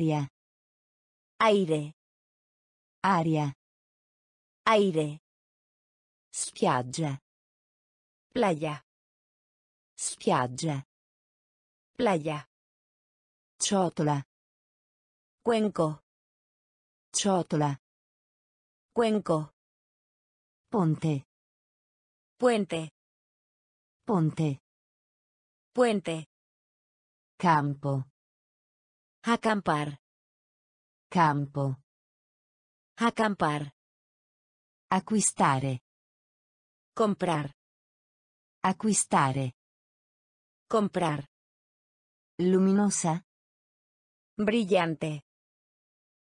Aria. Aire. Aria. Aire. Spiaggia. Playa. Spiaggia. Playa. Ciotola. Cuenco. Ciotola. Cuenco. Ponte. Puente. Ponte. Puente. Campo. Acampar. Campo. Acampar. Acquistare. Comprar. Acquistare. Comprar. Luminosa. Brillante.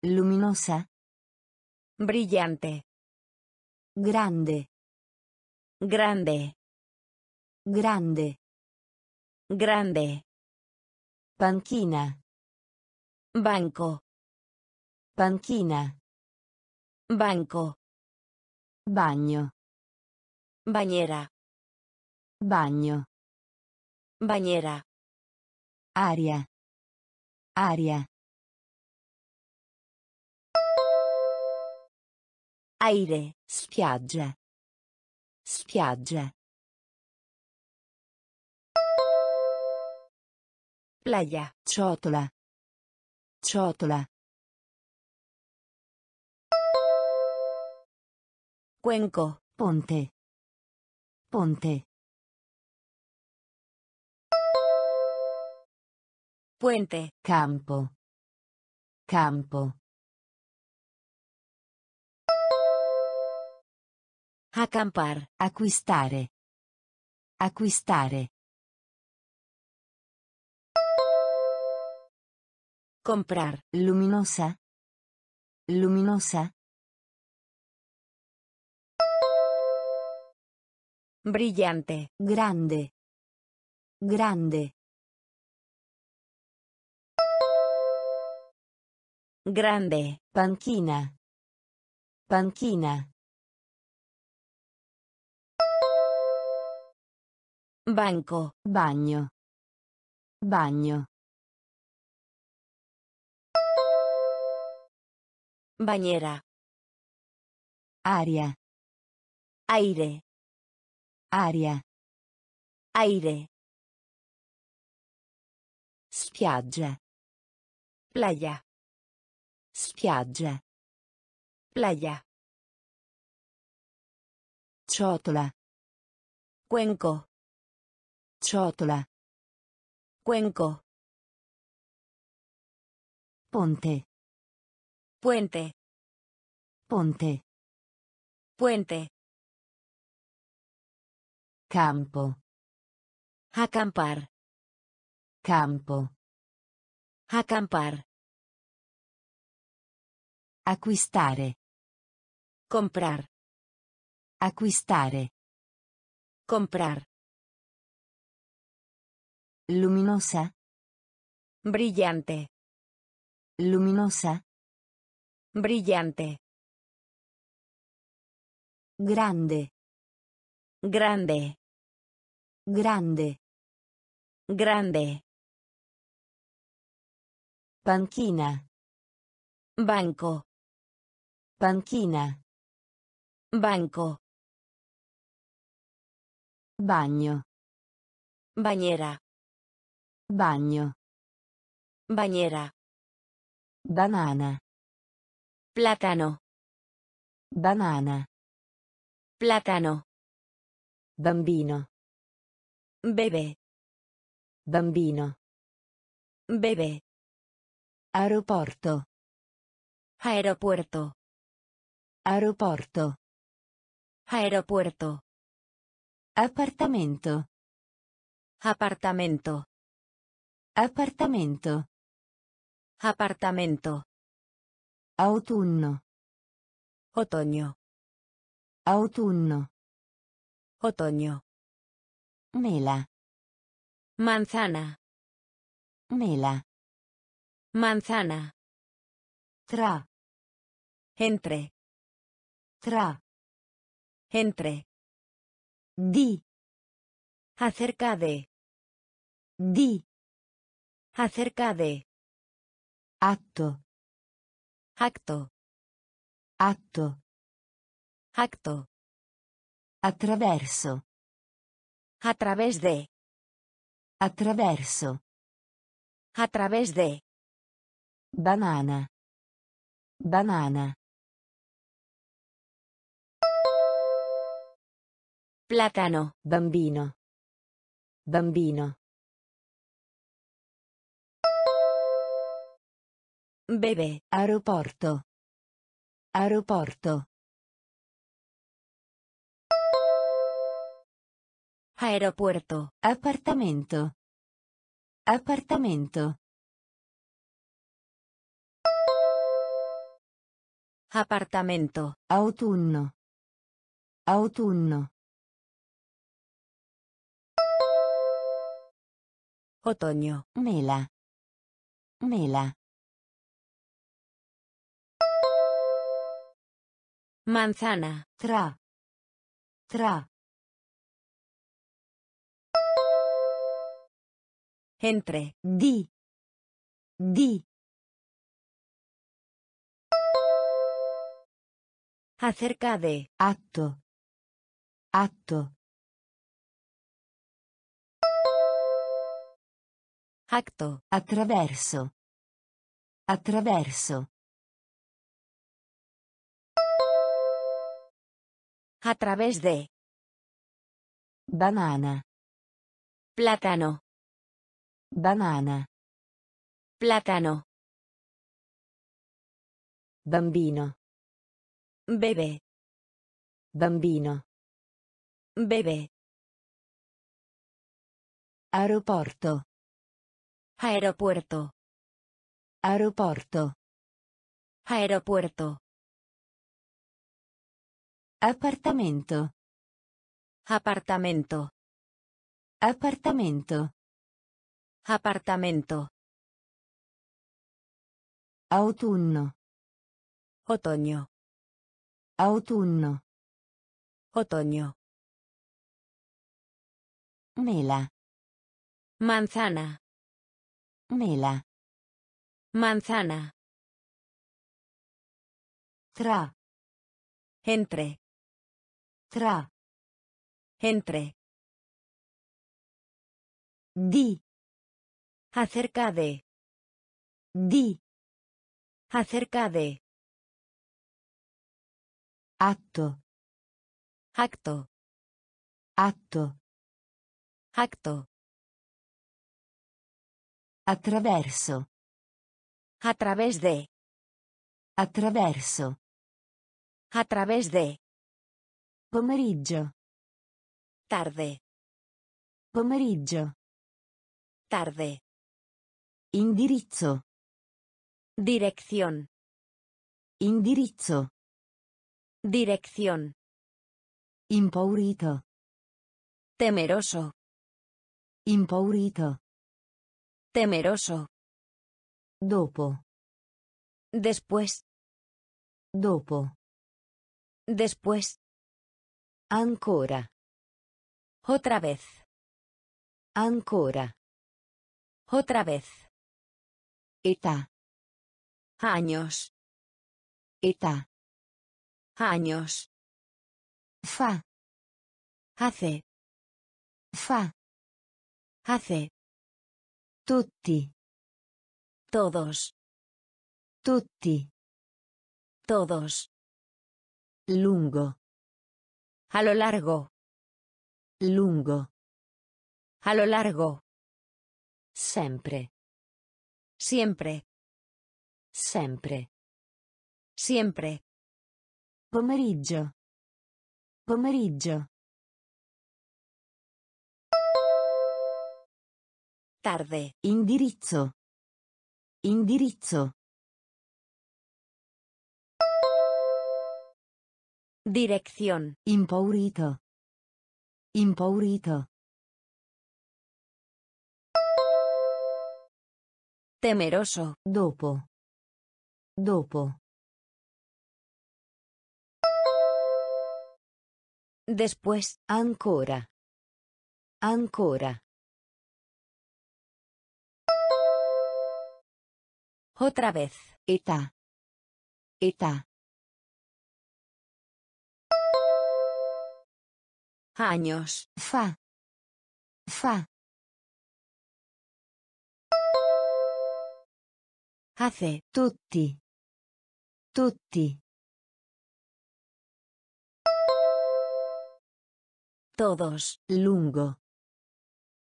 Luminosa. Brillante. Grande. Grande. Grande. Grande. Panchina. Banco. Panchina. Banco. Bagno. Bañera. Bagno. Bañera. Aria. Aria. Aire. Spiaggia. Spiaggia. Playa. Ciotola. Ciotola. Cuenco. Ponte. Ponte. Puente. Campo. Campo. Acampar. Acquistare. Acquistare. Comprar. Luminosa. Luminosa. Brillante. Grande. Grande. Grande. Panchina. Panchina. Banco. Bagno. Bagno. Bañera. Aria. Aire. Aria. Aire. Spiaggia. Playa. Spiaggia. Playa. Ciotola. Cuenco. Ciotola. Cuenco. Ponte. Puente. Ponte. Puente. Campo. Acampar. Campo. Acampar. Acquistare. Comprar. Acquistare. Comprar. Luminosa. Brillante. Luminosa. Brillante. Grande. Grande. Grande. Grande. Panchina. Banco. Panchina. Banco. Bagno. Bañera. Bagno. Bañera. Banana. Plátano. Banana. Plátano. Bambino. Bebé. Bambino. Bebé. Aeroporto. Aeropuerto. Aeroporto. Aeropuerto. Appartamento. Apartamento. Appartamento. Apartamento. Autunno. Otoño. Autunno. Otoño. Mela. Manzana. Mela. Manzana. Tra. Entre. Tra. Entre. Di. Acerca de. Di. Acerca de. Atto. Acto. Atto. Acto. Attraverso. A través de. Attraverso. A través de. Banana. Banana. Plátano. Bambino. Bambino. Bebé. Aeroporto. Aeroporto. Aeropuerto. Appartamento. Appartamento. Apartamento. Autunno. Autunno. Otoño. Mela. Mela. Manzana. Tra. Tra. Entre. Di. Di. Acerca de. Atto. Atto. Acto. Attraverso. Attraverso. A través de. Banana. Plátano. Banana. Plátano. Bambino. Bebé. Bambino. Bebé. Aeroporto. Aeropuerto. Aeroporto. Aeropuerto. Appartamento. Apartamento. Appartamento. Apartamento. Autunno. Otoño. Autunno. Otoño. Mela. Manzana. Mela. Manzana. Tra. Entre. Tra. Entre. Di. Acerca de. Di. Acerca de. Atto. Acto. Atto. Acto. Attraverso. A través de. Attraverso. A través de. Pomeriggio. Tarde. Pomeriggio. Tarde. Indirizzo. Dirección. Indirizzo. Dirección. Impaurito. Temeroso. Impaurito. Temeroso. Dopo. Después. Dopo. Después. Ancora. Otra vez. Ancora. Otra vez. Età. Años. Età. Años. Fa. Hace. Fa. Hace. Tutti. Todos. Tutti. Todos. Lungo. A lo largo. Lungo. A lo largo. Sempre. Siempre. Sempre. Siempre. Pomeriggio. Pomeriggio. Tarde. Indirizzo. Indirizzo. Dirección. Impaurito. Impaurito. Temeroso. Dopo. Dopo. Después. Ancora. Ancora. Otra vez. Età. Età. Años. Fa. Fa. Hace. Tutti. Tutti. Todos. Lungo.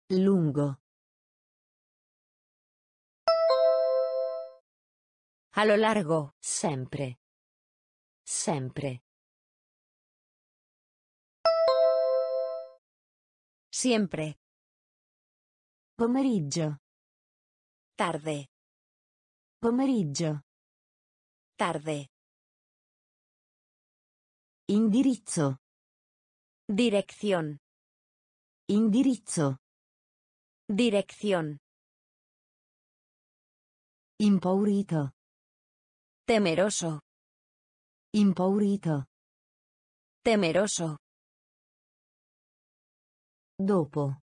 Lungo. A lo largo. Sempre. Sempre. Siempre. Pomeriggio. Tarde. Pomeriggio. Tarde. Indirizzo. Dirección. Indirizzo. Dirección. Impaurito. Temeroso. Impaurito. Temeroso. Dopo.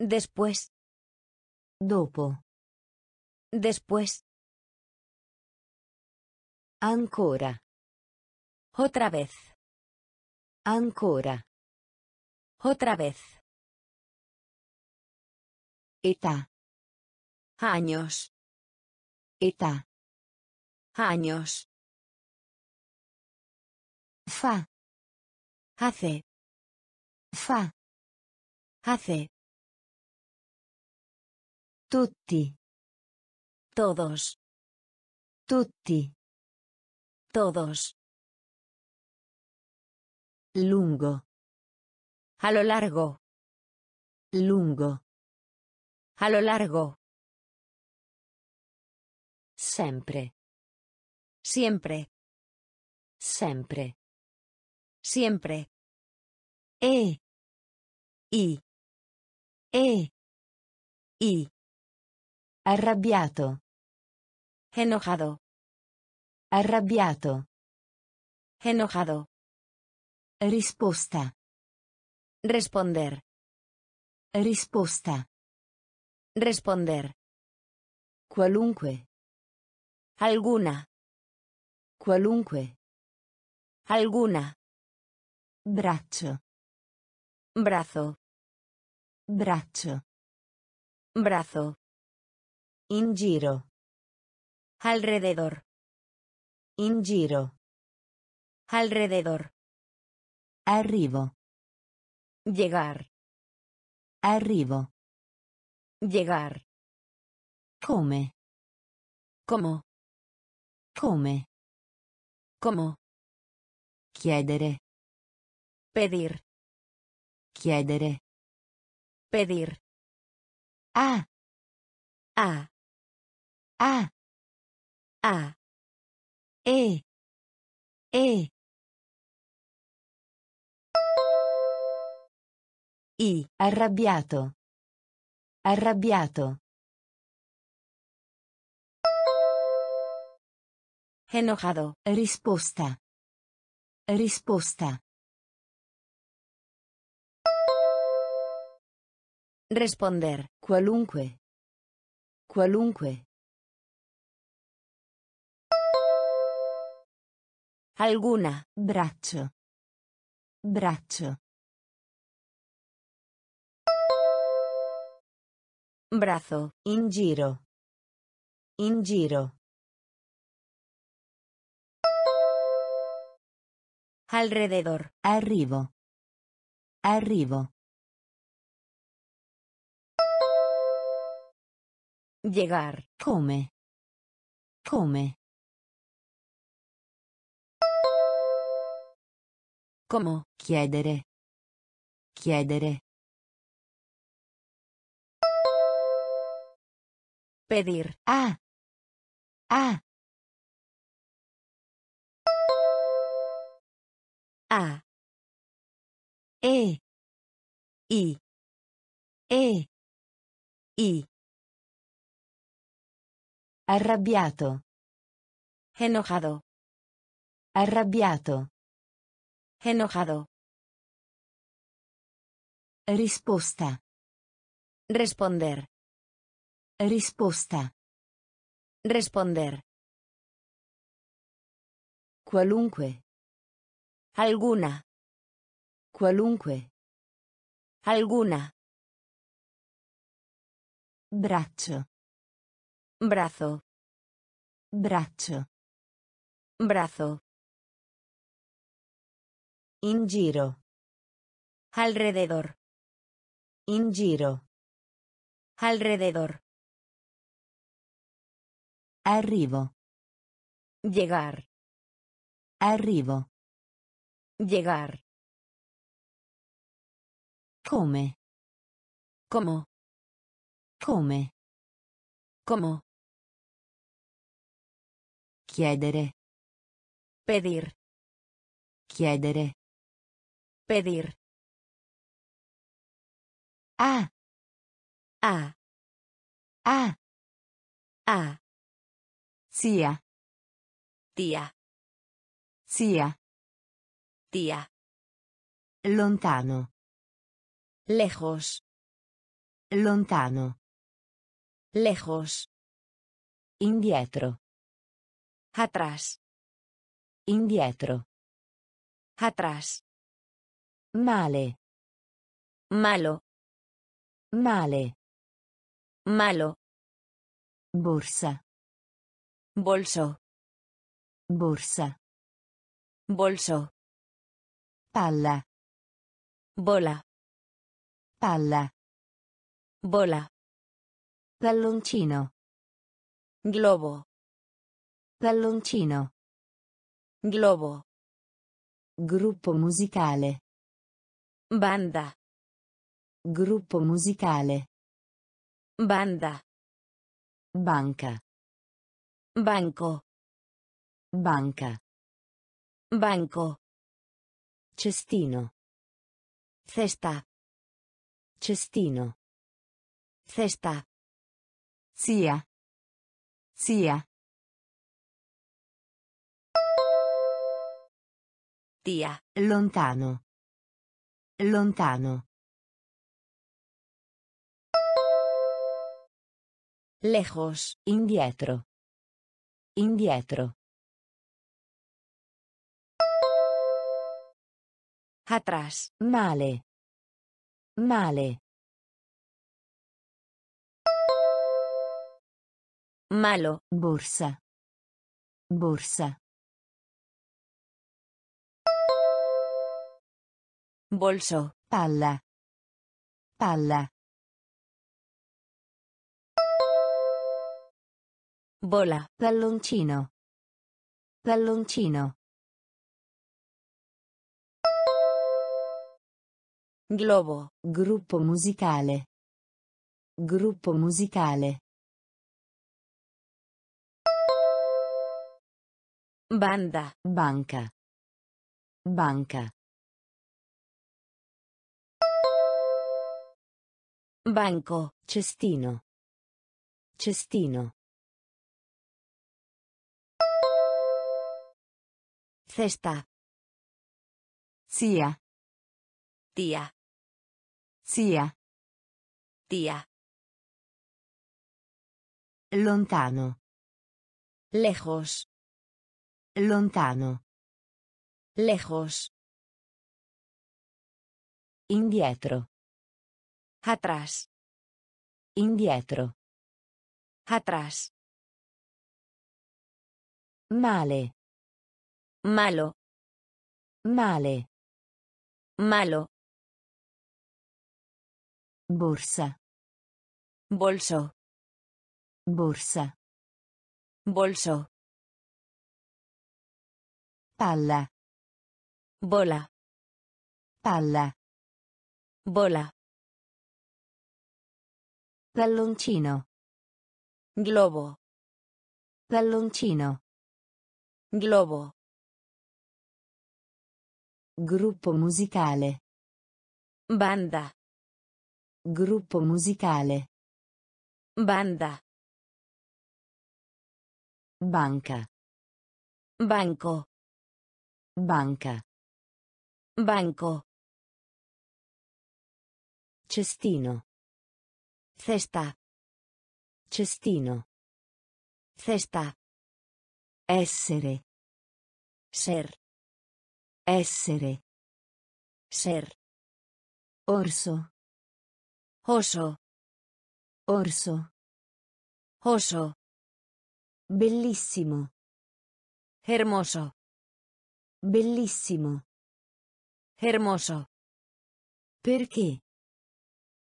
Después. Dopo. Después. Ancora. Otra vez. Ancora. Otra vez. Età. Años. Età. Años. Fa. Hace. Fa. Hace. Tutti. Todos. Tutti. Todos. Lungo. A lo largo. Lungo. A lo largo. Sempre. Siempre. Sempre. Siempre. E. Y. E. Y. Arrabbiato. Enojado. Arrabbiato. Enojado. Risposta. Responder. Risposta. Responder. Qualunque. Alguna. Qualunque. Alguna. Braccio. Brazo. Braccio. Brazo. In giro. Alrededor. In giro. Alrededor. Arrivo. Llegar. Arrivo. Llegar. Come. ¿Cómo? Come. ¿Cómo? Chiedere. Pedir. Chiedere. Pedir. A. A. A. A. E. E. Y. Arrabbiato. Arrabbiato. Enojado. Risposta. Risposta. Responder. Qualunque. Qualunque. Alguna. Braccio. Braccio. Brazo. In giro. In giro. Alrededor. Arrivo. Arrivo. Llegar. Come. Come. ¿Cómo? Chiedere. Chiedere. Pedir. A. A. A. E. Y. E. Y. Arrabbiato. Enojado. Arrabbiato. Enojado. Risposta. Responder. Risposta. Responder. Qualunque. Alguna. Qualunque. Alguna. Braccio. Brazo. Braccio. Brazo. In giro. Alrededor. In giro. Alrededor. Arrivo. Llegar. Arrivo. Llegar. Come. ¿Cómo? Come. Chiedere. Pedir. Chiedere. Pedir. Ah. A. Ah. A. Zia. Tía. Zia. Tía. Lontano. Lejos. Lontano. Lejos. Indietro. Atrás. Indietro. Atrás. Male. Malo. Male. Malo. Borsa. Bolso. Borsa. Bolso. Palla. Bola. Palla. Bola. Palloncino. Globo. Palloncino. Globo. Gruppo musicale. Banda. Gruppo musicale. Banda. Banca. Banco. Banca. Banco. Cestino. Cesta. Cestino. Cesta. Zia. Zia. Tía. Lontano. Lontano. Lejos. Indietro. Indietro. Atrás. Male. Male. Malo. Borsa. Borsa. Bolso. Palla. Palla. Bola. Palloncino. Palloncino. Globo. Gruppo musicale. Gruppo musicale. Banda. Banca. Banca. Banco. Cestino. Cestino. Cesta. Zia. Tía. Zia. Tía. Lontano. Lejos. Lontano. Lejos. Indietro. Atrás. Indietro. Atrás. Male. Malo. Male. Malo. Borsa. Bolso. Borsa. Bolso. Palla. Bola. Palla. Bola. Palloncino. Globo. Palloncino. Globo. Gruppo musicale. Banda. Gruppo musicale. Banda. Banca. Banco. Banca. Banco. Cestino. Cesta. Cestino. Cesta. Essere. Ser. Essere. Ser. Orso. Oso. Orso. Oso. Bellissimo. Hermoso. Bellissimo. Hermoso. Perché?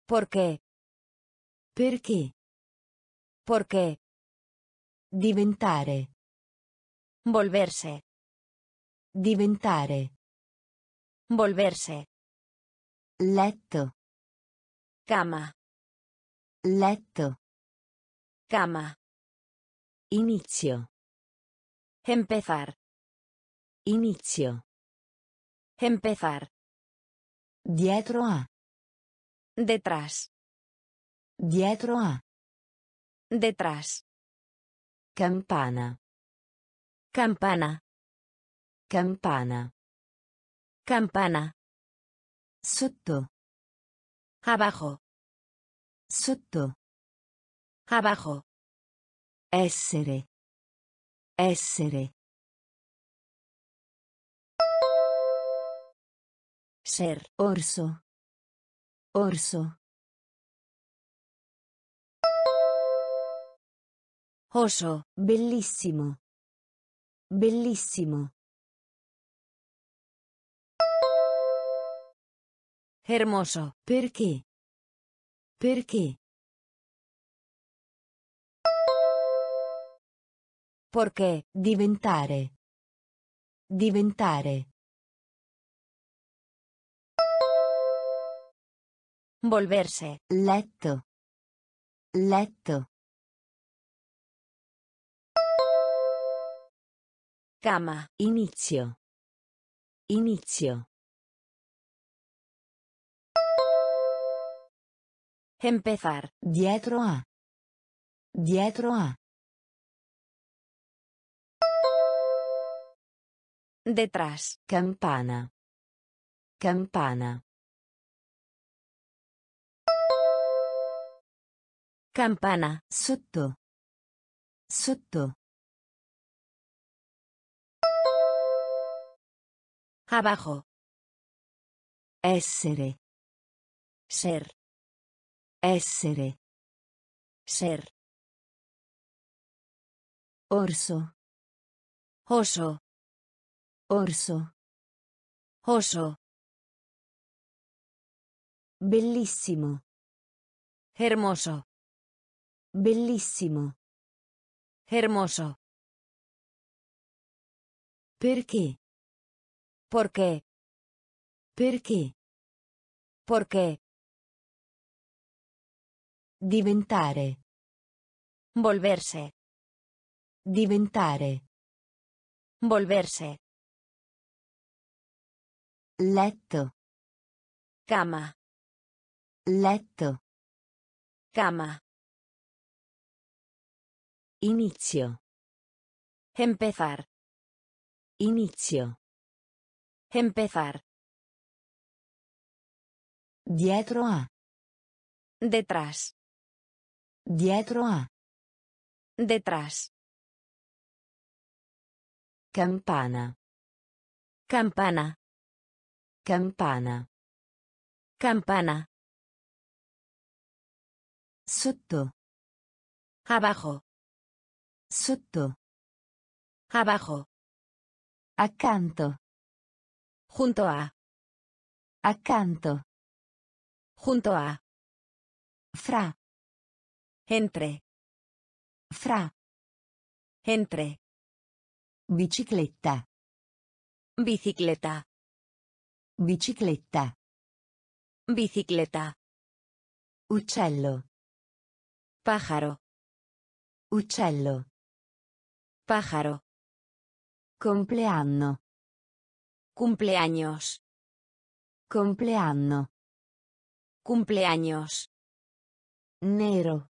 ¿Por Perché? ¿Por qué? Diventare. Volverse. Diventare. Volverse. Letto. Cama. Letto. Cama. Inizio. Empezar. Inizio. Empezar. Dietro a. Detrás. Dietro a. Detrás. Campana. Campana. Campana. Campana. Sotto. Abajo. Sotto. Abajo. Essere. Essere. Ser. Orso. Orso. Oso. Bellissimo. Bellissimo. Hermoso. Perché? Perché? ¿Por qué? Diventare. Diventare. Volverse. Letto. Letto. Cama. Inizio. Inizio. Empezar. Dietro a. Dietro a. Detrás. Campana. Campana. Campana. Sotto. Sotto. Abajo. Essere. Ser. Essere. Ser. Orso. Oso. Orso. Oso. Bellissimo. Hermoso. Bellissimo. Hermoso. Perché? Perché? ¿Por qué? Diventare. Volverse. Diventare. Volverse. Letto. Cama. Letto. Cama. Inizio. Empezar. Inizio. Empezar. Dietro a. Detrás. Dietro a. Detrás. Campana. Campana. Campana. Campana. Sotto. Abajo. Sotto. Abajo. Accanto. Junto a. Accanto. Junto a. Fra. Entre. Fra. Entre. Bicicletta. Bicicleta. Bicicletta. Bicicleta. Uccello. Pájaro. Uccello. Pájaro. Compleanno. Cumpleaños. Compleanno. Cumpleaños. Nero.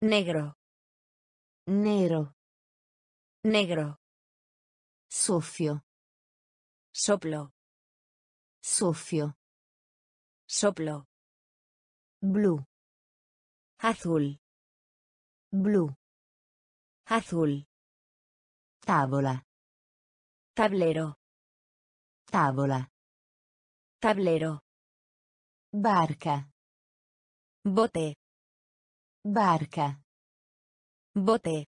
Negro. Nero. Negro. Soffio. Soplo. Soffio. Soplo. Blu. Azul. Blu. Azul. Tavola. Tablero. Tavola. Tablero. Barca. Bote. Barca. Bote.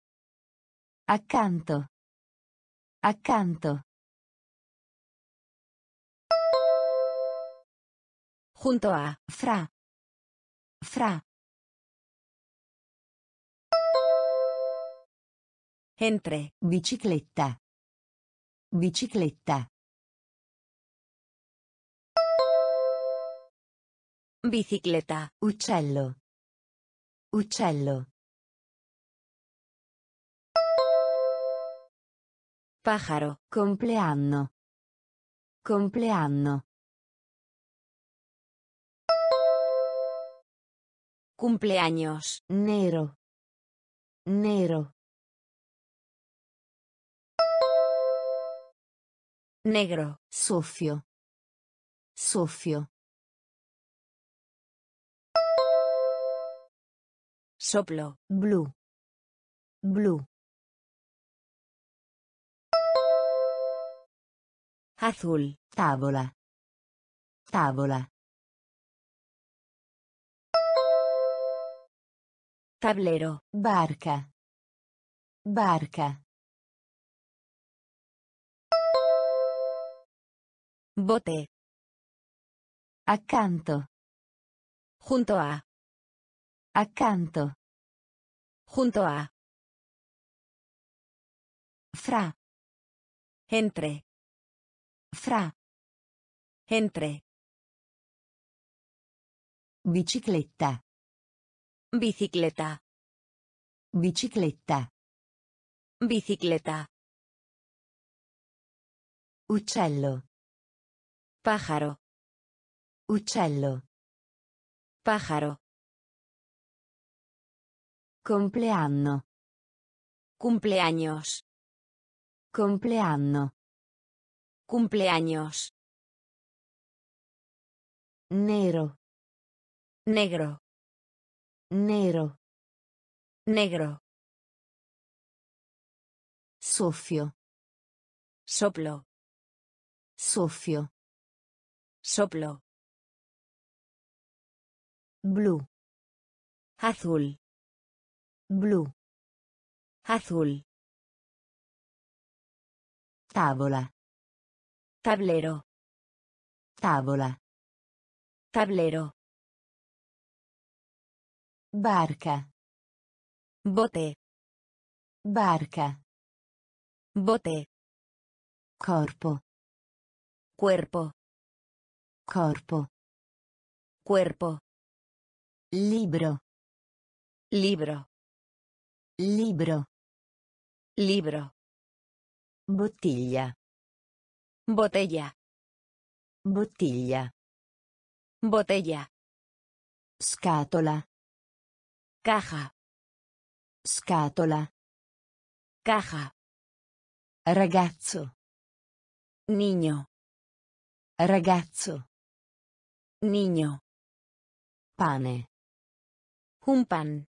Accanto. Accanto. Junto a. Fra. Fra. Entre. Bicicletta. Bicicletta. Bicicleta. Uccello. Uccello. Pájaro. Compleanno. Compleanno. Cumpleaños. Nero. Nero. Negro. Soffio. Soffio. Soplo. Blu. Blu. Azul. Tavola. Tavola. Tablero. Barca. Barca. Bote. Accanto. Junto a. Accanto. Junto a. Fra. Entre. Fra. Entre. Bicicletta. Bicicleta. Bicicletta. Bicicleta. Uccello. Pájaro. Uccello. Pájaro. Compleanno. Cumpleaños. Compleanno. Cumpleaños. Nero. Negro. Nero. Negro. Soffio. Soplo. Soffio. Soplo. Blu. Azul. Blu. Azul. Tavola. Tablero. Tavola. Tablero. Barca. Bote. Barca. Bote. Corpo. Cuerpo. Corpo. Cuerpo. Libro. Libro. Libro. Libro. Bottiglia. Botella. Bottiglia. Botella. Scatola. Caja. Scatola. Caja. Ragazzo. Niño. Ragazzo. Niño. Pane. Un pan.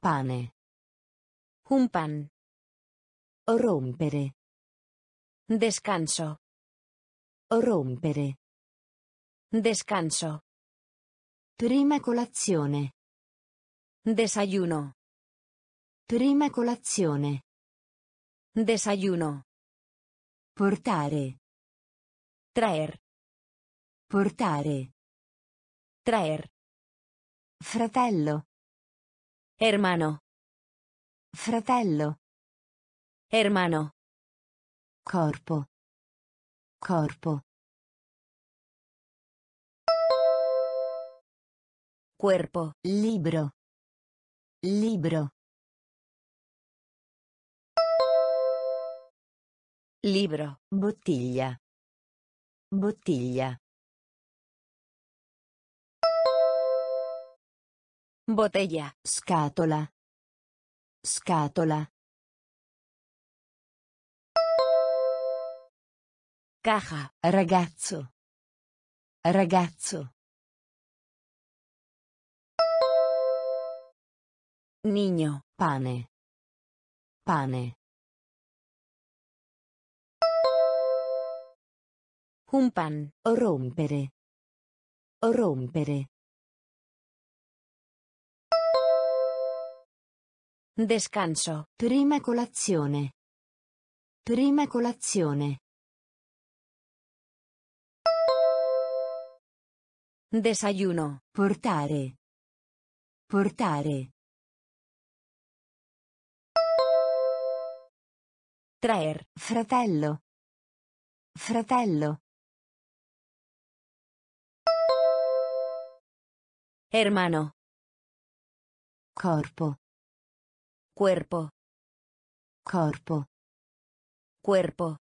Pane. Un pan. Rompere. Descanso. Rompere. Descanso. Prima colazione. Desayuno. Prima colazione. Desayuno. Portare. Traer. Portare. Traer. Fratello. Hermano. Fratello. Hermano. Corpo. Corpo. Cuerpo. Libro. Libro. Libro. Bottiglia. Bottiglia. Botella. Scatola. Scatola. Caja. Ragazzo. Ragazzo. Niño. Pane. Pane. Un pan. Rompere. Rompere. Descanso. Prima colazione. Prima colazione. Desayuno. Portare. Portare. Traer. Fratello. Fratello. Hermano. Corpo. Cuerpo. Corpo. Cuerpo.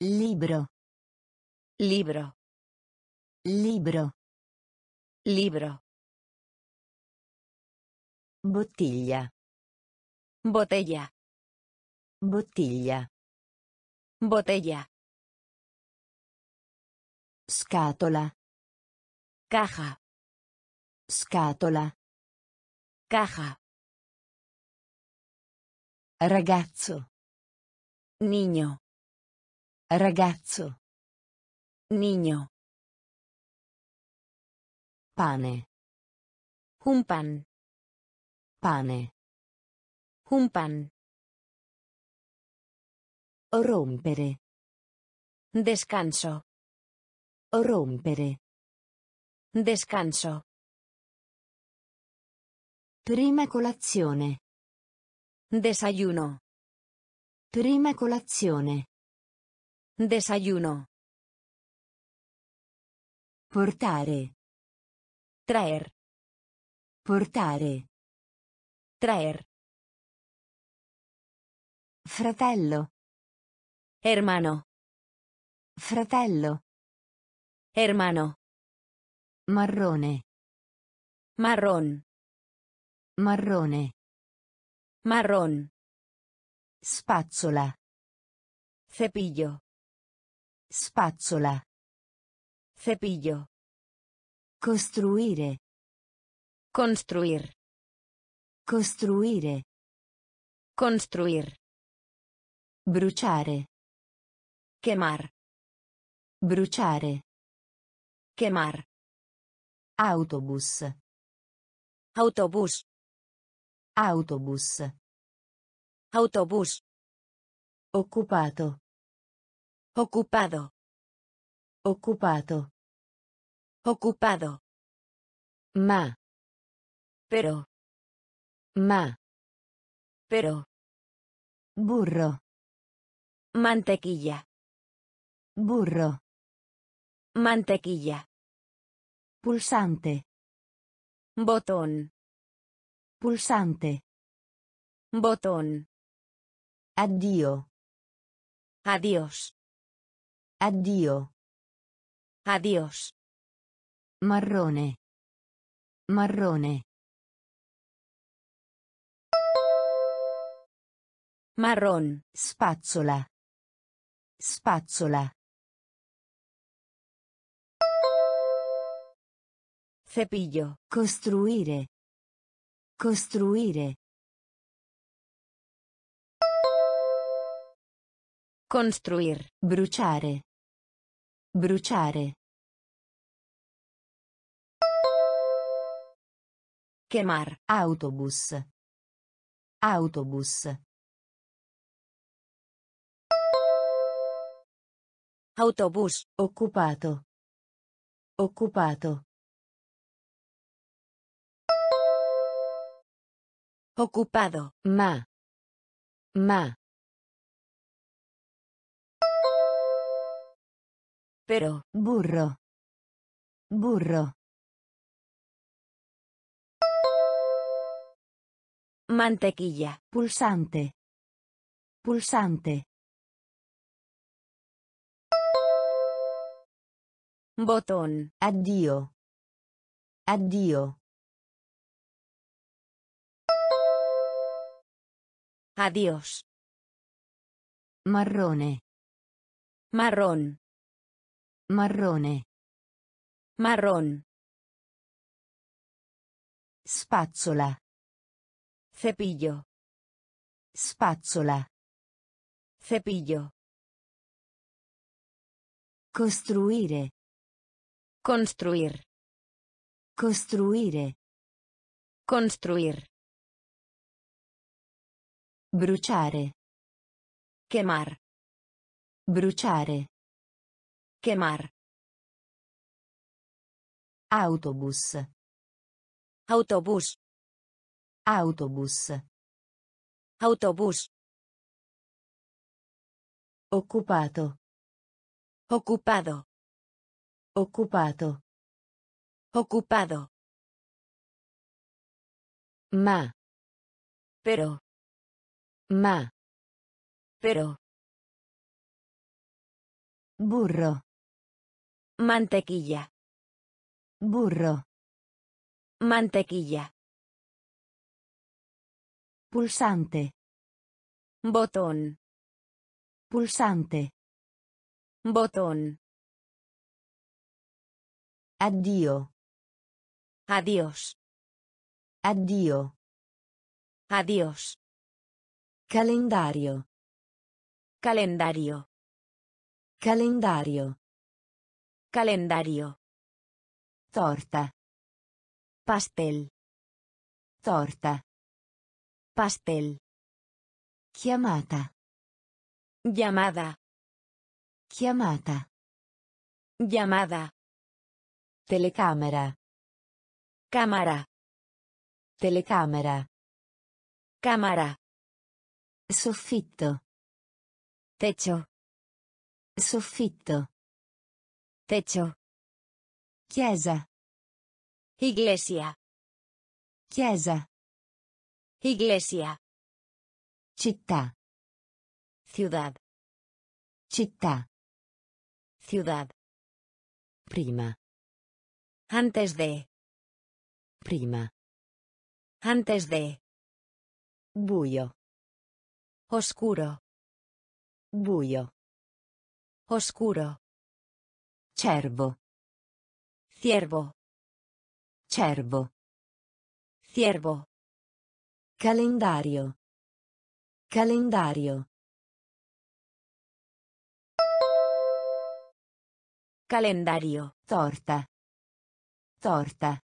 Libro. Libro. Libro. Libro. Bottiglia. Botella. Bottiglia. Botella. Scatola. Caja. Scatola. Caja. Ragazzo. Niño. Ragazzo. Niño. Pane. Un pan. Pane. Un pan. Rompere. Descanso. Rompere. Descanso. Prima colazione. Desayuno. Prima colazione. Desayuno. Portare. Traer. Portare. Traer. Fratello. Hermano. Fratello. Hermano. Marrone. Marrón. Marrone. Marrón. Spazzola. Cepillo. Spazzola. Cepillo. Costruire. Construir. Costruire. Construir. Bruciare. Quemar. Bruciare. Quemar. Autobus. Autobús. Autobus. Autobús. Occupato. Ocupado. Occupato. Ocupado. Ma. Pero. Ma. Pero. Burro. Mantequilla. Burro. Mantequilla. Pulsante. Botón. Pulsante. Botón. Addio. Adiós. Addio. Adiós. Marrone. Marrone. Marrón. Spazzola. Spazzola. Cepillo. Costruire. Costruire. Construir. Bruciare. Bruciare. Quemar. Autobus. Autobus. Autobús. Occupato. Occupato. Ocupado. Ma. Ma. Pero. Burro. Burro. Mantequilla. Pulsante. Pulsante. Botón. Addio. Addio. Adiós. Marrone. Marrón. Marrone. Marrón. Spazzola. Cepillo. Spazzola. Cepillo. Costruire. Construir. Costruire. Construir. Bruciare. Quemar. Bruciare. Quemar. Autobus. Autobús. Autobus. Autobús. Occupato. Ocupado. Occupato. Ocupado. Ma. Pero. Ma. Pero. Burro. Mantequilla. Burro. Mantequilla. Pulsante. Botón. Pulsante. Botón. Addio. Adiós. Addio. Adiós. Calendario. Calendario. Calendario. Calendario. Torta. Pastel. Torta. Pastel. Chiamata. Llamada. Chiamata. Llamada. Telecamera. Cámara. Telecamera. Cámara. Soffitto. Techo. Soffitto. Techo. Chiesa. Iglesia. Chiesa. Iglesia. Città. Ciudad. Città. Ciudad. Prima. Antes de. Prima. Antes de. Buio. Oscuro. Buio. Oscuro. Cervo. Ciervo. Cervo. Ciervo. Calendario. Calendario. Calendario. Torta. Torta.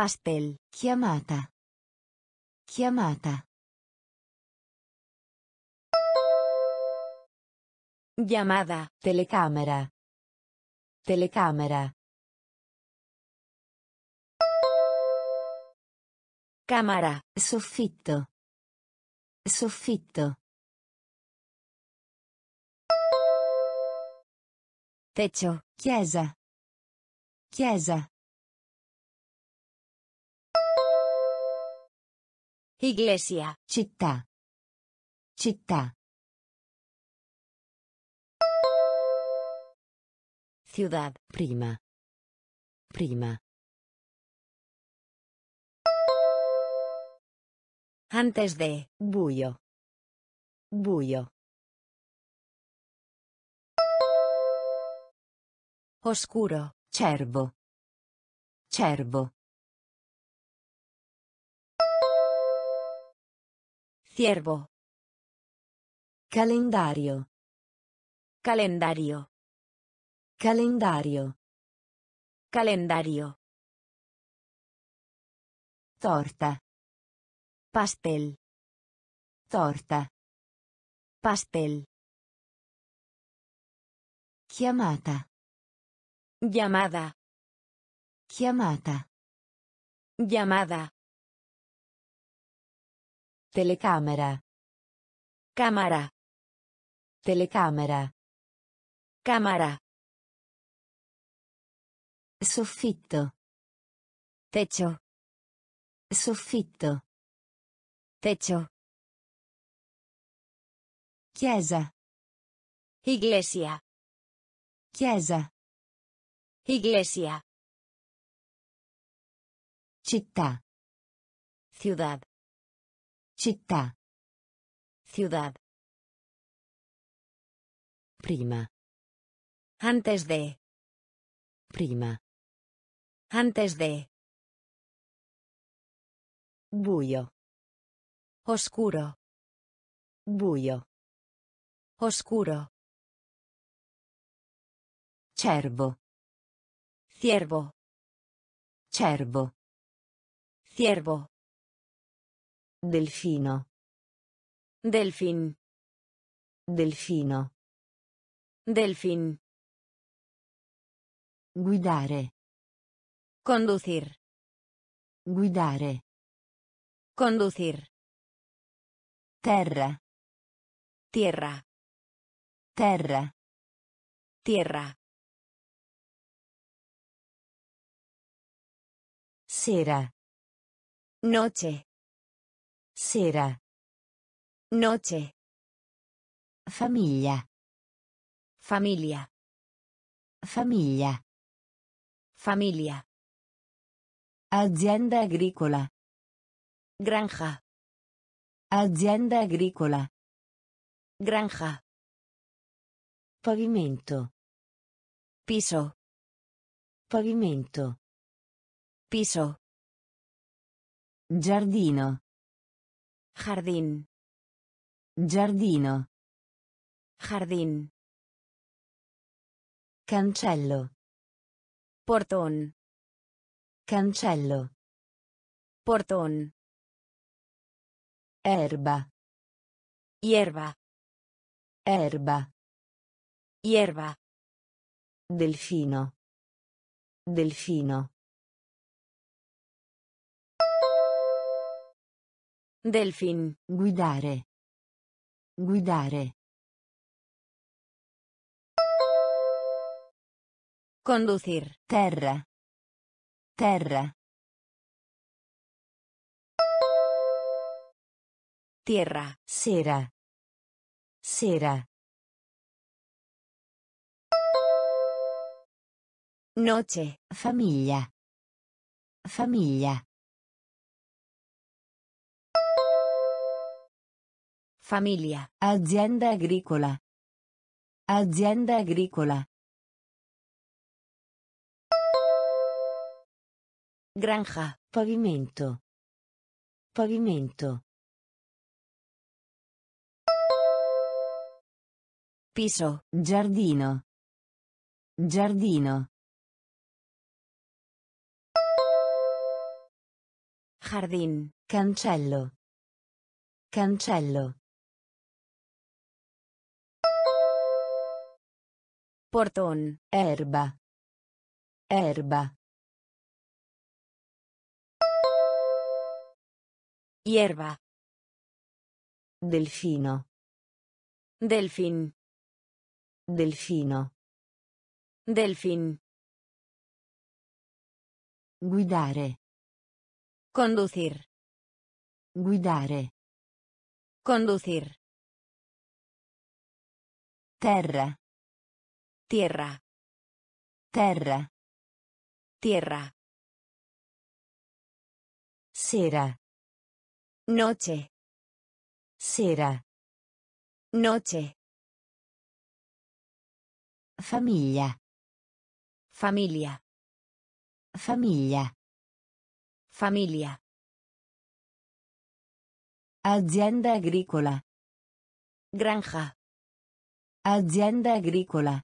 Pastel. Chiamata. Chiamata. Llamada. Telecamera. Telecamera. Cámara. Soffitto. Soffitto. Techo. Chiesa. Chiesa. Iglesia. Città. Città. Ciudad. Prima. Prima. Antes de. Buio. Buio. Oscuro. Cervo. Cervo. Ciervo. Calendario. Calendario. Calendario. Calendario. Torta. Pastel. Torta. Pastel. Chiamata. Llamada. Chiamata. Llamada. Telecamera. Cámara. Telecamera. Cámara. Soffitto. Techo. Soffitto. Techo. Chiesa. Iglesia. Chiesa. Iglesia. Città. Ciudad. Città. Ciudad. Prima. Antes de. Prima. Antes de. Buio. Oscuro. Buio. Oscuro. Cervo. Ciervo. Cervo. Ciervo. Delfino. Delfín. Delfino. Delfín. Guidare. Conducir. Guidare. Conducir. Terra. Tierra. Terra. Tierra. Sera. Noche. Sera. Noche. Famiglia. Familia. Famiglia. Familia. Azienda agricola. Granja. Azienda agricola. Granja. Pavimento. Piso. Pavimento. Piso. Giardino. Jardín. Giardino. Jardín. Cancello. Portón. Cancello. Portón. Erba. Hierba. Erba. Hierba. Delfino. Delfino. Delfín. Guidare. Guidare. Conducir. Terra. Terra. Tierra. Sera. Sera. Noche. Famiglia. Famiglia. Familia. Azienda agricola. Azienda agricola. Granja. Pavimento. Pavimento. Piso. Giardino. Giardino. Jardín. Cancello. Cancello. Portón. Erba. Erba. Hierba. Delfino. Delfín. Delfino. Delfín. Guidare. Conducir. Guidare. Conducir. Terra. Tierra. Terra. Tierra. Sera. Noche. Sera. Noche. Famiglia. Familia. Famiglia. Familia. Azienda agricola. Granja. Azienda agricola.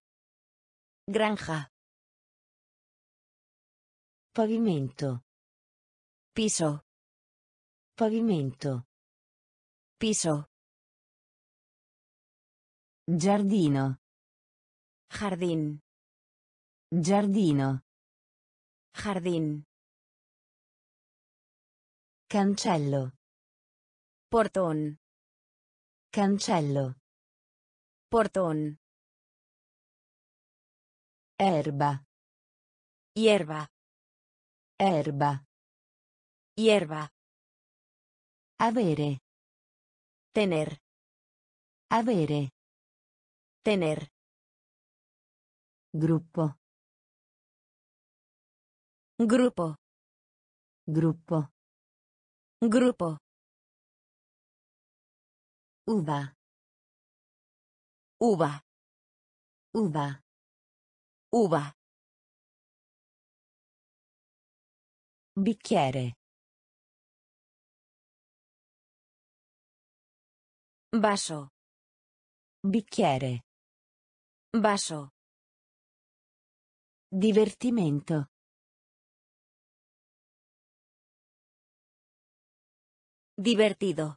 Granja. Pavimento. Piso. Pavimento. Piso. Giardino. Jardín. Giardino. Jardín. Cancello. Portón. Cancello. Portón. Erba. Hierba. Erba. Hierba. Avere. Tener. Avere. Tener. Gruppo. Grupo. Gruppo. Grupo. Uva. Uva. Uva. Uva. Bicchiere. Vaso. Bicchiere. Vaso. Divertimento. Divertido.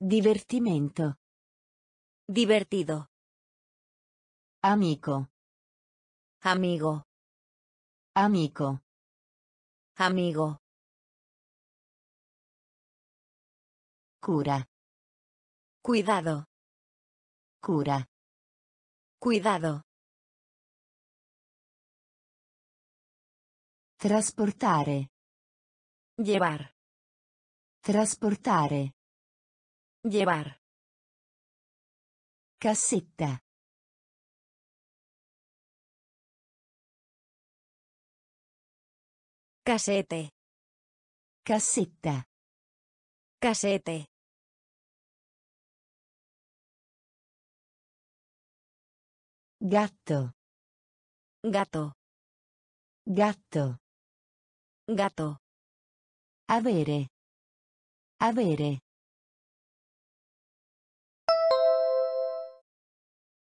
Divertimento. Divertido. Amico. Amigo. Amico. Amigo. Cura. Cuidado. Cura. Cuidado. Trasportare. Llevar. Trasportare. Llevar. Cassetta. Casete. Cassetta. Casete. Gatto. Gato. Gatto. Gato. Avere. Avere.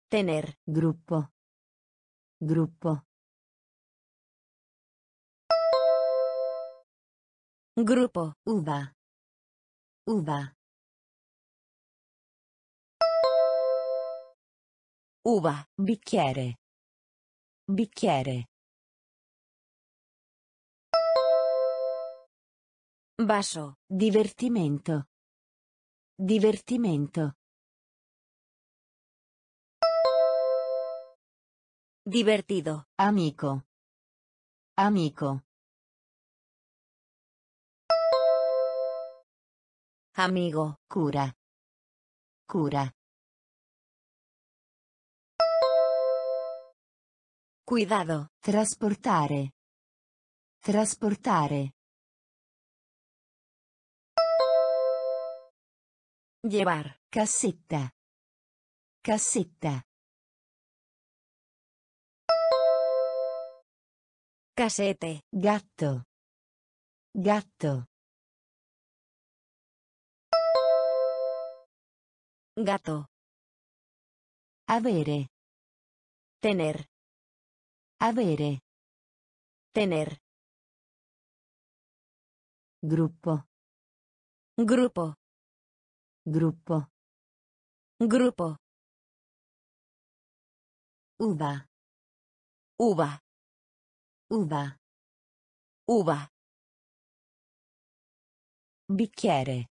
Tener. Gruppo. Gruppo. Grupo. Uva. Uva. Uva. Bicchiere. Bicchiere. Vaso. Divertimento. Divertimento. Divertido. Amico. Amico. Amigo. Cura. Cura. Cuidado. Trasportare. Trasportare. Llevar. Cassetta. Cassetta. Casete. Gatto. Gatto. Gato. Avere. Tener. Avere. Tener. Gruppo. Grupo. Gruppo. Grupo. Uva. Uva. Uva. Uva. Bicchiere.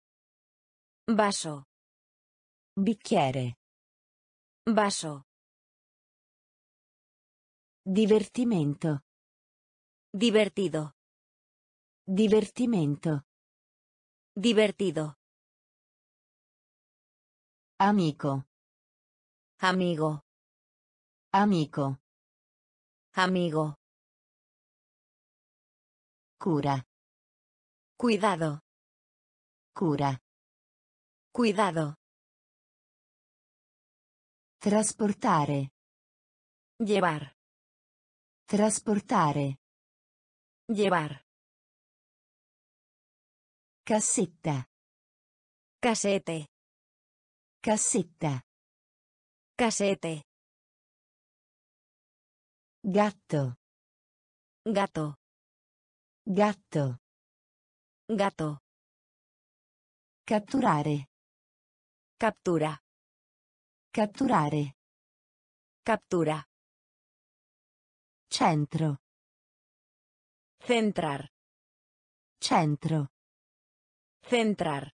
Vaso. Bicchiere. Vaso. Divertimento. Divertido. Divertimento. Divertido. Amico. Amigo. Amico. Amigo. Cura. Cuidado. Cura. Cuidado. Trasportare. Llevar. Trasportare. Llevar. Cassetta. Casete. Cassetta. Casete. Gatto. Gato. Gatto. Gato. Catturare. Captura. Catturare. Captura. Centro. Centrar. Centro. Centrar.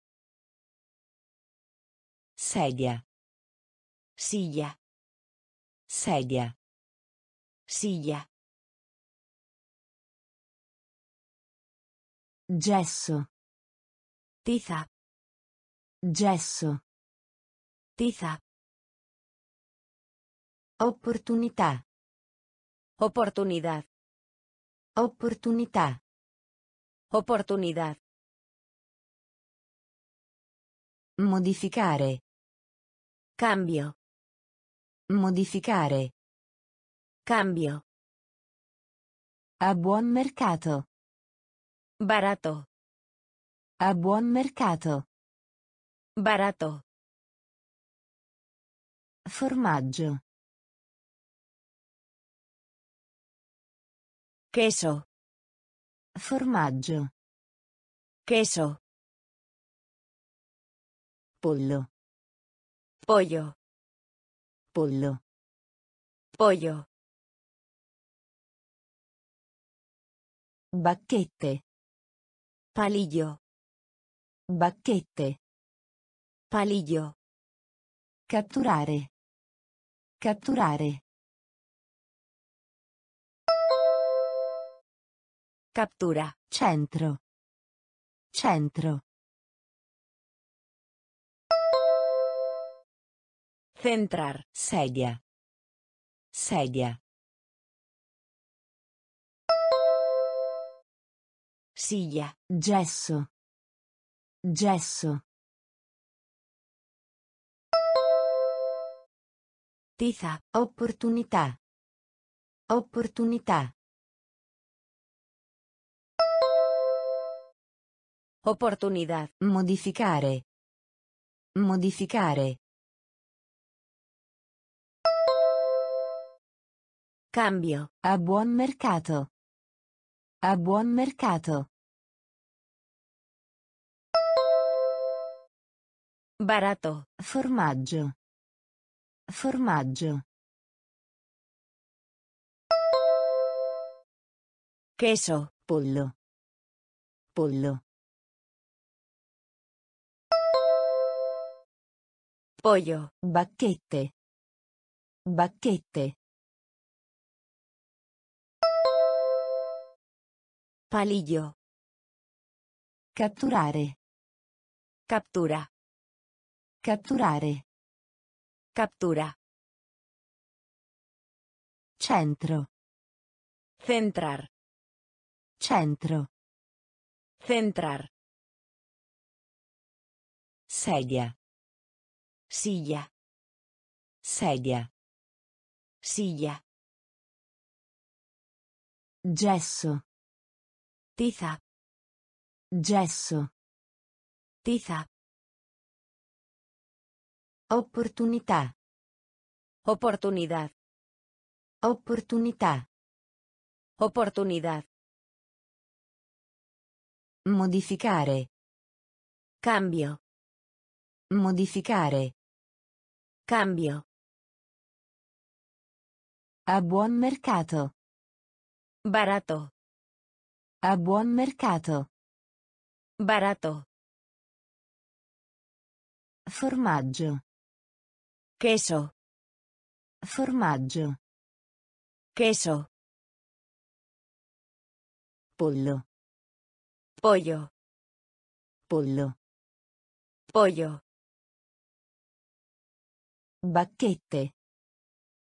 Sedia. Silla. Sedia. Silla. Gesso. Tiza. Gesso. Tiza. Opportunità. Oportunidad. Opportunità. Oportunidad. Modificare. Cambio. Modificare. Cambio. A buon mercato. Barato. A buon mercato. Barato. Formaggio. Queso. Formaggio. Queso. Pollo. Pollo. Pollo. Pollo. Bacchette. Palillo. Bacchette. Palillo. Catturare. Catturare. Captura. Centro. Centro. Centrar. Sedia. Sedia. Silla. Gesso. Gesso. Tiza. Opportunità. Opportunità. Oportunidad. Modificare. Modificare. Cambio. A buon mercato. A buon mercato. Barato. Formaggio. Formaggio. Queso. Pollo. Pollo. Pollo. Bacchette. Bacchette. Palillo. Catturare. Captura. Catturare. Captura. Centro. Centrar. Centro. Centrar. Sedia. Silla. Sedia. Silla. Gesso. Tiza. Gesso. Tiza. Opportunità. Oportunidad. Opportunità. Oportunidad. Modificare. Cambio. Modificare. Cambio. A buon mercato. Barato. A buon mercato. Barato. Formaggio. Queso. Formaggio. Queso. Pollo. Pollo. Pollo. Pollo. Bacchette.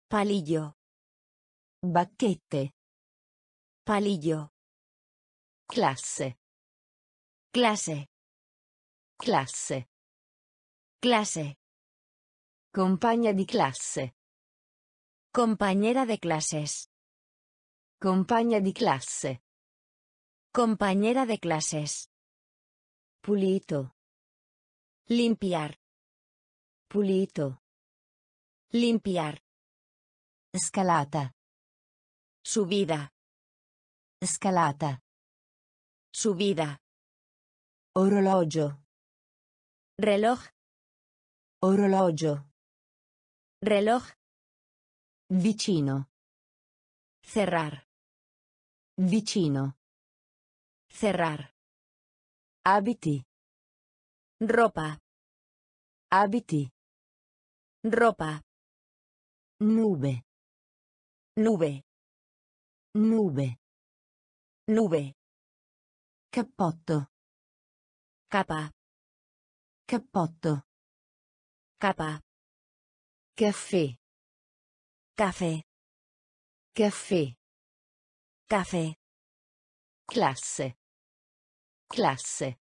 Palillo. Bacchette. Palillo. Classe. Clase. Classe. Clase. Compagna di classe. Compañera de clases. Compagna di classe. Compañera de clases. Pulito. Limpiar. Pulito. Limpiar. Scalata. Subida. Scalata. Subida. Orologio. Reloj. Orologio. Reloj. Vicino. Cerrar. Vicino. Cerrar. Abiti. Ropa. Abiti. Ropa. Nube. Nube. Nube. Nube. Cappotto. Capa. Cappotto. Capa. Caffè. Café. Caffè. Café. Classe. Classe.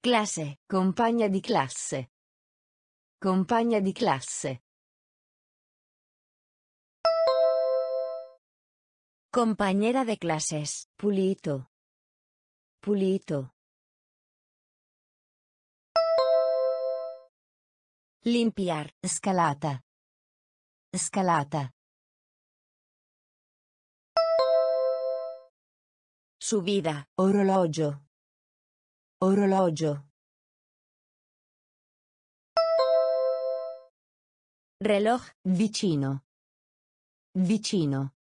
Clase. Compagna di classe. Compagna di classe. Compañera de clases. Pulito. Pulito. Limpiar. Scalata. Scalata. Subida. Orologio. Orologio. Reloj. Vicino. Vicino.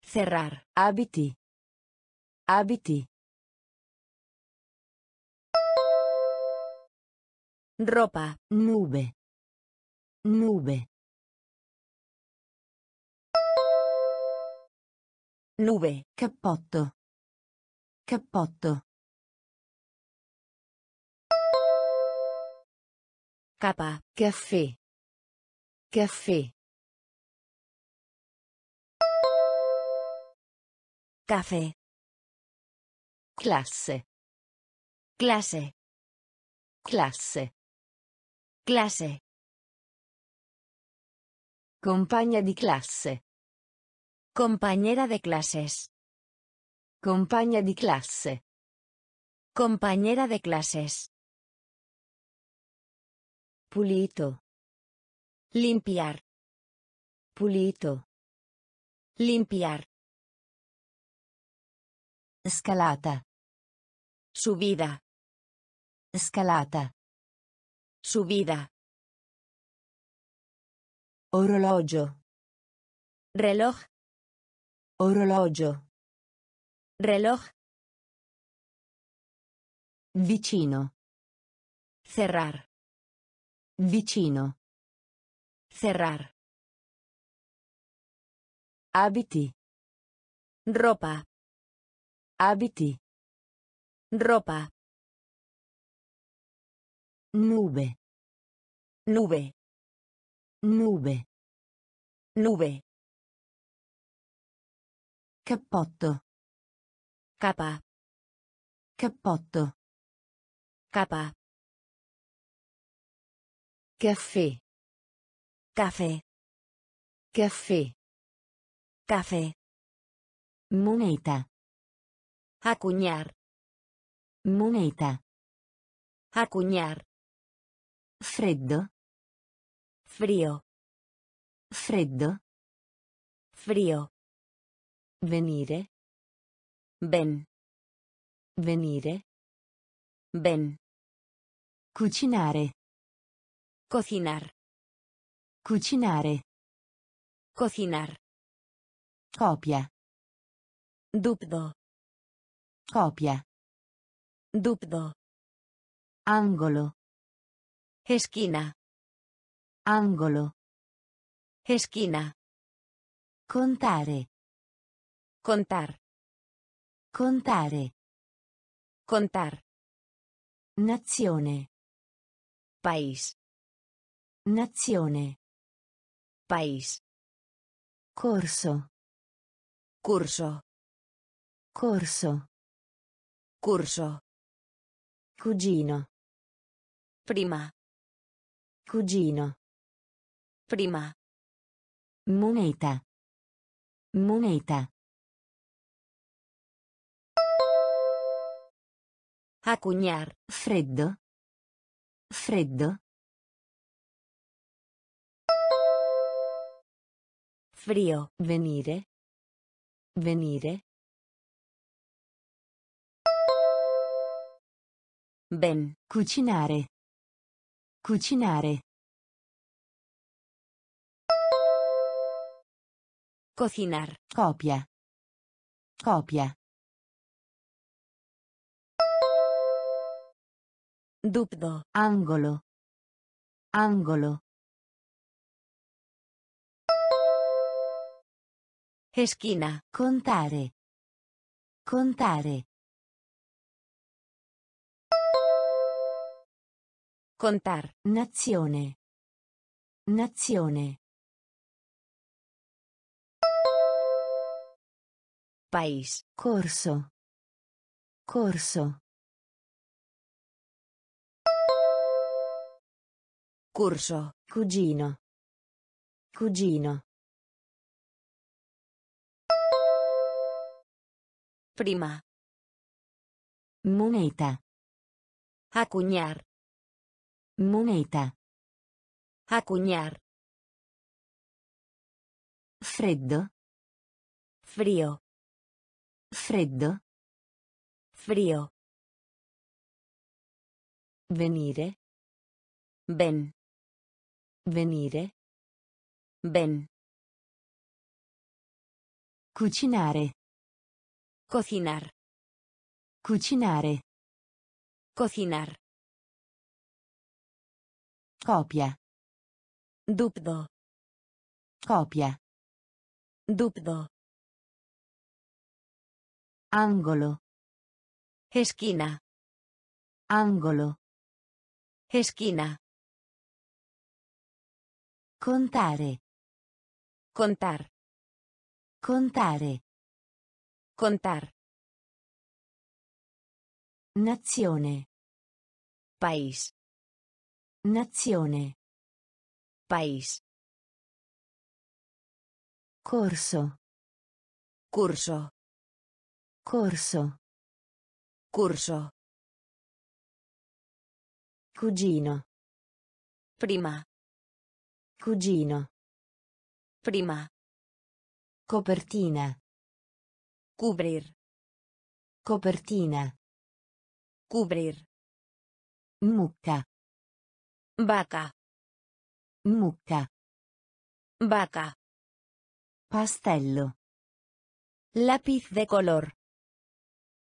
Cerrar. Abiti. Abiti. Ropa. Nube. Nube. Nube. Cappotto. Cappotto. Capa. Caffè. Caffè. Café. Classe. Clase. Classe. Clase. Compagna di classe. Compañera de clases. Compagna di classe. Compañera de clases. Pulito. Limpiar. Pulito. Limpiar. Scalata. Subida. Scalata. Subida. Orologio. Reloj. Orologio. Reloj. Vicino. Cerrar. Vicino. Cerrar. Abiti. Ropa. Abiti. Ropa. Nube. Nube. Nube. Nube. Cappotto. Capa. Cappotto. Capa. Caffè. Café. Caffè. Café. Moneta. Acuñar. Moneta. Acuñar. Freddo. Frío. Freddo. Frío. Venire. Ven. Venire. Ven. Cucinare. Cocinar. Cucinare. Cocinar. Copia. Dubdo. Copia. Dubdo. Angolo. Esquina. Angolo. Esquina. Contare. Contar. Contare. Contar. Nazione. País. Nazione. País. Corso. Curso. Corso. Curso. Cugino. Prima. Cugino. Prima. Moneta. Moneta. Acuñar. Freddo. Freddo. Frío. Venire. Venire. Ven. Cucinare. Cucinare. Cocinar. Copia. Copia. Dubdo. Angolo. Angolo. Esquina. Contare. Contare. Contar. Nazione. Nazione. País. Corso. Corso. Curso. Cugino. Cugino. Prima. Moneta. Acuñar. Moneta. Acuñar. Freddo. Frío. Freddo. Frío. Venire. Ven. Venire. Ven. Cucinare. Cocinar. Cucinare. Cocinar. Copia. Dubdo. Copia. Dubdo. Angolo. Esquina. Angolo. Esquina. Contare. Contar. Contare. Contar. Nazione. País. Nazione. País. Corso. Curso. Corso. Curso. Cugino. Prima. Cugino. Prima. Copertina. Cubrir. Copertina. Cubrir. Mucca. Vaca. Mucca. Vaca. Pastello. Lápiz de color.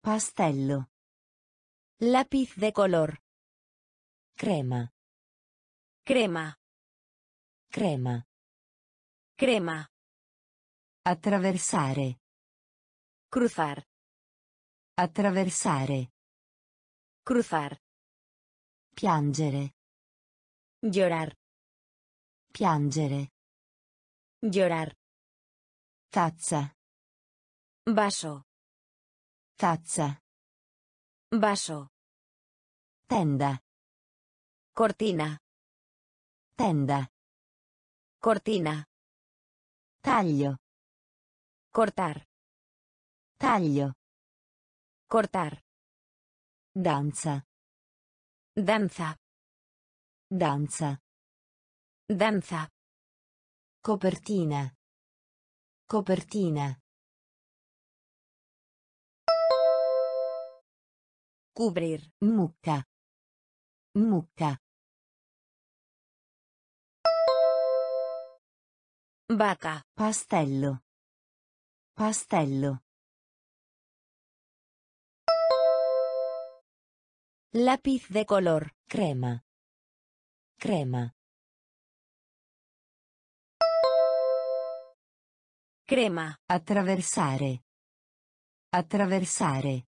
Pastello. Lápiz de color. Crema. Crema. Crema. Crema. Attraversare. Cruzar. Attraversare. Cruzar. Piangere. Llorar. Piangere. Llorar. Tazza. Vaso. Tazza. Vaso. Tenda. Cortina. Tenda. Cortina. Taglio. Cortar. Taglio. Cortar. Danza. Danza. Danza. Danza. Copertina. Copertina. Cubrir. Mucca. Mucca. Vaca. Pastello. Pastello. Lápiz de color. Crema. Crema. Crema. Attraversare. Attraversare.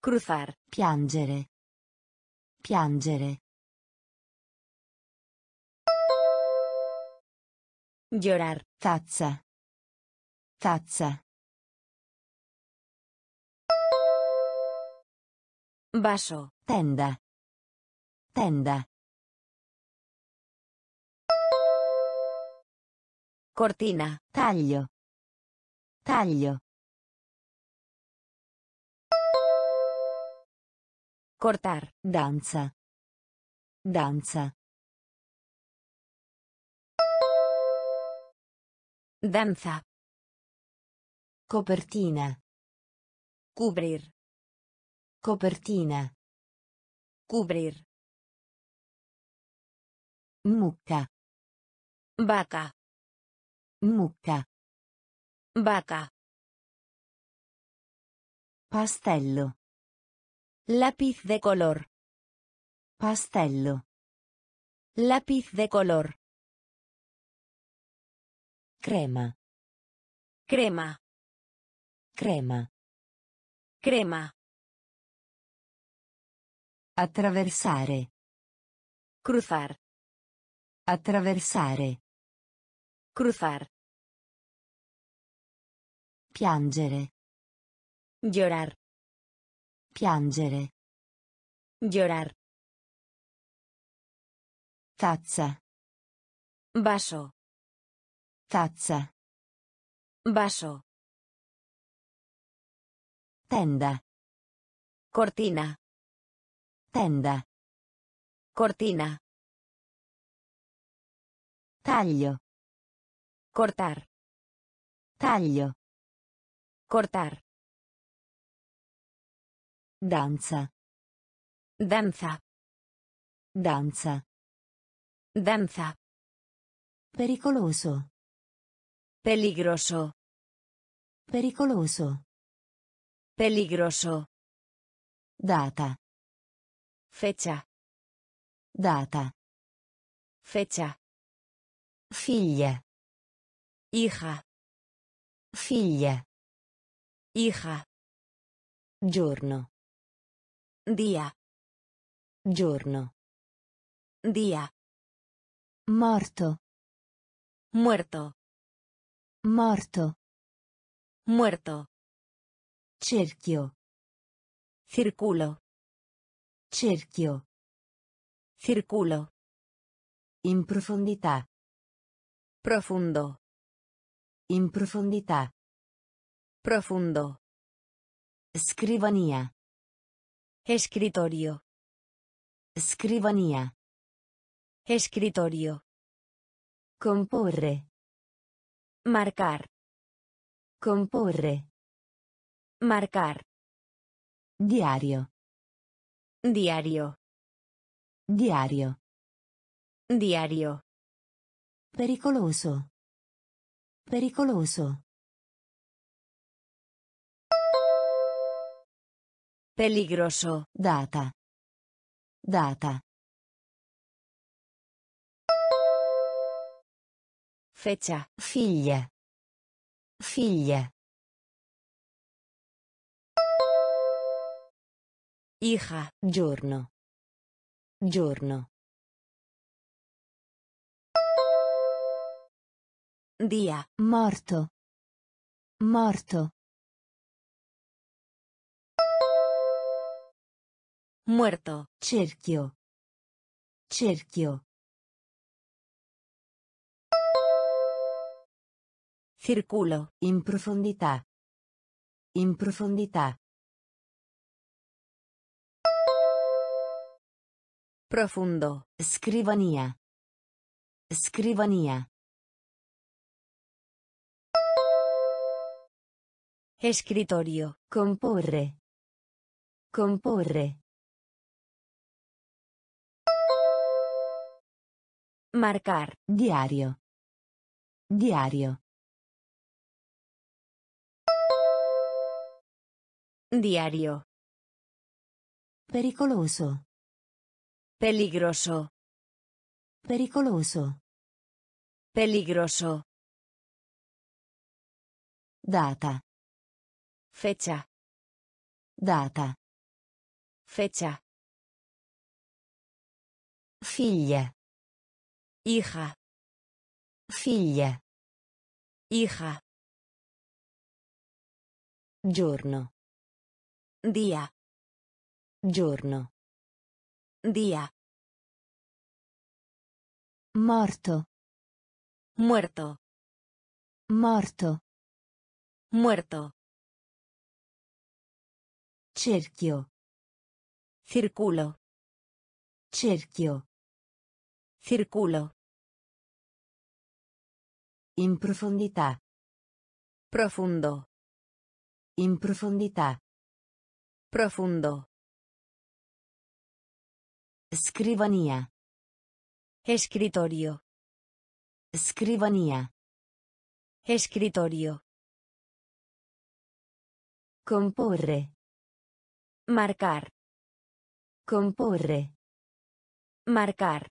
Cruzar. Piangere. Piangere. Llorar. Tazza. Tazza. Vaso. Tenda. Tenda. Cortina. Taglio. Taglio. Cortar. Danza. Danza. Danza. Copertina. Cubrir. Copertina. Cubrir. Mucca. Vaca. Mucca. Vaca. Pastello. Lápiz de color. Pastello. Lápiz de color. Crema. Crema. Crema. Crema. Attraversare. Cruzar. Attraversare. Cruzar. Piangere. Llorar. Piangere. Llorar. Tazza. Vaso. Tazza. Vaso. Tenda. Cortina. Tenda. Cortina. Taglio. Cortar. Taglio. Cortar. Danza. Danza. Danza. Danza. Pericoloso. Peligroso. Pericoloso. Peligroso. Data. Fecha. Data. Fecha. Figlia. Hija. Figlia. Hija. Giorno. Día. Giorno. Día. Morto. Muerto. Morto. Muerto. Cerchio. Círculo. Cerchio. Círculo. In profondità. Profundo. In profondità. Profundo. Scrivania. Escritorio. Scrivania. Escritorio. Comporre. Marcar. Comporre. Marcar. Diario. Diario. Diario. Diario. Pericoloso. Pericoloso. Peligroso. Data. Data. Fecha. Figlia. Figlia. Hija. Giorno. Giorno. Día. Morto. Morto. Muerto. Cerchio. Cerchio. Círculo. In profondità. In profondità. Profundo. Scrivania. Scrivania. Escritorio. Comporre. Comporre. Marcar. Diario. Diario. Diario. Pericoloso. Peligroso. Pericoloso. Peligroso. Data. Fecha. Data. Fecha. Figlia. Hija. Figlia. Hija. Giorno. Día. Giorno. Día. Morto. Muerto. Morto. Muerto. Cerchio. Círculo. Cerchio. Círculo. In profondità. Profundo. In profondità. Profundo. Scrivania. Escritorio. Scrivania. Escritorio. Comporre. Marcar. Comporre. Marcar.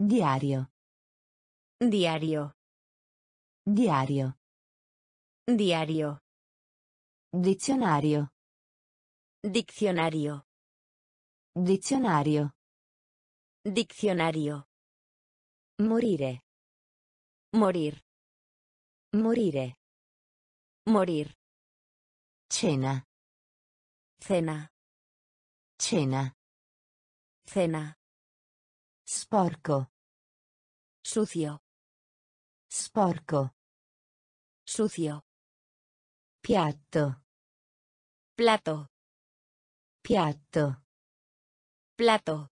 Diario. Diario. Diario. Diario. Dizionario. Diccionario. Dizionario. Diccionario. Morire. Morir. Morire. Morir. Cena. Cena. Cena. Cena. Sporco. Sucio. Sporco. Sucio. Piatto. Plato. Piatto. Plato.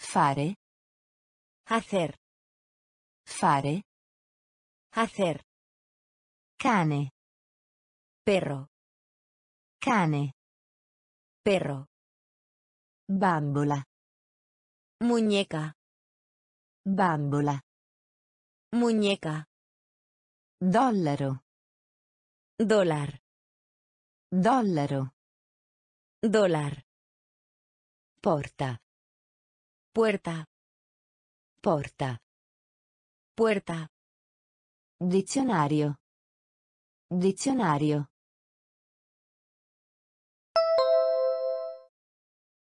Fare. Hacer. Fare. Hacer. Cane. Perro. Cane. Perro. Bambola. Muñeca. Bambola. Muñeca. Dollaro. Dólar. Dollaro. Dólar. Porta. Puerta. Porta. Puerta. Dizionario. Dizionario.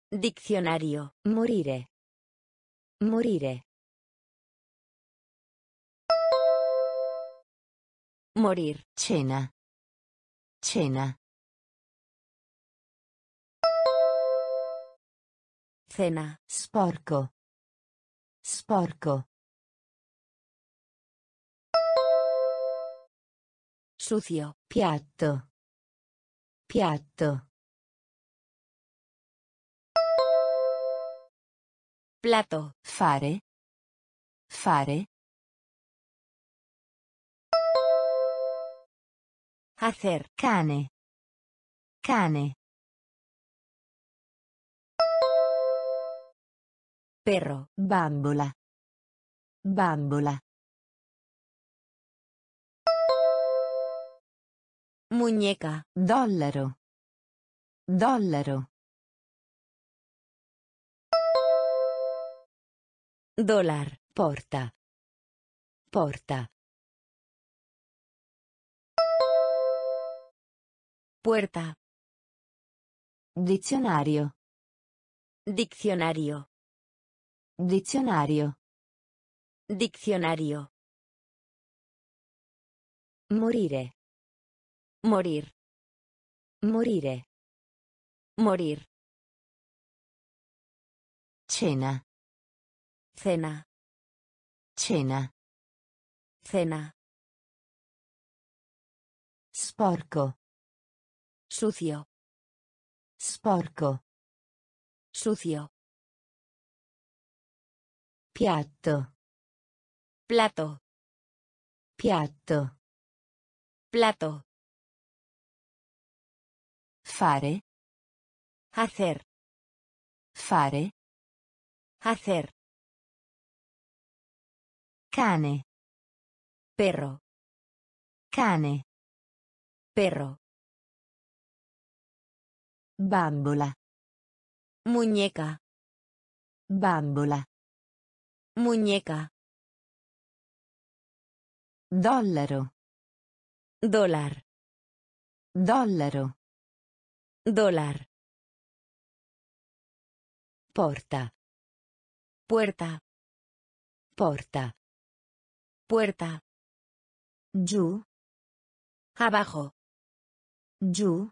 Diccionario. Morire. Morire. Morir. Cena. Cena. Cena. Sporco. Sporco. Sucio. Piatto. Piatto. Plato. Fare. Fare. Hacer. Cane. Cane. Perro. Bambola. Bambola. Muñeca. Dollaro. Dollaro. Dólar. Porta. Porta. Puerta. Dizionario. Diccionario. Dizionario. Diccionario. Morire. Morir. Morire. Morir. Cena. Cena. Cena. Cena. Sporco. Sucio. Sporco. Sucio. Piatto. Plato. Piatto. Plato. Fare. Hacer. Fare. Hacer. Cane. Perro. Cane. Perro. Bambola. Muñeca. Bambola. Muñeca. Dollaro. Dólar. Dollaro. Dólar. Porta. Puerta. Porta. Puerta. Giù. Abajo. Giù.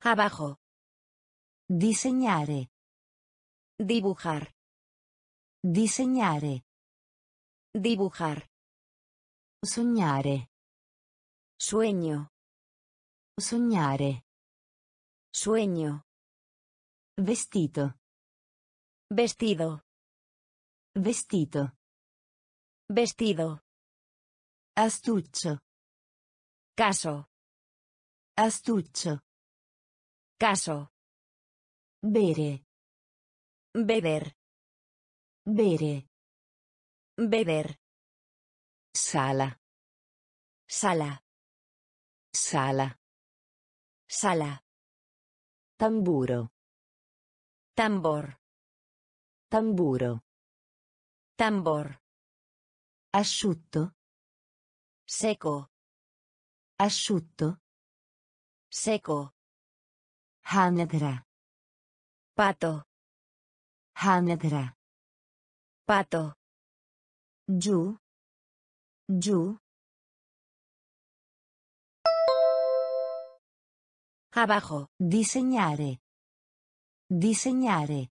Abajo. Disegnare. Dibujar. Disegnare. Dibujar. Sognare. Sueño. Sognare. Sueño. Vestito. Vestido. Vestito. Vestido. Astuccio. Caso. Astuccio. Caso. Bere. Beber. Bere. Beber. Sala. Sala. Sala. Sala. Tamburo. Tambor. Tamburo. Tambor. Asciutto. Seco. Asciutto. Seco. Hanedra. Pato. Hanedra. Pato. Giù. Giù. Abajo. Disegnare. Disegnare.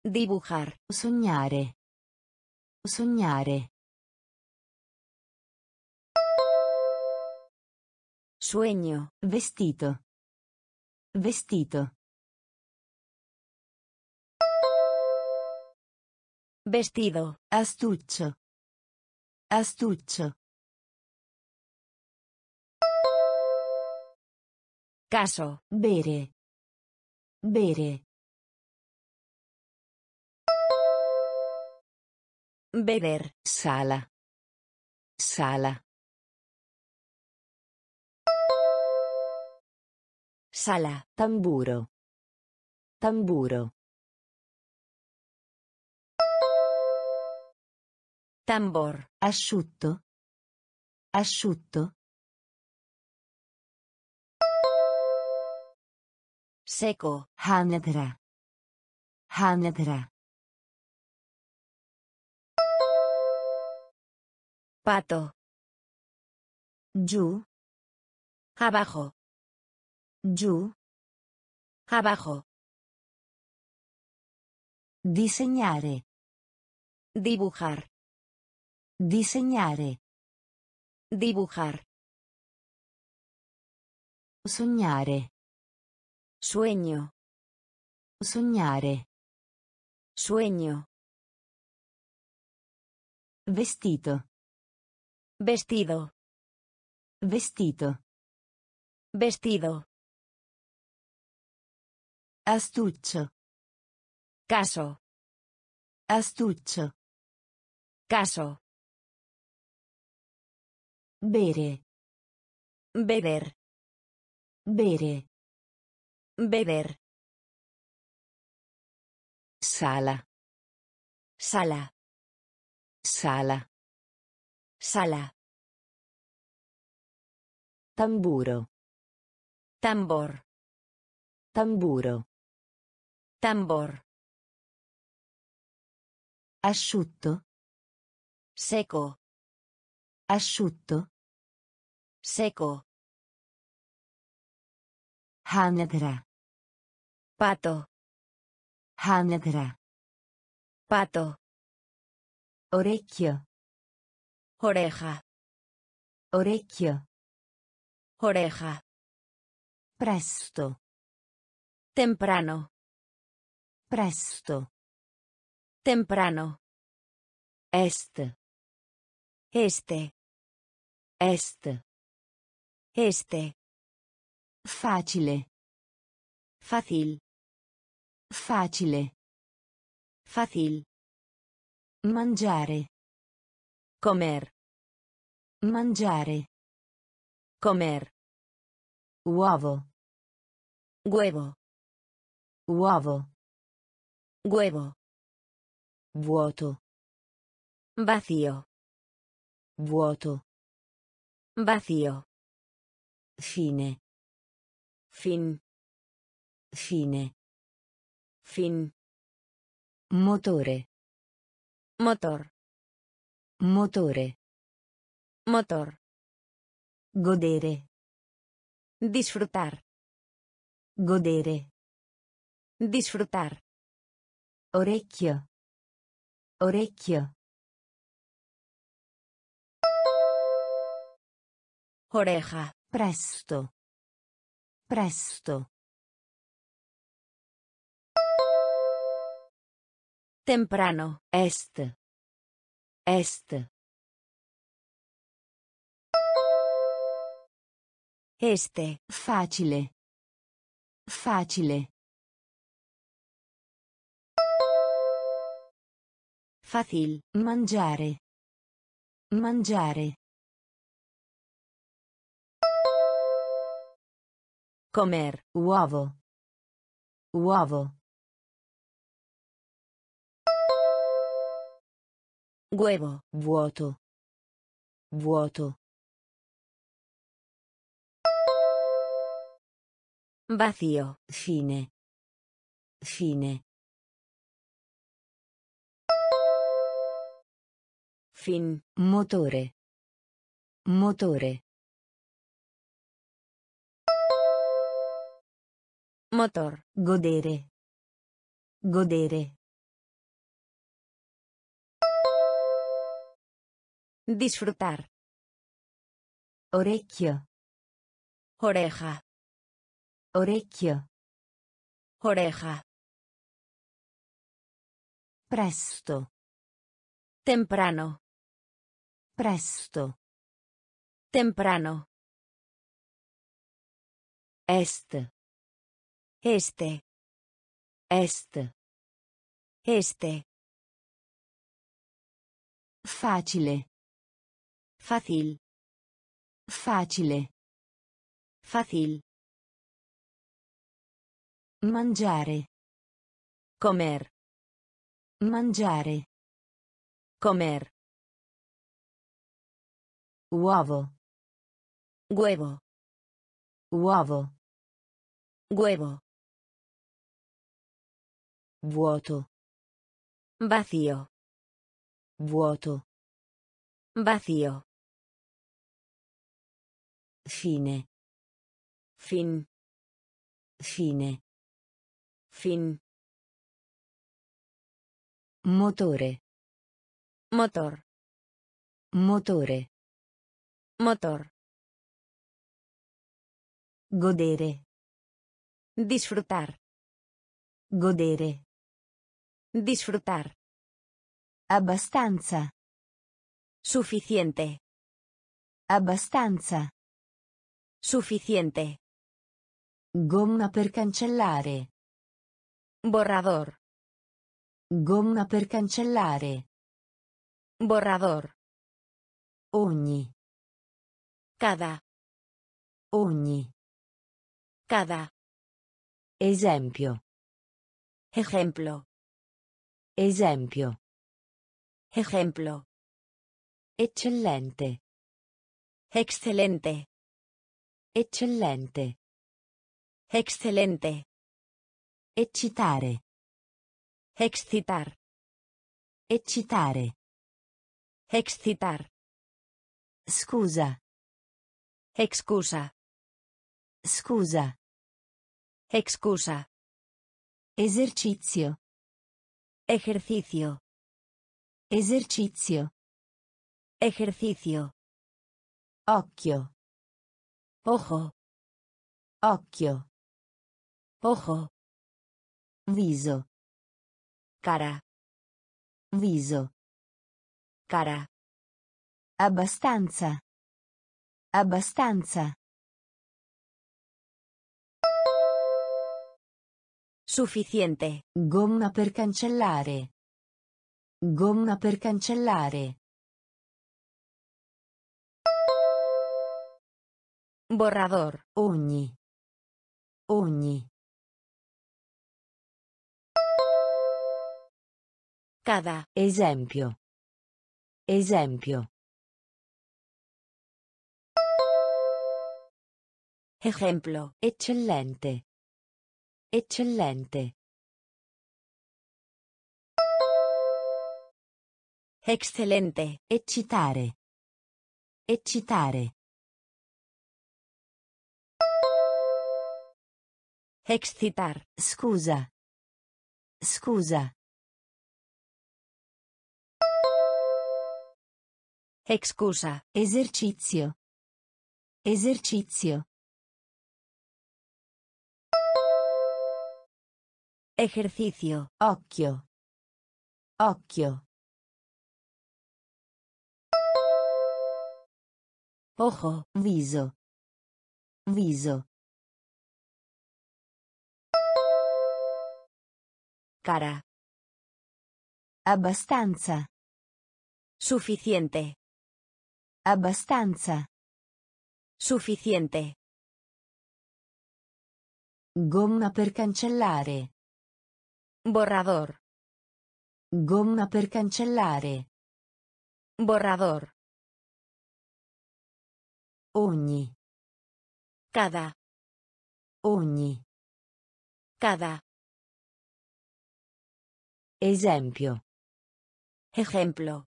Dibujar. Sognare. Sognare. Sueño. Vestito. Vestito. Vestido. Astuccio. Astuccio. Caso. Bere. Bere. Beber. Sala. Sala. Sala. Tamburo. Tamburo. Tambor. Asciutto. Asciutto. Seco. Hanedra. Hanedra. Pato. Giù. Abajo. Giù. Abajo. Disegnare. Dibujar. Disegnare. Dibujar. Sognare. Sueño. Sognare. Sueño. Vestito. Vestido. Vestito. Vestido. Astuccio. Caso. Astuccio. Caso. Bere. Beber. Bere. Beber. Sala. Sala. Sala. Sala. Tamburo. Tambor. Tamburo. Tambor. Asciutto. Seco. Asciutto. Seco. Hanedra. Pato. Hanedra. Pato. Orecchio. Oreja. Orecchio. Oreja. Presto. Temprano. Presto. Temprano. Est. Este. Est. Este. Facile. Fácil. Facile. Fácil. Mangiare. Comer. Mangiare. Comer. Uovo. Huevo. Uovo. Huevo. Vuoto. Vacío. Vuoto. Vacío. Fine. Fin. Fine. Fin. Motore. Motor. Motore. Motor. Godere. Disfrutar. Godere. Disfrutar. Orecchio. Orecchio. Oreja. Presto. Presto. Temprano. Est. Est. Este. Facile. Facile. Fácil. Mangiare. Mangiare. Comer. Uovo. Uovo. Huevo. Vuoto. Vuoto. Vacío. Fine. Fine. Fin. Motore. Motore. Motor. Godere. Godere. Disfrutar. Orecchio. Oreja. Orecchio. Oreja. Presto. Temprano. Presto. Temprano. Est. Este. Est. Este. Facile. Fácil. Facile. Fácil. Mangiare. Comer. Mangiare. Comer. Uovo. Huevo. Uovo. Huevo. Vuoto. Vacío. Vuoto. Vacío. Fine. Fin. Fine. Fin. Motore. Motor. Motore. Motor. Godere. Disfrutar. Godere. Disfrutar. Abbastanza. Suficiente. Abbastanza. Suficiente. Gomma per cancellare. Borrador. Gomma per cancellare. Borrador. Ogni. Cada. Ogni. Cada. Esempio. Ejemplo. Esempio. Ejemplo. Eccellente. Excelente. Eccellente. Excelente. Eccitare. Excitar. Eccitare. Excitar. Scusa. Excusa. Scusa. Excusa. Esercizio. Ejercicio. Esercizio. Ejercicio. Occhio. Ojo. Occhio. Ojo. Viso. Cara. Viso. Cara. Abbastanza. Abbastanza. Suficiente. Gomma per cancellare. Gomma per cancellare. Borrador. Ogni. Ogni. Cada. Esempio. Esempio. Ejemplo. Eccellente. Eccellente. Excelente. Eccitare. Eccitare. Excitar. Scusa. Scusa. Excusa. Esercizio. Esercizio. Ejercicio. Occhio. Occhio. Ojo. Viso. Viso. Cara. Abbastanza. Suficiente. Abbastanza. Suficiente. Gomma per cancellare. Borrador. Gomma per cancellare. Borrador. Ogni. Cada. Ogni. Cada. Esempio. Ejemplo.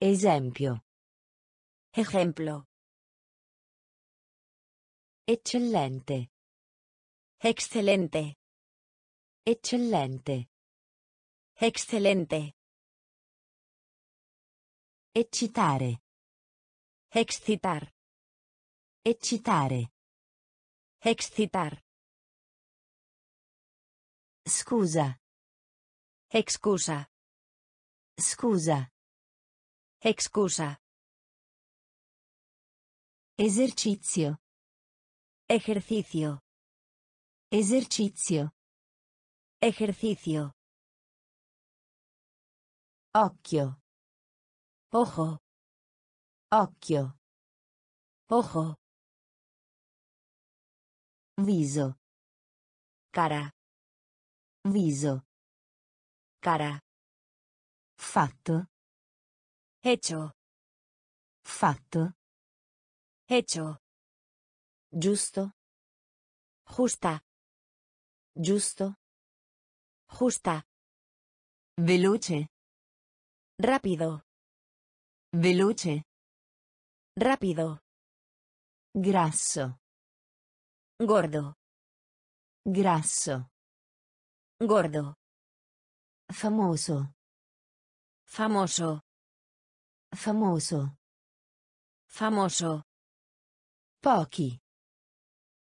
Esempio. Ejemplo. Eccellente. Excelente. Eccellente. Excelente. Eccitare. Excitar. Eccitare. Excitar. Scusa. Excusa. Scusa. Excusa. Esercizio. Ejercicio. Esercizio. Ejercicio. Occhio. Ojo. Occhio. Ojo. Viso. Cara. Viso. Cara. Fatto. Hecho. Fatto. Hecho. Giusto. Justa. Giusto. Justa. Veloce. Rápido. Veloce. Rápido. Grasso. Gordo. Grasso. Gordo. Famoso. Famoso. Famoso. Famoso. Pochi.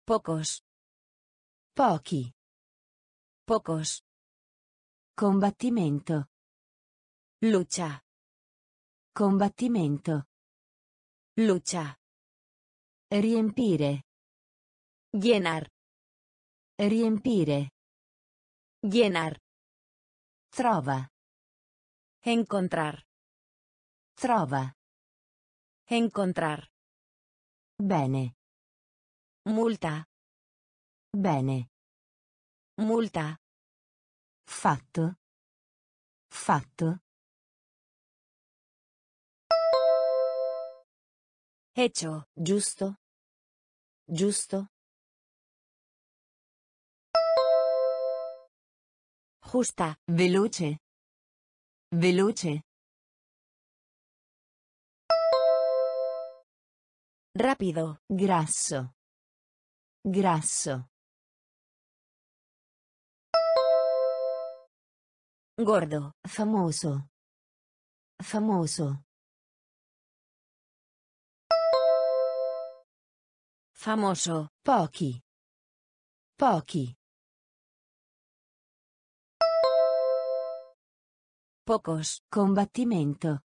Pocos. Pochi. Pocos. Combattimento. Lucha. Combattimento. Lucha. Riempire. Llenar. Riempire. Llenar. Trova. Encontrar. Trova. Encontrar. Bene. Multa. Bene. Multa. Fatto. Fatto. Hecho. Giusto. Giusto. Justa. Veloce. Veloce. Rápido. Grasso. Grasso. Gordo. Famoso. Famoso. Famoso. Pochi. Pochi. Pocos. Combattimento.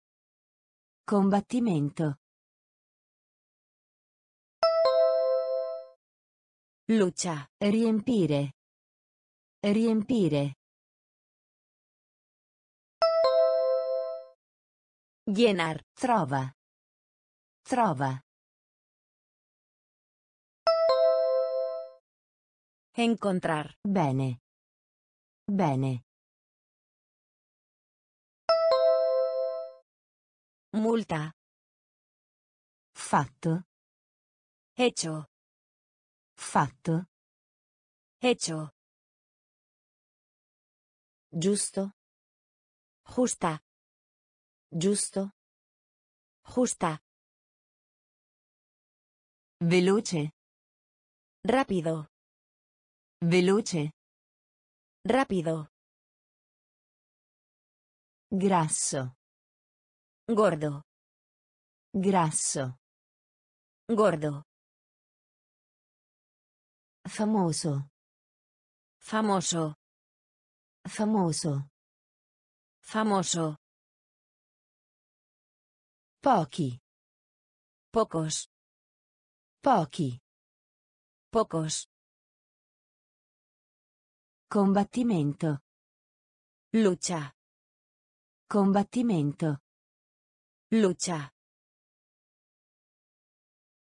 Combattimento. Lucha. Riempire. Riempire. Llenar. Trova. Trova. Encontrar. Bene. Bene. Multa. Fatto. Hecho. Fatto. Hecho. Giusto. Justa. Giusto. Justa. Veloce. Rápido. Veloce. Rápido. Grasso. Gordo. Grasso. Gordo. Famoso. Famoso. Famoso. Famoso. Pochi. Pocos. Pochi. Pocos. Combattimento. Lucha. Combattimento. Lucha.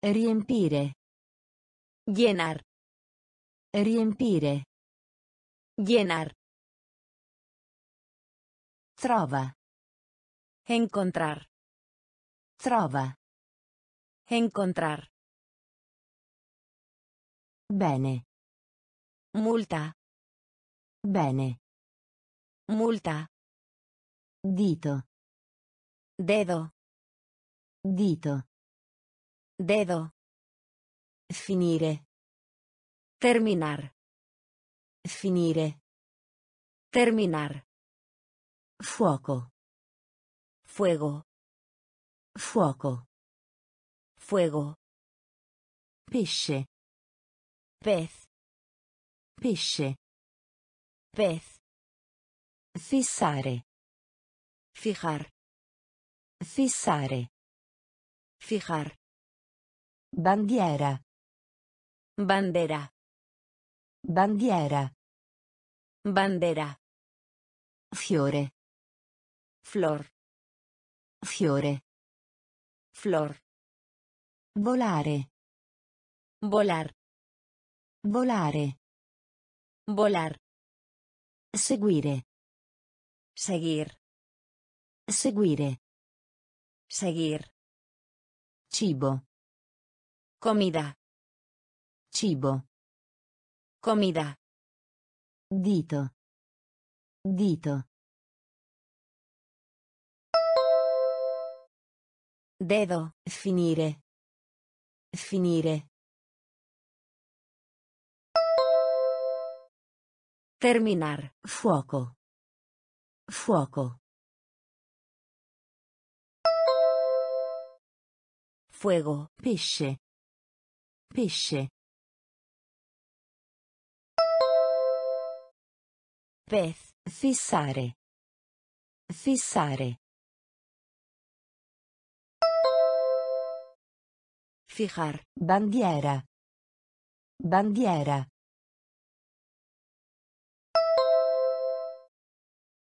Riempire. Llenar. Riempire. Llenar. Trova. Encontrar. Trova. Encontrar. Bene. Multa. Bene. Multa. Dito. Dedo. Dito. Dedo. Finire. Terminar. Finire. Terminar. Fuoco. Fuego. Fuoco. Fuego. Pesce. Pez. Pesce. Pez. Fissare. Fijar. Fissare. Fijar. Bandiera. Bandera. Bandiera. Bandera. Fiore. Flor. Fiore. Flor. Volare. Volar. Volare. Volar. Seguire. Seguir. Seguire. Seguir. Cibo. Comida. Cibo. Comida. Dito. Dito. Dedo. Finire. Finire. Terminar. Fuoco. Fuoco. Fuego. Pesce. Pesce. Pez. Fissare. Fissare. Fijar. Bandiera. Bandiera.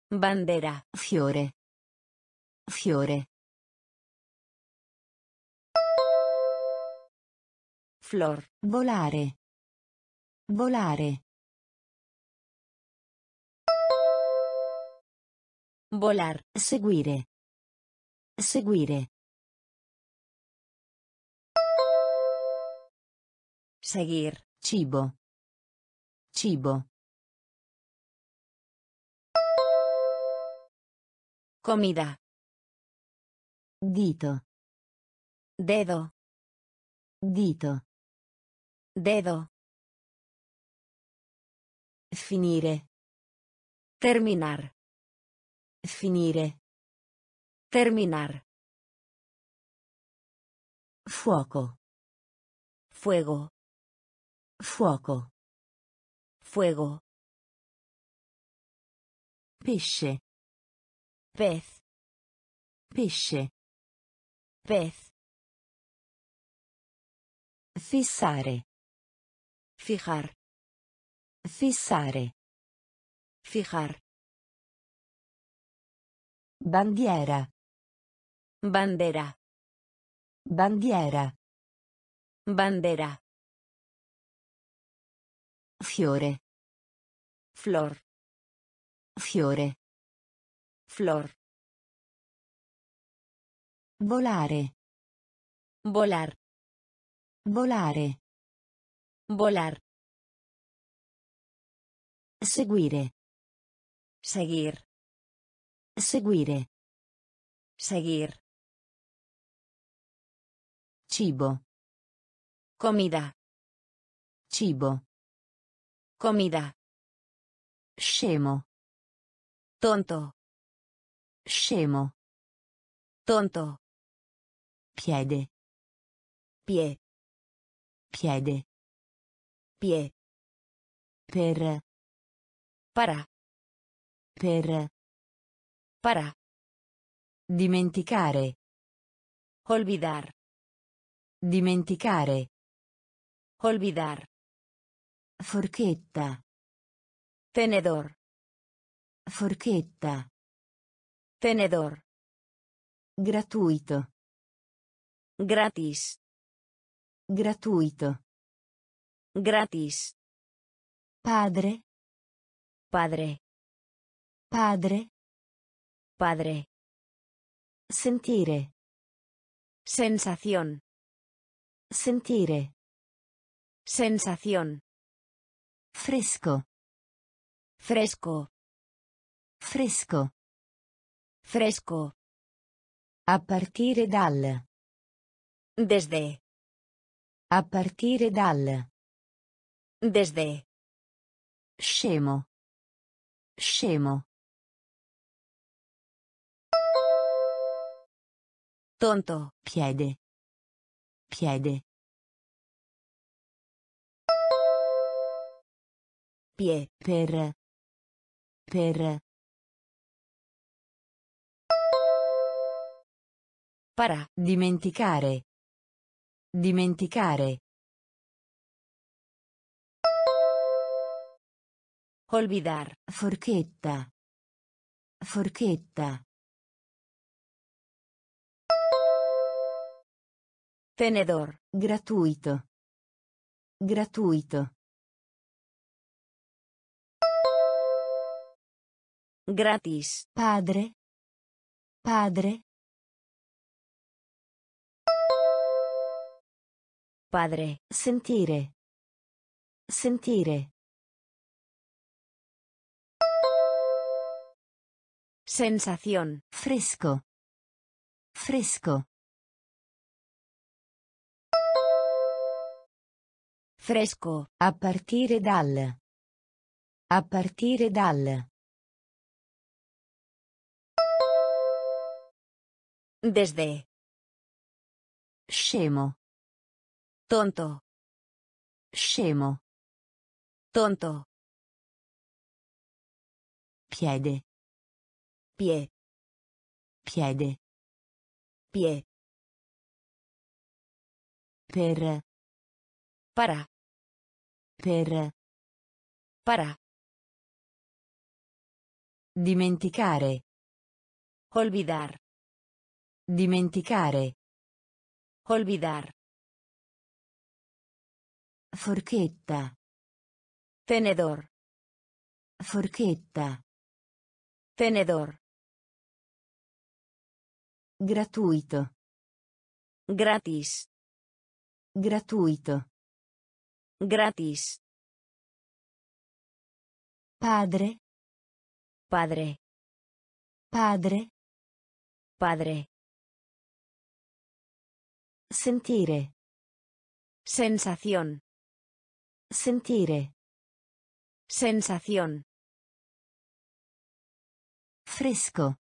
Bandera. Fiore. Fiore. Flor. Volare. Volare. Volar. Seguire. Seguire. Seguir. Cibo. Cibo. Comida. Dito. Dedo. Dito. Dedo. Finire. Terminar. Finire. Terminar. Fuoco. Fuego. Fuoco. Fuego. Pesce. Pez. Pesce. Pez. Fissare. Fijar. Fissare. Fijar. Bandiera. Bandera. Bandiera. Bandera. Fiore. Flor. Fiore. Flor. Volare. Volar. Volare. Volar. Seguire. Seguir. Seguire. Seguir. Cibo. Comida. Cibo. Comida. Scemo. Tonto. Scemo. Tonto. Piede. Pie. Piede. Pie. Per. Para. Per. Para. Dimenticare. Olvidar. Dimenticare. Olvidar. Forchetta. Tenedor. Forchetta. Tenedor. Gratuito. Gratis. Gratuito. Gratis. Padre. Padre. Padre. Padre. Sentire. Sensación. Sentire. Sensación. Fresco. Fresco. Fresco. Fresco. A partire dal. Desde. A partire dal. Desde. Scemo. Scemo. Tonto. Piede. Piede. Pie. Per. Per. Para. Dimenticare. Dimenticare. Olvidar. Forchetta. Forchetta. Tenedor. Gratuito. Gratuito. Gratis. Padre. Padre. Padre. Sentire. Sentire. Sensación. Fresco. Fresco. Fresco. A partire dal. A partire dal. Desde. Scemo. Tonto. Scemo. Tonto. Piede. Pie. Piede. Pie. Per. Para. Per. Para. Dimenticare. Olvidar. Dimenticare. Olvidar. Forchetta. Tenedor. Forchetta. Tenedor. Gratuito. Gratis. Gratuito. Gratis. Padre. Padre. Padre. Padre. Sentire. Sensación. Sentire. Sensación. Fresco.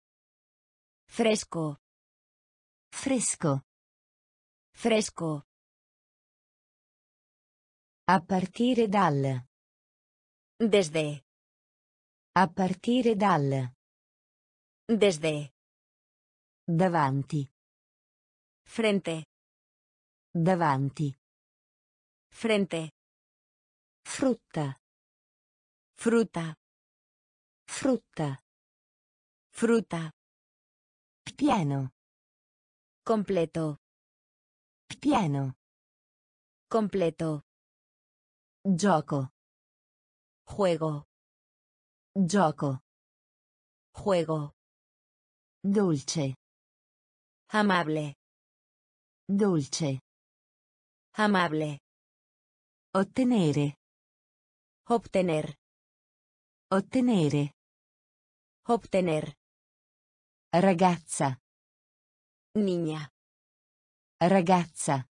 Fresco. Fresco. Fresco. A partire dal. Desde. A partire dal. Desde. Davanti. Frente. Davanti. Frente. Frutta. Fruta. Frutta. Fruta. Pieno. Completo. Pieno. Completo. Gioco. Juego. Gioco. Juego. Dolce. Amable. Dolce. Amable. Ottenere. Obtener. Ottenere. Obtener. Ragazza. Niña. Ragazza.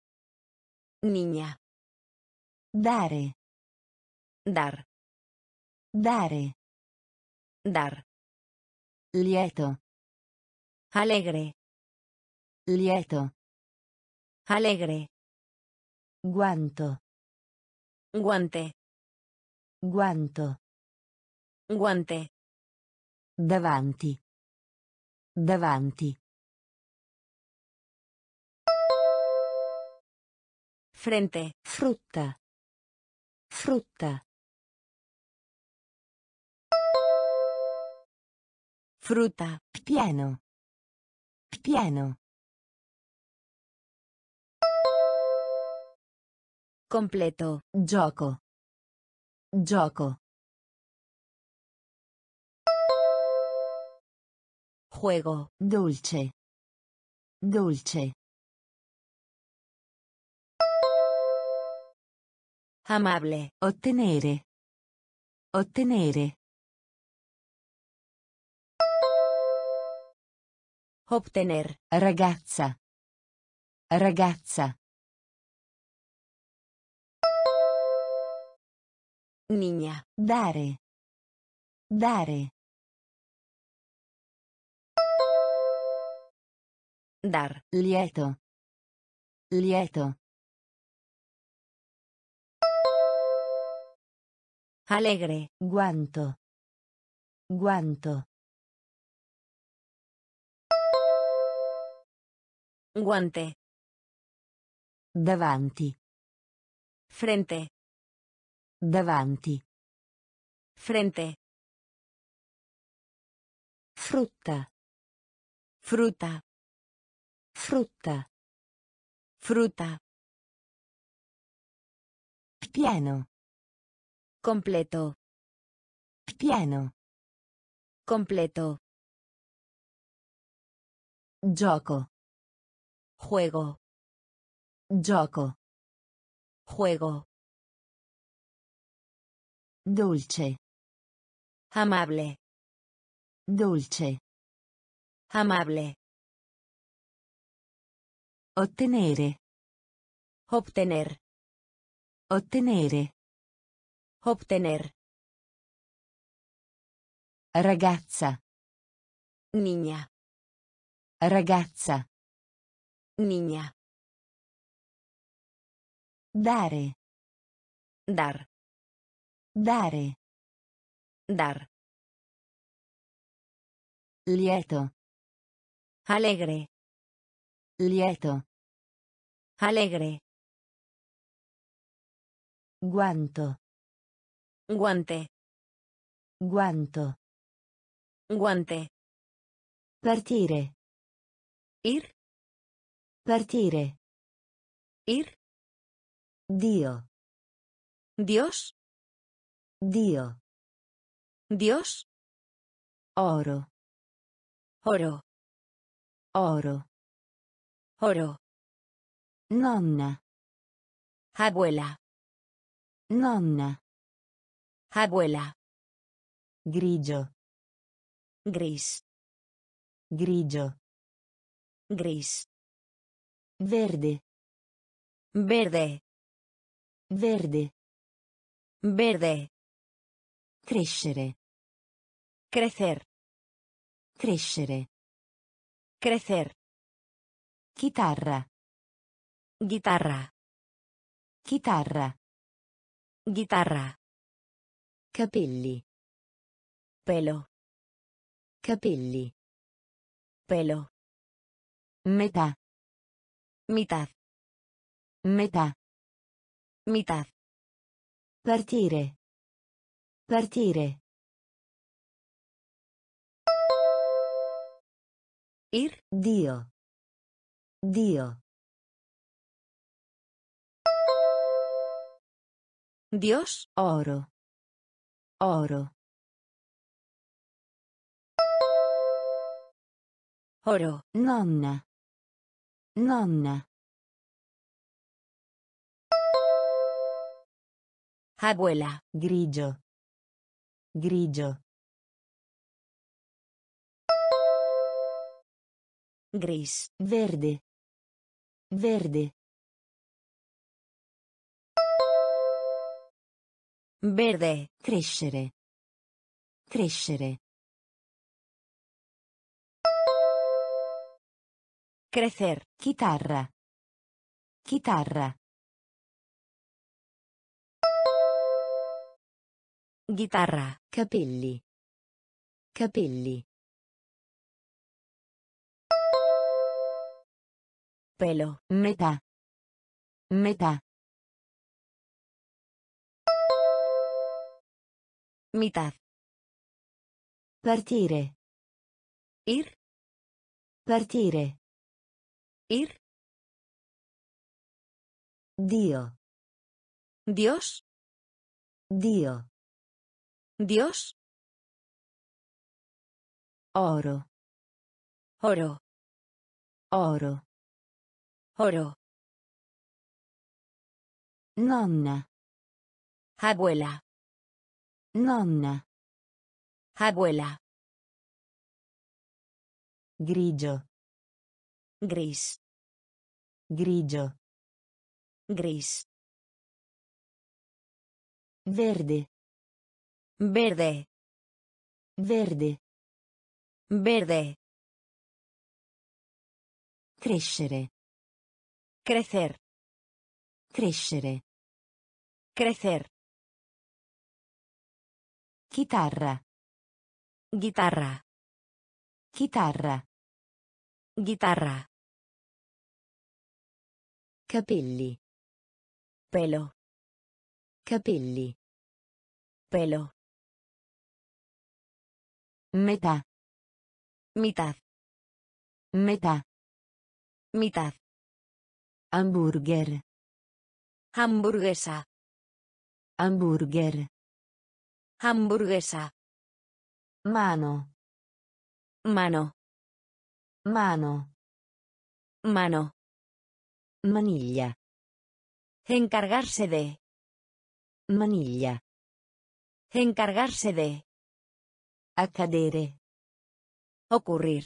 Niña. Dare. Dar. Dare. Dar. Lieto. Alegre. Lieto. Alegre. Guanto. Guante. Guanto. Guante. Davanti. Davanti. Frente. Frutta. Frutta. Fruta. Pieno. Pieno. Completo. Gioco. Gioco. Juego. Dolce. Dolce. Amable. Ottenere. Ottenere. Obtener. Ragazza. Ragazza. Niña. Dare. Dare. Dar. Lieto. Lieto. Alegre. Guanto. Guanto. Guante. Davanti. Frente. Davanti. Frente. Frutta. Fruta. Frutta. Fruta. Pieno. Completo. Pieno. Completo. Gioco. Juego. Gioco. Juego. Dolce. Amable. Dolce. Amable. Ottenere. Obtener. Ottenere. Obtener. Ragazza. Niña. Ragazza. Niña. Dare. Dar. Dare. Dar. Lieto. Alegre. Lieto. Alegre. Guanto. Guante. Guanto. Guante. Partire. Ir. Partire. Ir. Dio. Dios. Dio. Dios. Oro. Oro. Oro. Oro. Nonna. Abuela. Nonna. Abuela. Grigio. Gris. Grigio. Gris. Verde. Verde. Verde. Verde. Crescere. Crecer. Crescere. Crecer. Chitarra. Guitarra. Chitarra. Guitarra. Capelli. Pelo. Capelli. Pelo. Metà. Mitad. Metà. Mitad. Partire. Partire. Ir. Dio. Dio. Dios. Oro. Oro. Oro. Nonna. Nonna. Abuela. Grigio. Grigio. Gris. Verde. Verde. Verde. Crescere. Crescere. Crecer. Chitarra. Chitarra. Guitarra. Capelli. Capelli. Pelo. Metà. Metà. Mitad. Partire. Ir. Partire. Ir. Dio. Dios. Dio. Dios. Oro. Oro. Oro. Oro. Nonna. Abuela. Nonna. Abuela. Grigio. Gris. Grigio. Gris. Verde. Verde. Verde. Verde. Crescere. Crecer. Crescere. Crecer. Chitarra. Guitarra. Chitarra. Guitarra. Capelli. Pelo. Capelli. Pelo. Metà. Mitad. Metà. Mitad. Hamburger. Hamburguesa. Hamburger. Hamburguesa. Mano. Mano. Mano. Mano. Maniglia. Encargarse de. Maniglia. Encargarse de. Accadere. Ocurrir.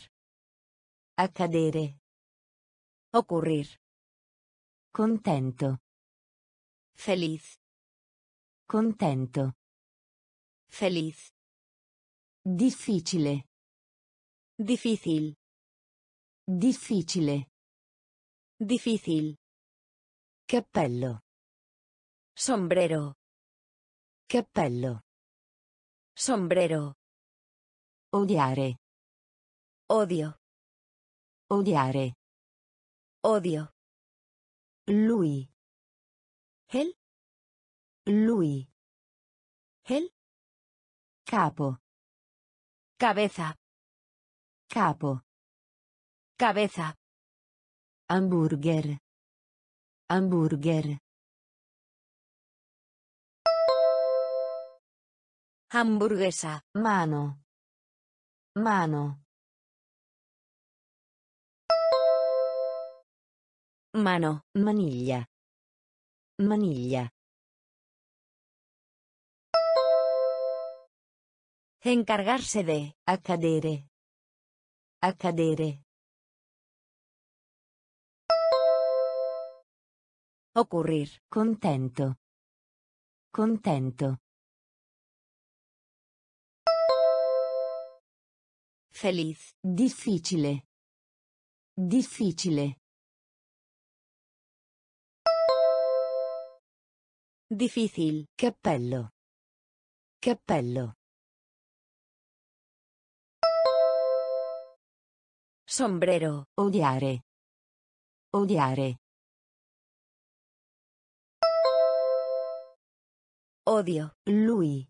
Accadere. Ocurrir. Contento. Feliz. Contento. Feliz. Difficile. Difícil. Difficile. Difícil. Cappello. Sombrero. Cappello. Sombrero. Odiare. Odio. Odiare. Odio. Lui. Él. Lui. Él. Capo. Cabeza. Capo. Cabeza. Hamburger. Hamburger. Hamburguesa. Mano. Mano. Mano. Maniglia. Maniglia. Encargarse de. Accadere. Accadere. Ocurrir. Contento. Contento. Feliz. Difficile. Difficile. Difícil. Cappello. Cappello. Sombrero. Odiare. Odiare. Odio. Lui.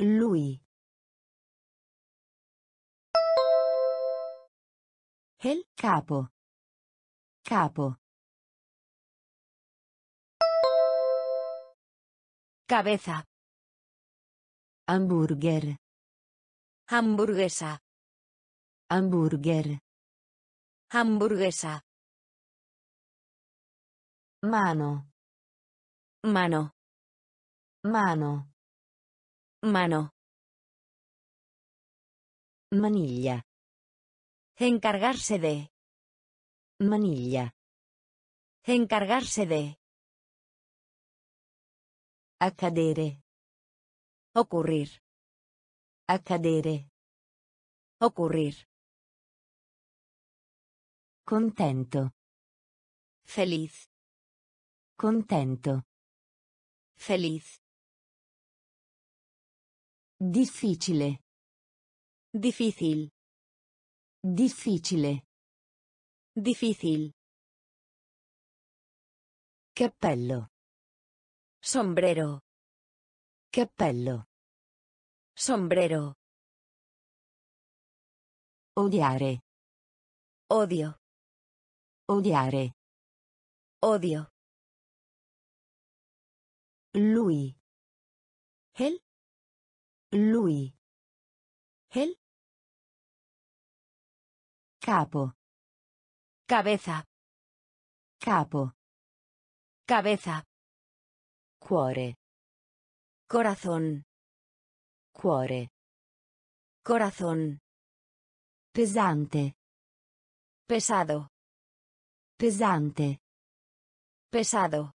Lui. Él. Capo. Capo. Cabeza. Hamburger. Hamburguesa. Hamburger. Hamburguesa. Mano. Mano. Mano. Mano. Maniglia. Encargarse de. Maniglia. Encargarse de. Accadere. Ocurrir. Accadere. Ocurrir. Contento. Feliz. Contento. Feliz. Difficile. Difícil. Difficile. Difícil. Cappello. Sombrero. Cappello. Sombrero. Odiare. Odio. Odiare. Odio. Lui. Él. Lui. Él. Capo. Cabeza. Capo. Cabeza. Cuore. Corazón. Cuore. Corazón. Pesante. Pesado. Pesante. Pesado.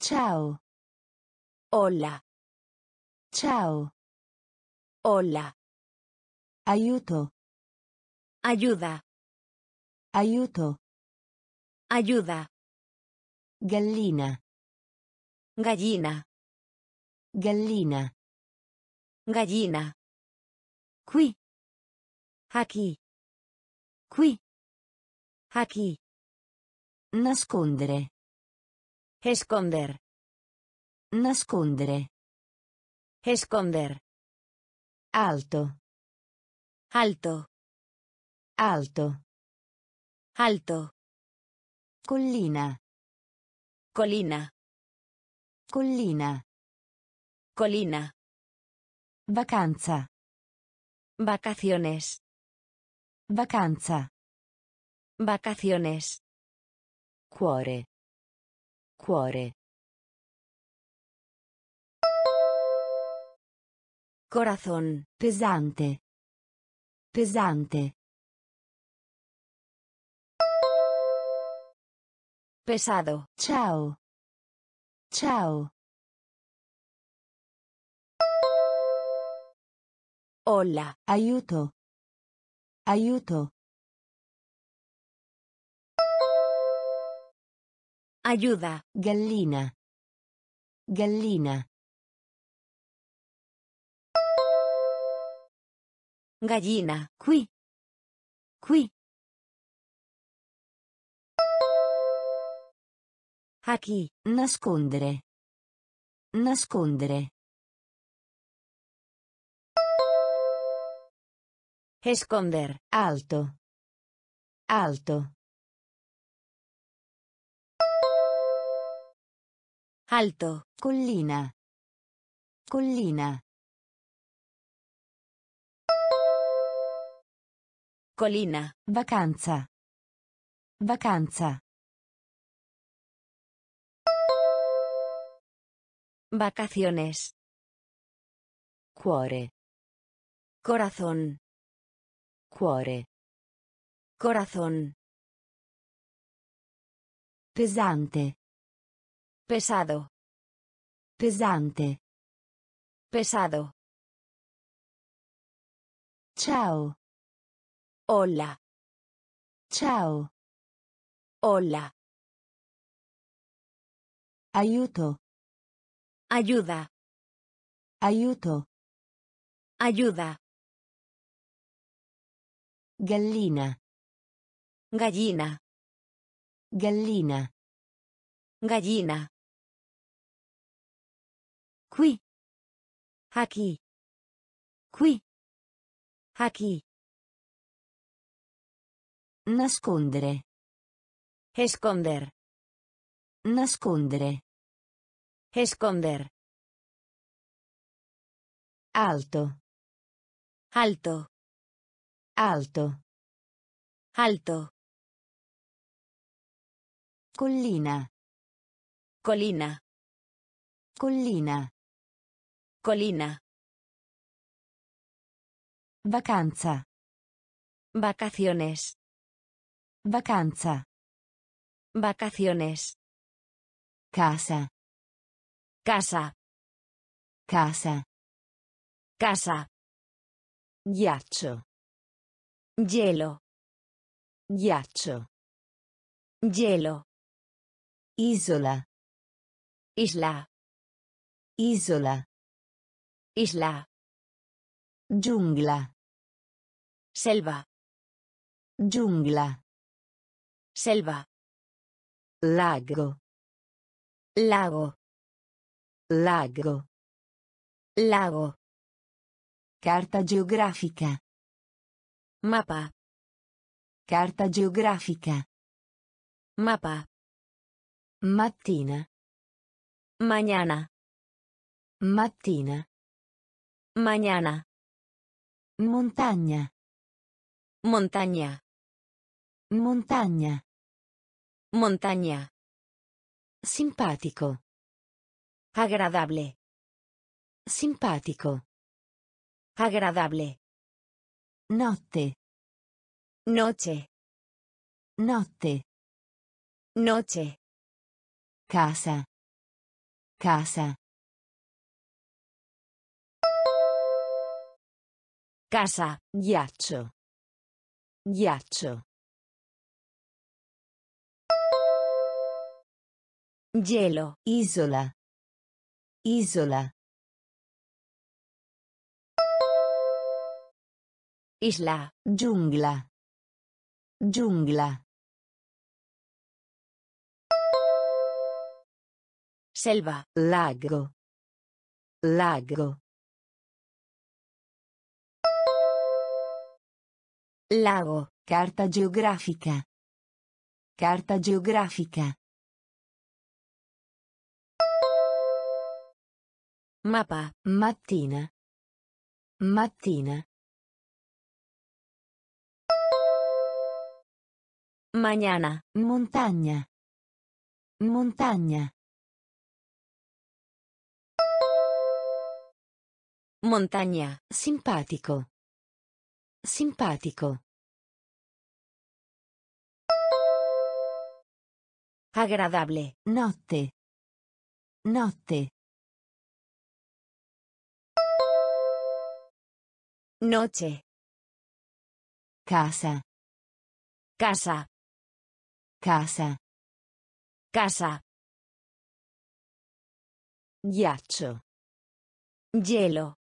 Ciao. Hola. Ciao. Hola. Aiuto. Ayuda. Aiuto. Ayuda. Gallina. Gallina. Gallina. Gallina. Qui. Aquí. Qui. Aquí. Nascondere. Esconder. Nascondere. Esconder. Alto. Alto. Alto. Alto. Collina. Colina. Collina. Colina. Vacanza. Vacaciones. Vacanza. Vacaciones. Cuore. Cuore. Corazón. Pesante. Pesante. Pesado. Ciao. Ciao. Hola. Aiuto. Aiuto. Ayuda. Gallina. Gallina. Gallina. Qui. Qui. Aquí. Nascondere. Nascondere. Esconder. Alto. Alto. Alto. Collina. Collina. Colina. Vacanza. Vacanza. Vacaciones. Cuore. Corazón. Cuore. Corazón. Pesante. Pesado. Pesante. Pesado. Ciao. Hola. Ciao. Hola. Aiuto. Ayuda. Aiuto. Ayuda. Gallina. Gallina. Gallina. Gallina. Qui. Aquí. Qui. Aquí. Nascondere. Esconder. Nascondere. Esconder. Alto. Alto. Alto. Alto. Collina. Colina. Collina. Colina. Vacanza. Vacaciones. Vacanza. Vacaciones. Casa. Casa. Casa. Casa. Ghiaccio. Hielo. Ghiaccio. Hielo. Isola. Isla. Isola. Isla. Giungla. Selva. Giungla. Selva. Lago. Lago. Lago. Lago. Carta geografica. Mapa. Carta geografica. Mapa. Mattina. Mañana. Mattina. Mañana. Montagna. Montaña. Montagna. Montaña. Simpatico. Agradable. Simpático. Agradable. Notte. Noche. Notte. Noche. Casa. Casa. Casa, ghiaccio. Ghiaccio. Gelo, isola. Isola. Isla. Giungla. Giungla. Selva. Lago. Lago. Lago. Carta geografica. Carta geografica. Mapa. Mattina. Mattina. Mañana. Montagna. Montagna. Montaña. Simpatico. Simpatico. Agradable. Notte. Notte. Noche. Casa. Casa. Casa. Casa. Ghiaccio. Hielo.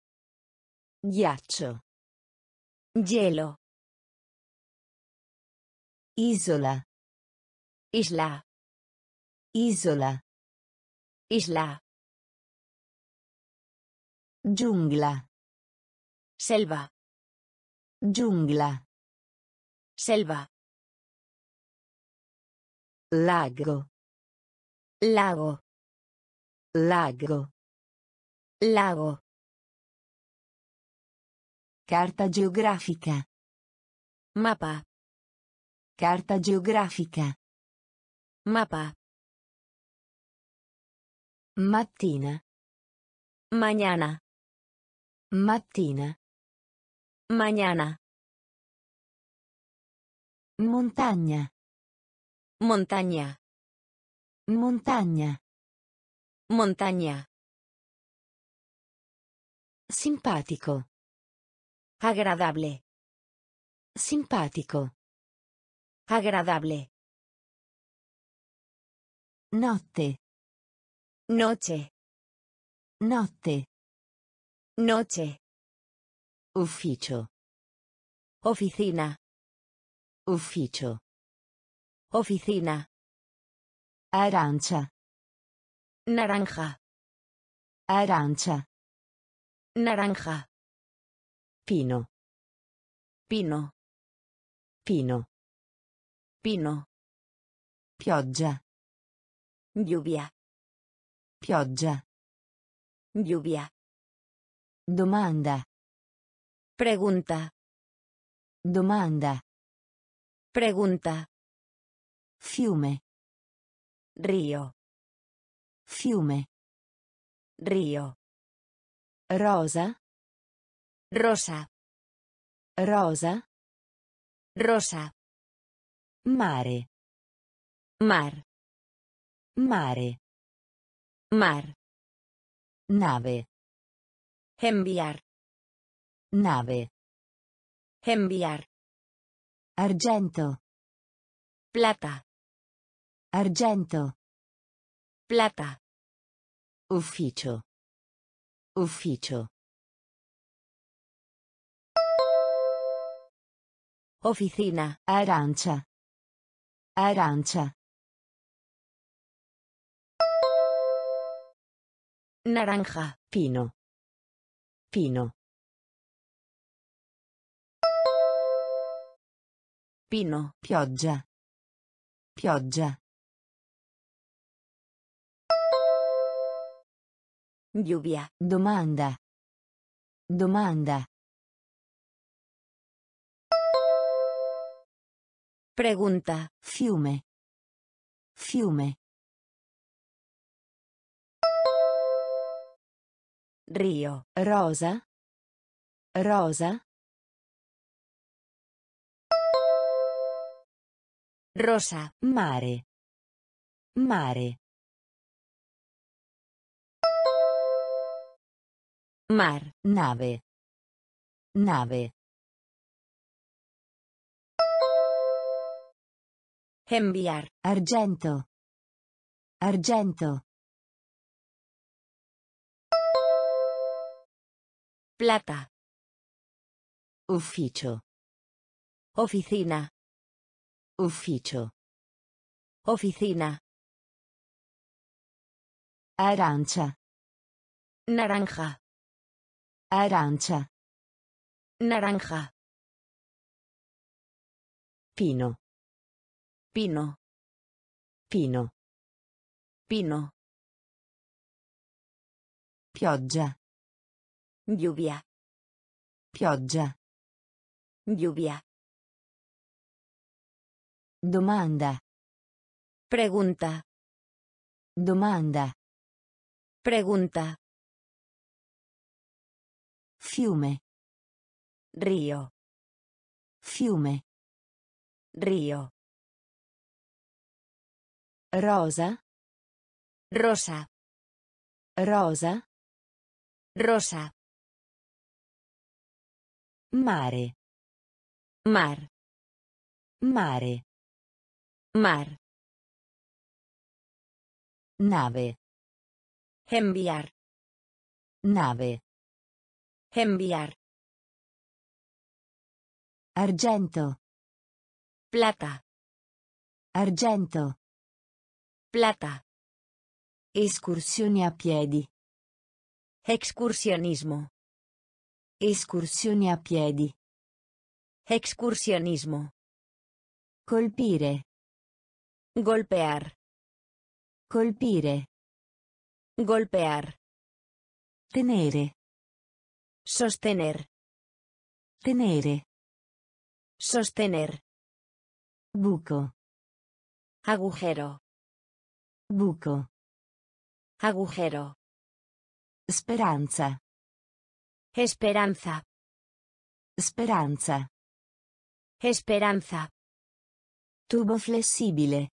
Ghiaccio. Hielo. Isola. Isla. Isola. Isla. Giungla. Selva. Giungla. Selva. Lago. Lago. Lago. Lago. Carta geografica. Mapa. Carta geografica. Mapa. Mattina. Mañana. Mattina. Mañana. Montagna. Montaña. Montagna. Montaña. Simpatico. Agradable. Simpatico. Agradable. Notte. Noche. Notte. Noche. Ufficio. Oficina. Ufficio. Oficina. Arancia. Naranja. Arancia. Naranja. Pino. Pino. Pino. Pino. Pioggia. Lluvia. Pioggia. Lluvia. Domanda. Pregunta. Domanda. Pregunta. Fiume. Río. Fiume. Río. Rosa. Rosa. Rosa. Rosa. Mare. Mar. Mare. Mar. Nave. Enviar. Nave. Enviar. Argento. Plata. Argento. Plata. Ufficio. Ufficio. Oficina. Arancia. Arancia. Naranja. Pino. Pino. Pino. Pioggia. Pioggia. Lluvia. Domanda. Domanda. Pregunta. Fiume. Fiume. Río. Rosa. Rosa. Rosa. Mare. Mare. Mar. Nave. Nave. Enviar. Argento. Argento. Plata. Ufficio. Oficina. Ufficio. Oficina. Arancia. Naranja. Arancia. Naranja. Pino. Pino. Pino. Pino. Pioggia. Lluvia. Pioggia. Lluvia. Domanda. Pregunta. Domanda. Pregunta. Fiume. Río. Fiume. Río. Rosa. Rosa. Rosa. Rosa. Mare. Mar. Mare. Mar. Nave. Enviar. Nave. Enviar. Argento. Plata. Argento. Plata. Escursioni a piedi. Excursionismo. Escursioni a piedi. Excursionismo. Colpire. Golpear. Colpire. Golpear. Tenere. Sostener. Tenere. Sostener. Buco. Agujero. Buco. Agujero. Speranza. Esperanza. Speranza. Esperanza. Tubo flessibile.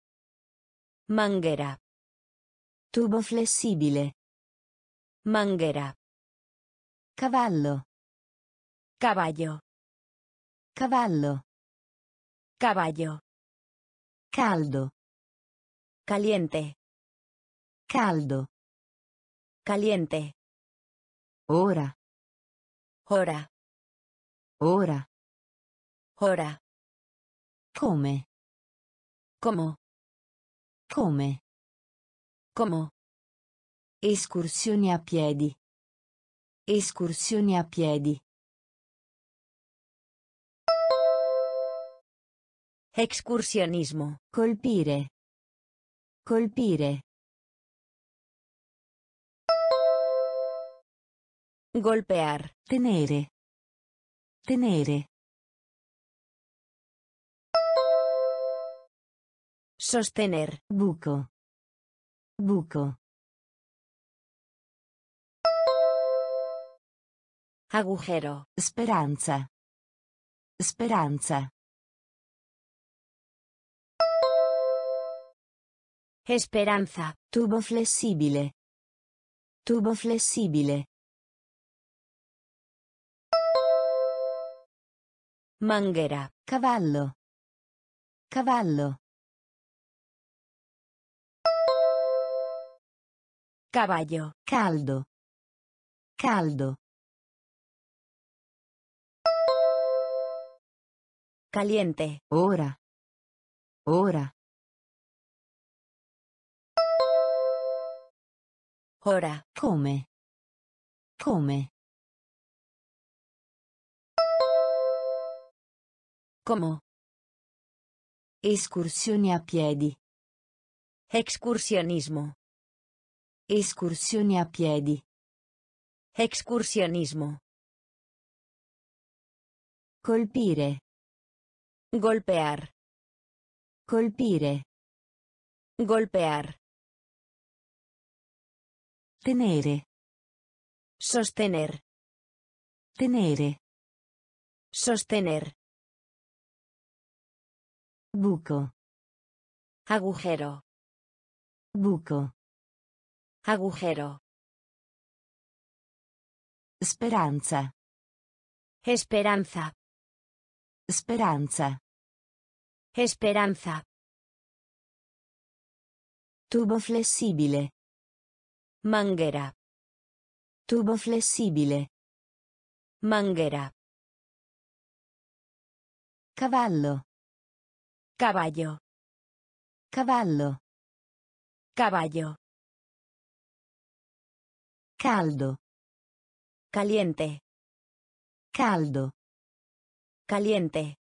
Manguera. Tubo flessibile. Manguera. Cavallo. Caballo. Cavallo. Caballo. Caldo. Caliente. Caldo. Caliente. Ora. Hora. Ora. Hora. Come. ¿Cómo? Come. ¿Cómo? Escursioni a piedi. Escursioni a piedi. Excursionismo. Colpire. Colpire. Golpear. Tenere. Tenere. Sostener. Buco. Buco. Agujero. Speranza. Speranza. Esperanza. Tubo flessibile. Tubo flessibile. Manguera. Cavallo. Cavallo. Caballo. Caldo. Caldo. Caliente. Ora. Ora. Hora. Come. Come. ¿Cómo? Escursioni a piedi. Excursionismo. Escursioni a piedi. Excursionismo. Colpire. Golpear. Colpire. Golpear. Tenere. Sostener. Tenere. Sostener. Buco. Agujero. Buco. Agujero. Speranza. Esperanza. Speranza. Esperanza. Tubo flessibile. Manguera. Tubo flessibile. Manguera. Cavallo. Caballo. Cavallo. Caballo. Caldo. Caliente. Caldo. Caliente.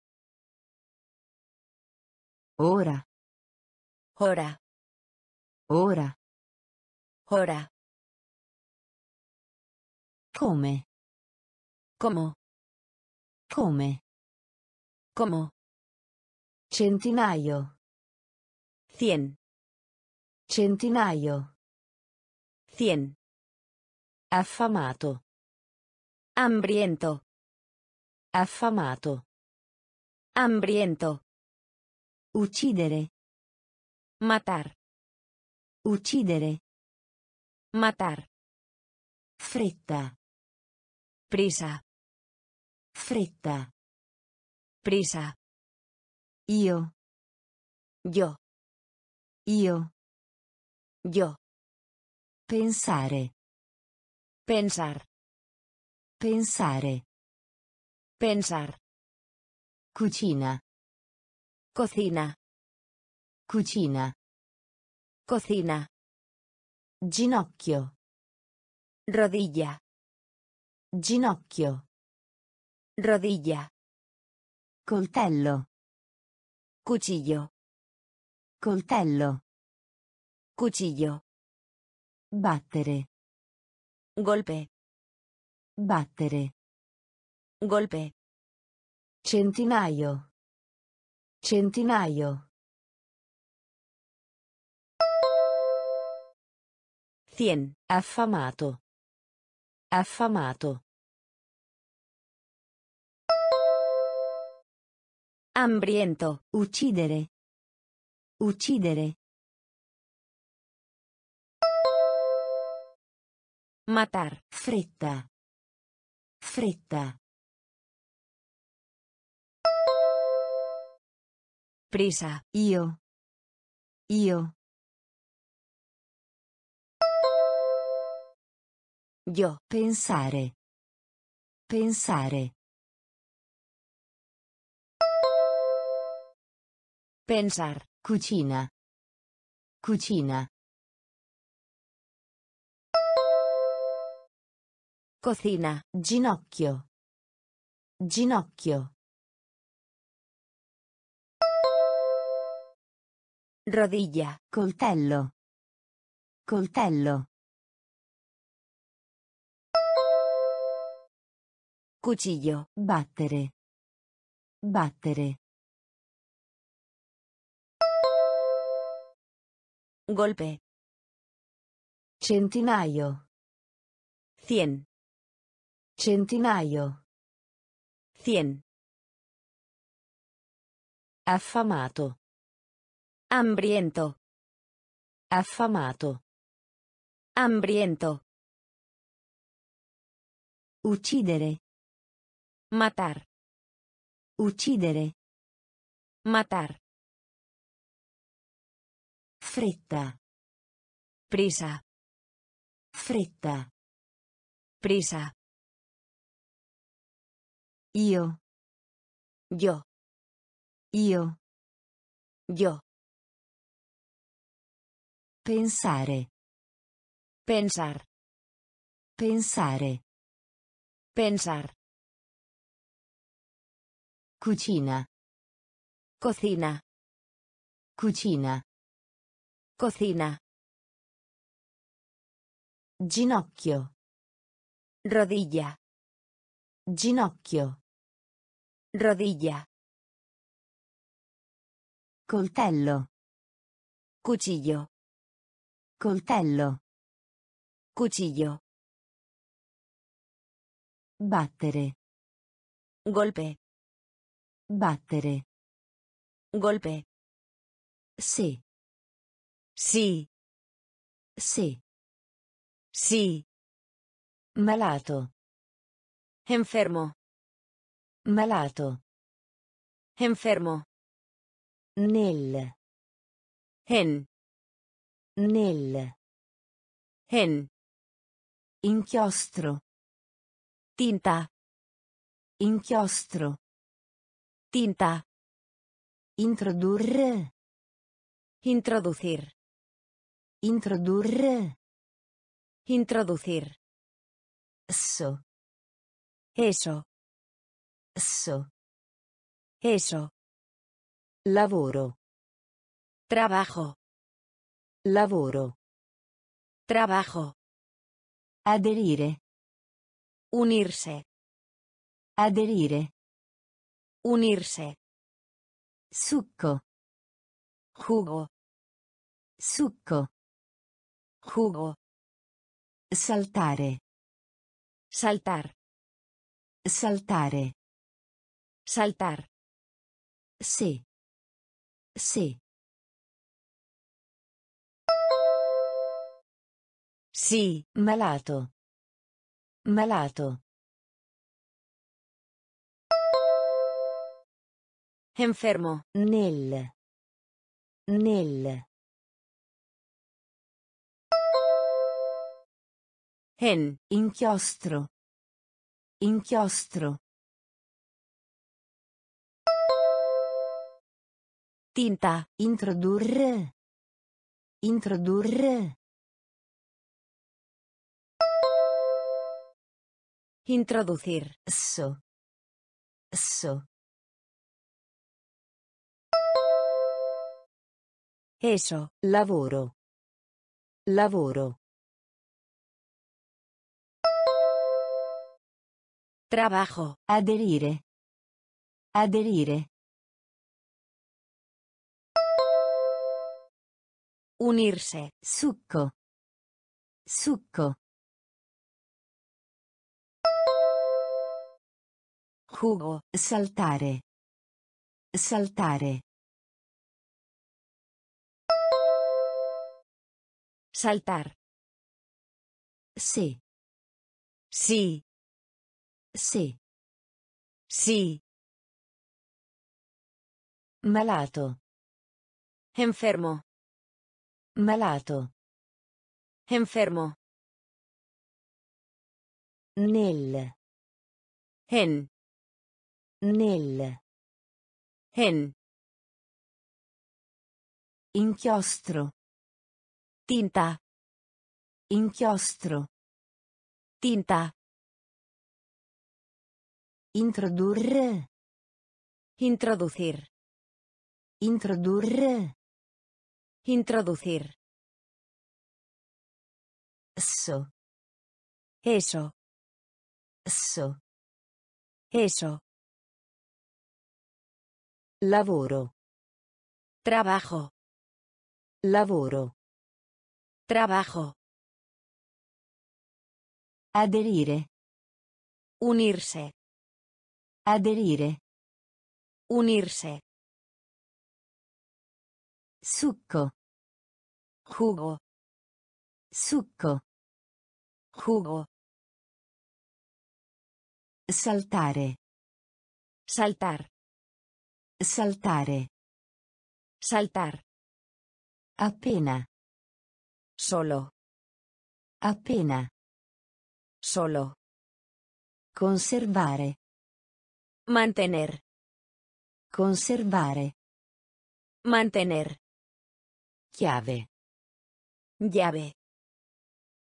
Ora. Hora. Ora. Hora. Come. ¿Cómo? Come. ¿Cómo? Centinaio. Cien. Centinaio. Cien. Affamato. Hambriento. Affamato. Hambriento. Uccidere. Matar. Uccidere. Matar. Fretta. Prisa. Fretta. Prisa. Io. Yo. Io. Yo. Pensare. Pensar. Pensare. Pensar. Cucina. Cocina. Cucina. Cocina. Ginocchio. Rodilla. Ginocchio. Rodilla. Coltello. Cuchillo. Coltello. Cuchillo. Battere. Golpe. Battere. Golpe. Centinaio. Centinaio. Cien. Affamato. Affamato. Hambriento. Uccidere. Uccidere. Matar. Fretta. Fretta. Prisa. Io. Io. Yo. Pensare. Pensare. Pensar. Cucina. Cucina. Cocina. Ginocchio. Ginocchio. Rodilla. Coltello. Coltello. Cuchillo. Battere. Battere. Golpe. Centinaio. Cien. Centinaio. Cien. Affamato. Hambriento. Affamato. Hambriento. Uccidere. Matar. Uccidere. Matar. Fretta. Prisa. Fretta. Prisa. Io. Yo. Io. Yo. Pensare. Pensar. Pensare. Pensar. Cucina. Cocina. Cucina. Cocina. Ginocchio. Rodilla. Ginocchio. Rodilla. Coltello. Cuchillo. Coltello. Cuchillo. Battere. Golpe. Battere. Golpe. Sì. Sí. Sì. Sí. Malato. Enfermo. Malato. Enfermo. Nel. En. Nel. En. Inchiostro. Tinta. Inchiostro. Tinta. Introdurre. Introducir. Introdurre. Introducir. So. Eso. So. Eso. Lavoro. Trabajo. Lavoro. Trabajo. Aderire. Unirse. Aderire. Unirse. Succo. Jugo. Succo. Jugo. Saltare. Saltar. Saltare. Saltar. Sì. Sì. Sí. Malato. Malato. Enfermo. Nel. Nel. En. Inchiostro. Inchiostro. Tinta. Introdurre. Introdurre. Introducir. So. So. Eso. Lavoro. Lavoro. Trabajo. Aderire. Aderire. Unirse. Succo. Succo. Jugo. Saltare. Saltare. Saltar. Sì. Sí. Sì. Sí. Malato. Enfermo. Malato. Enfermo. Nel. En. Nel. En. Inchiostro. Tinta. Inchiostro. Tinta. Introdurre. Introducir. Introdurre. Introducir. So. Eso. So. Eso. Lavoro. Trabajo. Lavoro. Trabajo. Aderire. Unirse. Aderire. Unirse. Succo. Jugo. Succo. Jugo. Saltare. Saltar. Saltare. Saltar. Appena. Solo. Appena. Solo. Conservare. Mantener. Conservare. Mantener. Chiave. Llave.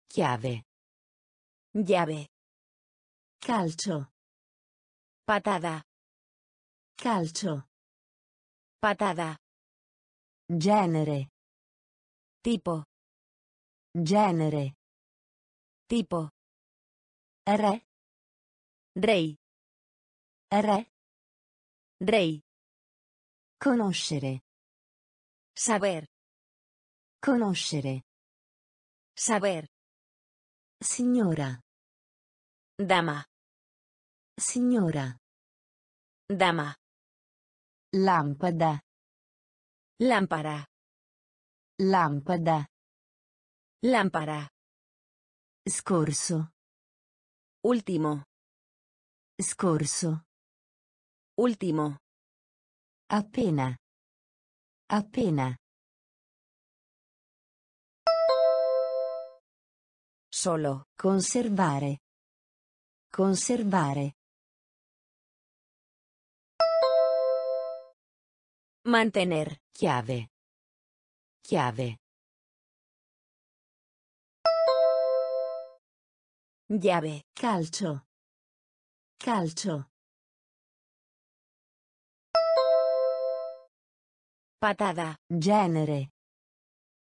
Chiave. Llave. Calcio. Patada. Calcio. Patada. Genere. Tipo. Genere. Tipo. Re. Rey. Re. Rey. Conoscere. Saber. Conoscere. Saber. Signora. Dama. Signora. Dama. Lampada. Lámpara. Lampada. Lámpara. Scorso. Último. Scorso. Último. Appena. Appena. Solo. Conservare. Conservare. Mantener. Chiave. Chiave. Llave. Calcio. Calcio. Patada. Genere.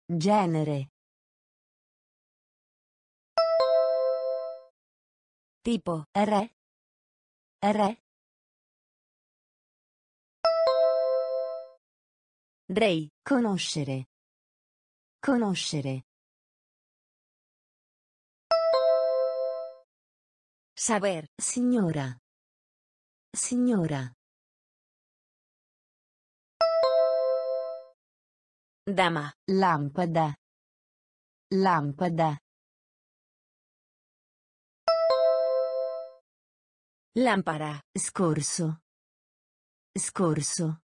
Genere. Tipo. Re. Re. Rey. Conoscere. Conoscere. Saber. Signora. Signora. Dama. Lampada. Lampada. Lámpara. Scorso. Scorso.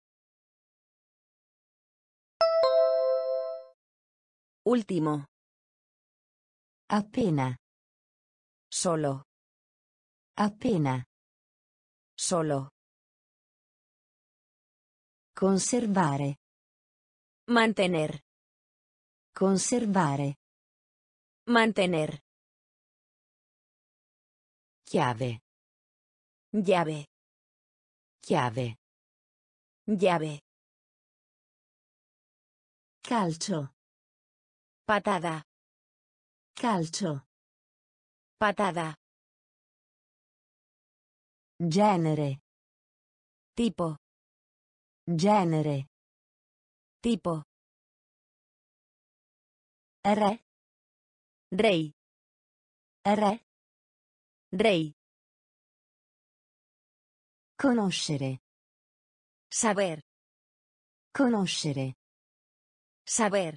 Último. Appena. Solo. Appena. Solo. Conservare. Mantener. Conservare. Mantener. Chiave. Llave. Chiave. Llave. Calcio. Patada. Calcio. Patada. Genere. Tipo. Genere. Tipo. Re. Rey. Re. Rey. Conoscere. Saber. Conoscere. Saber.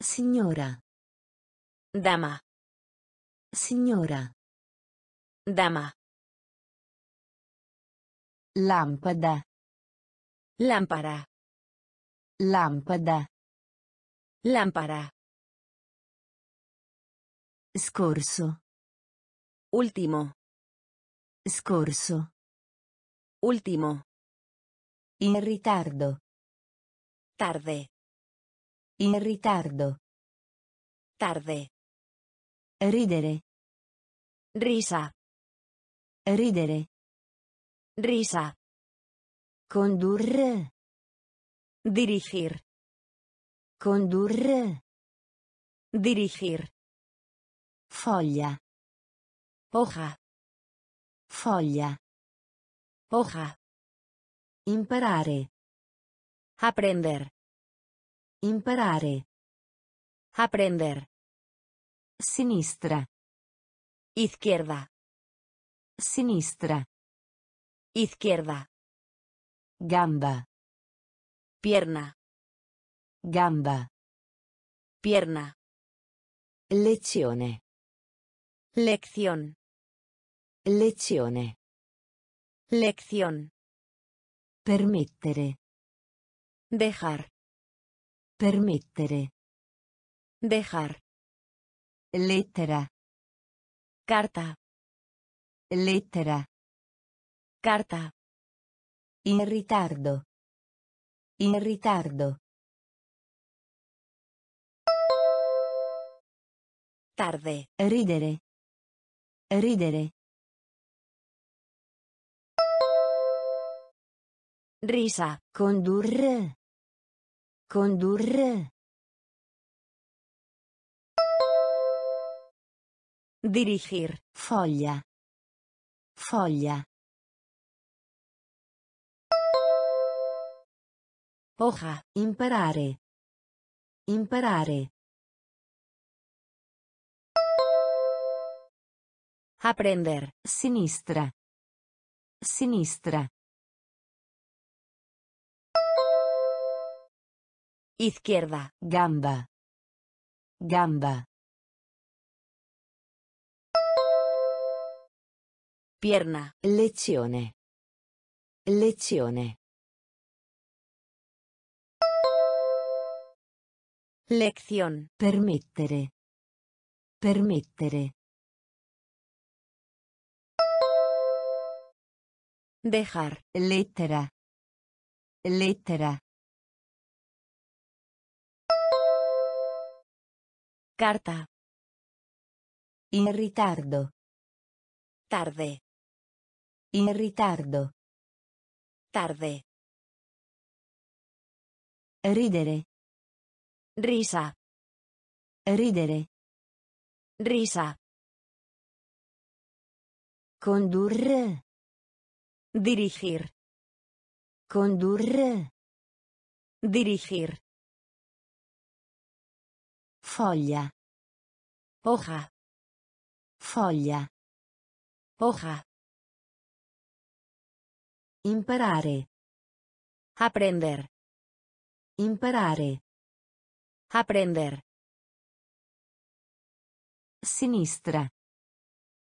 Signora. Dama. Signora. Dama. Lampada. Lámpara. Lampada. Lámpara. Scorso. Último. Scorso. Último. In ritardo. Tarde. In ritardo. Tarde. Ridere. Risa. Ridere. Risa. Condurre. Dirigir. Condurre. Dirigir. Foglia. Hoja. Foglia. Hoja. Imparare. Aprender. Imparare. Aprender. Sinistra. Izquierda. Sinistra. Izquierda. Gamba. Pierna. Gamba. Pierna. Lezione. Lección. Lezione. Lección. Permettere. Dejar. Permettere. Dejar. Lettera. Carta. Lettera. Carta. In ritardo. In ritardo. Tarde. Ridere. Ridere. Risa. Condurre. Condurre. Dirigir. Foglia. Foglia. Hoja. Imparare. Imparare. Aprender. Sinistra. Sinistra. Izquierda. Gamba. Gamba. Pierna. Lezione. Lezione. Lección. Permettere. Permettere. Dejar. Lettera. Lettera. Carta. In ritardo. Tarde. In ritardo. Tarde. Ridere. Risa. Ridere. Risa. Condurre. Dirigir. Condurre. Dirigir. Foglia. Hoja. Foglia. Hoja. Imparare. Aprender. Imparare. Aprender. Sinistra.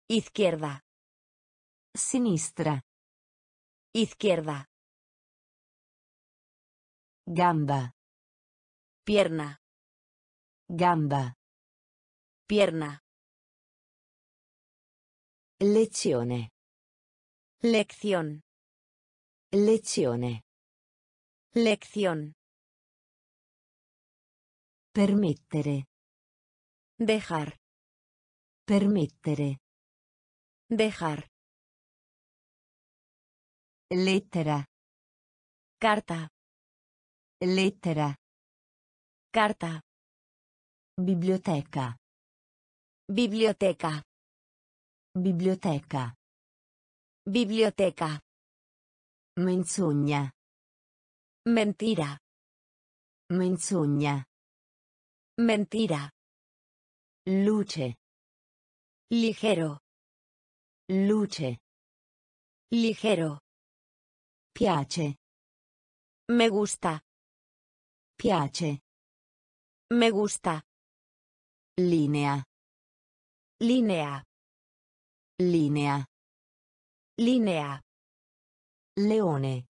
Izquierda. Sinistra. Izquierda. Gamba. Pierna. Gamba. Pierna. Lezione. Lección. Lezione. Lección. Permettere. Dejar. Permettere. Dejar. Lettera. Carta. Lettera. Carta. Biblioteca. Biblioteca. Biblioteca. Biblioteca. Menzogna. Mentira. Menzogna. Mentira. Luce. Ligero. Luce. Ligero. Piace. Me gusta. Piace. Me gusta. Linea. Línea. Linea. Línea. Leone.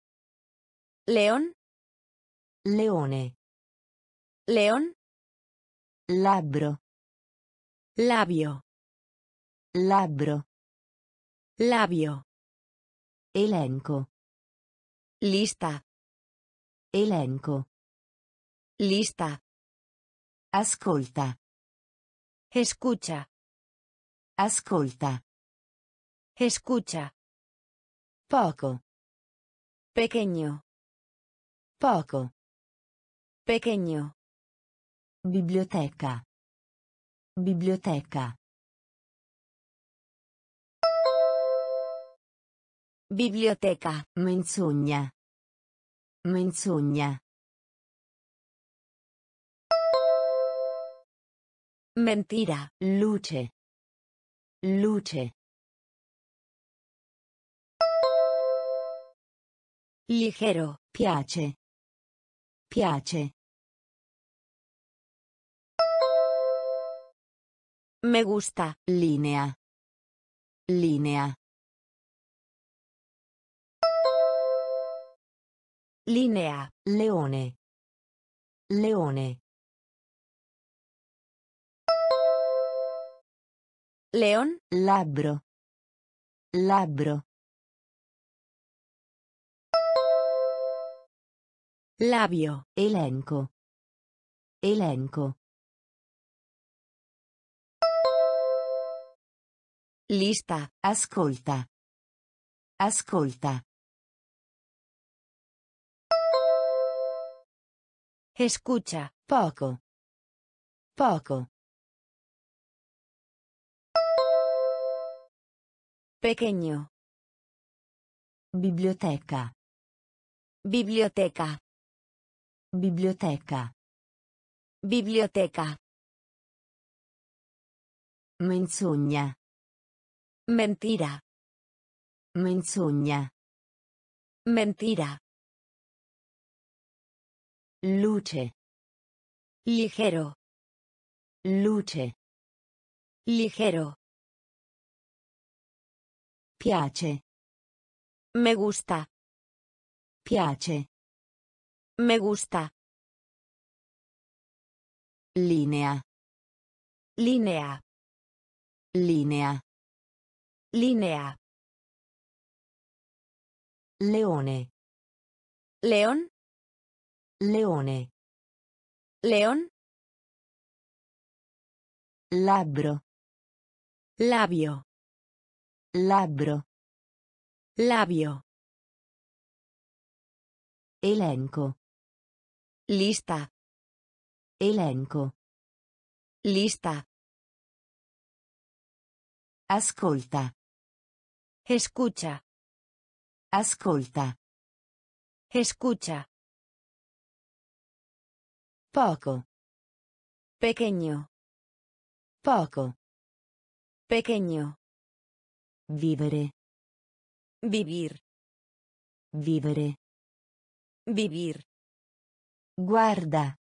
León. Leone. León. Labbro. Labio. Labbro. Labio. Elenco. Lista. Elenco. Lista. Ascolta. Escucha. Ascolta. Escucha. Poco. Pequeño. Poco. Pequeño. Biblioteca. Biblioteca. Biblioteca. Menzogna. Menzogna. Mentira. Luce. Luce. Ligero. Piace. Piace. Me gusta. Linea. Linea. Línea. Leone. Leone. León. Labbro. Labbro. Labio. Elenco. Elenco. Lista. Ascolta. Ascolta. Escucha. Poco. Poco. Pequeño. Biblioteca. Biblioteca. Biblioteca. Biblioteca. Menzogna. Mentira. Menzogna. Mentira. Luce. Ligero. Luce. Ligero. Piace. Me gusta. Piace. Me gusta. Linea. Línea. Linea. Línea. Leone. León. Leone. León. Labbro. Labio. Labbro. Labio. Elenco. Lista. Elenco. Lista. Ascolta. Escucha. Ascolta. Escucha. Poco. Pequeño. Poco. Pequeño. Vivere. Vivir. Vivere. Vivir. Guarda.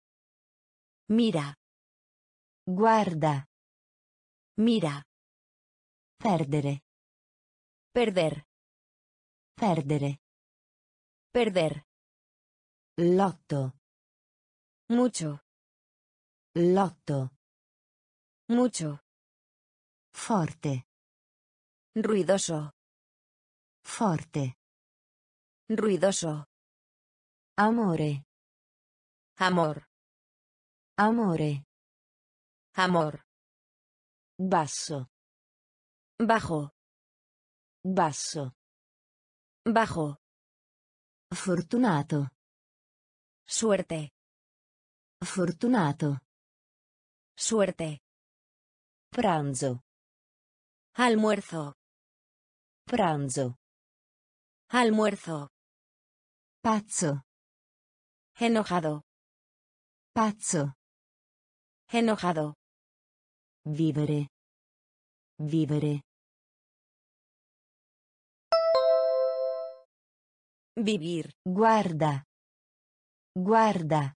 Mira. Guarda. Mira. Perdere. Perder. Perdere. Perder. Lotto. Mucho. Lotto. Mucho. Forte. Ruidoso. Forte. Ruidoso. Amore. Amor. Amore. Amor. Basso. Bajo. Basso. Bajo. Fortunato. Suerte. Fortunato. Suerte. Pranzo. Almuerzo. Pranzo. Almuerzo. Pazzo. Enojado. Pazzo. Enojado. Vivere. Vivere. Vivir. Guarda. Guarda.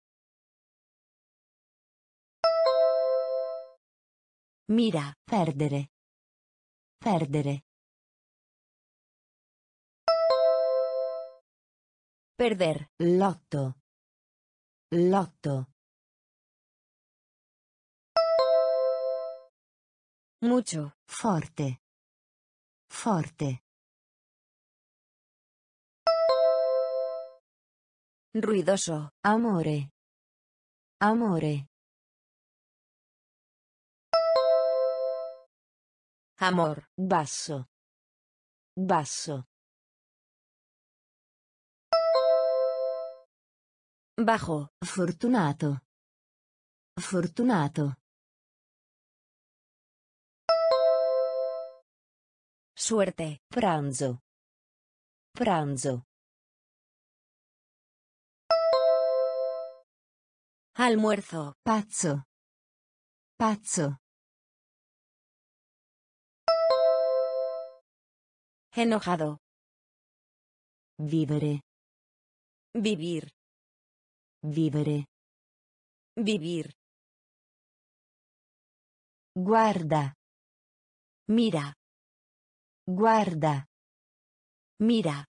Mira. Perdere. Perdere. Perder. Lotto. Lotto. Mucho. Forte. Forte. Ruidoso. Amore. Amore. Amor. Basso. Basso. Bajo. Fortunato. Fortunato. Suerte. Pranzo. Pranzo. Almuerzo. Pazzo. Pazzo. Enojado. Vivere. Vivir. Vivere. Vivir. Guarda. Mira. Guarda. Mira.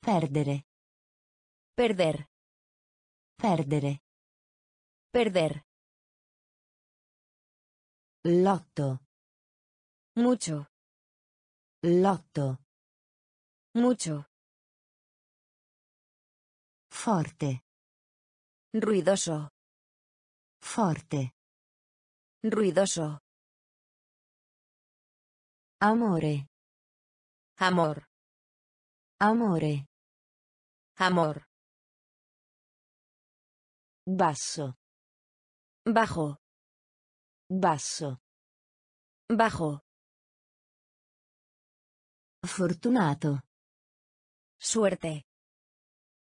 Perdere. Perder. Perdere. Perder. Lotto. Mucho. Lotto. Mucho. Forte. Ruidoso. Forte. Ruidoso. Amore. Amor. Amore. Amor. Basso. Bajo. Basso. Bajo. Fortunato. Suerte.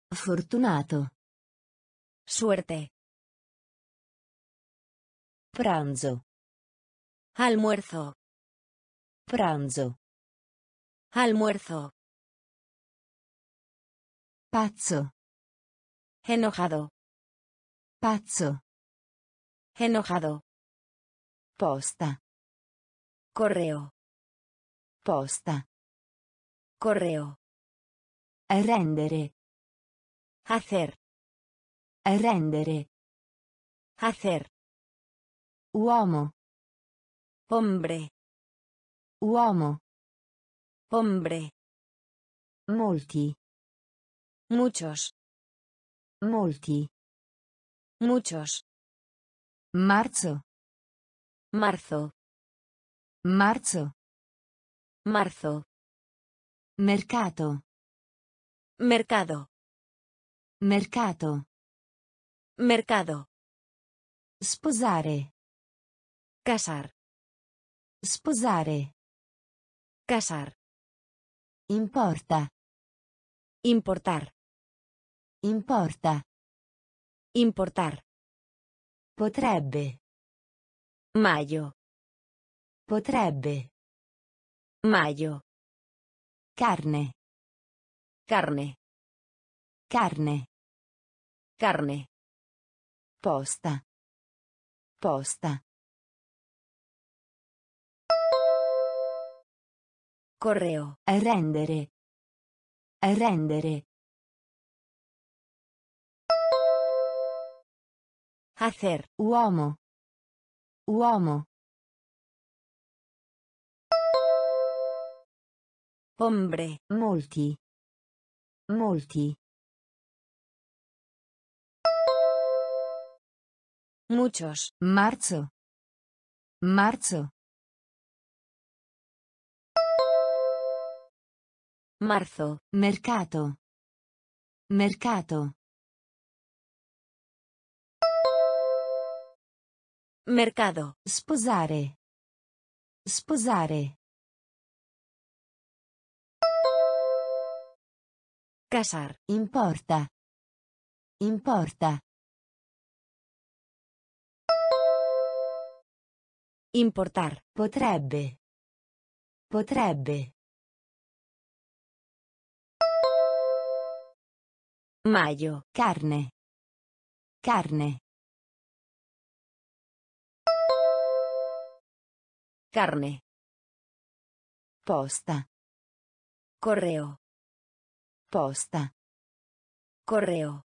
Fortunato. Suerte. Pranzo. Almuerzo. Pranzo. Almuerzo. Pazzo. Enojado. Pazzo. Enojado. Posta. Correo. Posta. Correo. Rendere. Hacer. Rendere. Hacer. Uomo. Hombre. Uomo. Hombre. Molti. Muchos. Molti. Muchos. Marzo. Marzo. Marzo. Marzo. Mercato. Mercado. Mercato. Mercado. Sposare. Casar. Sposare. Casar. Importa. Importar. Importa. Importar. Potrebbe. Mayo. Potrebbe. Mayo. Carne. Carne. Carne. Carne. Posta. Posta. Correo. Rendere. Rendere. Hacer. Uomo. Uomo. Hombre. Molti. Molti. Muchos. Marzo. Marzo. Marzo. Mercato. Mercato. Mercado. Sposare. Sposare. Casar. Importa. Importa. Importar. Potrebbe. Potrebbe. Mayo. Carne. Carne. Carne. Posta. Correo. Posta. Correo.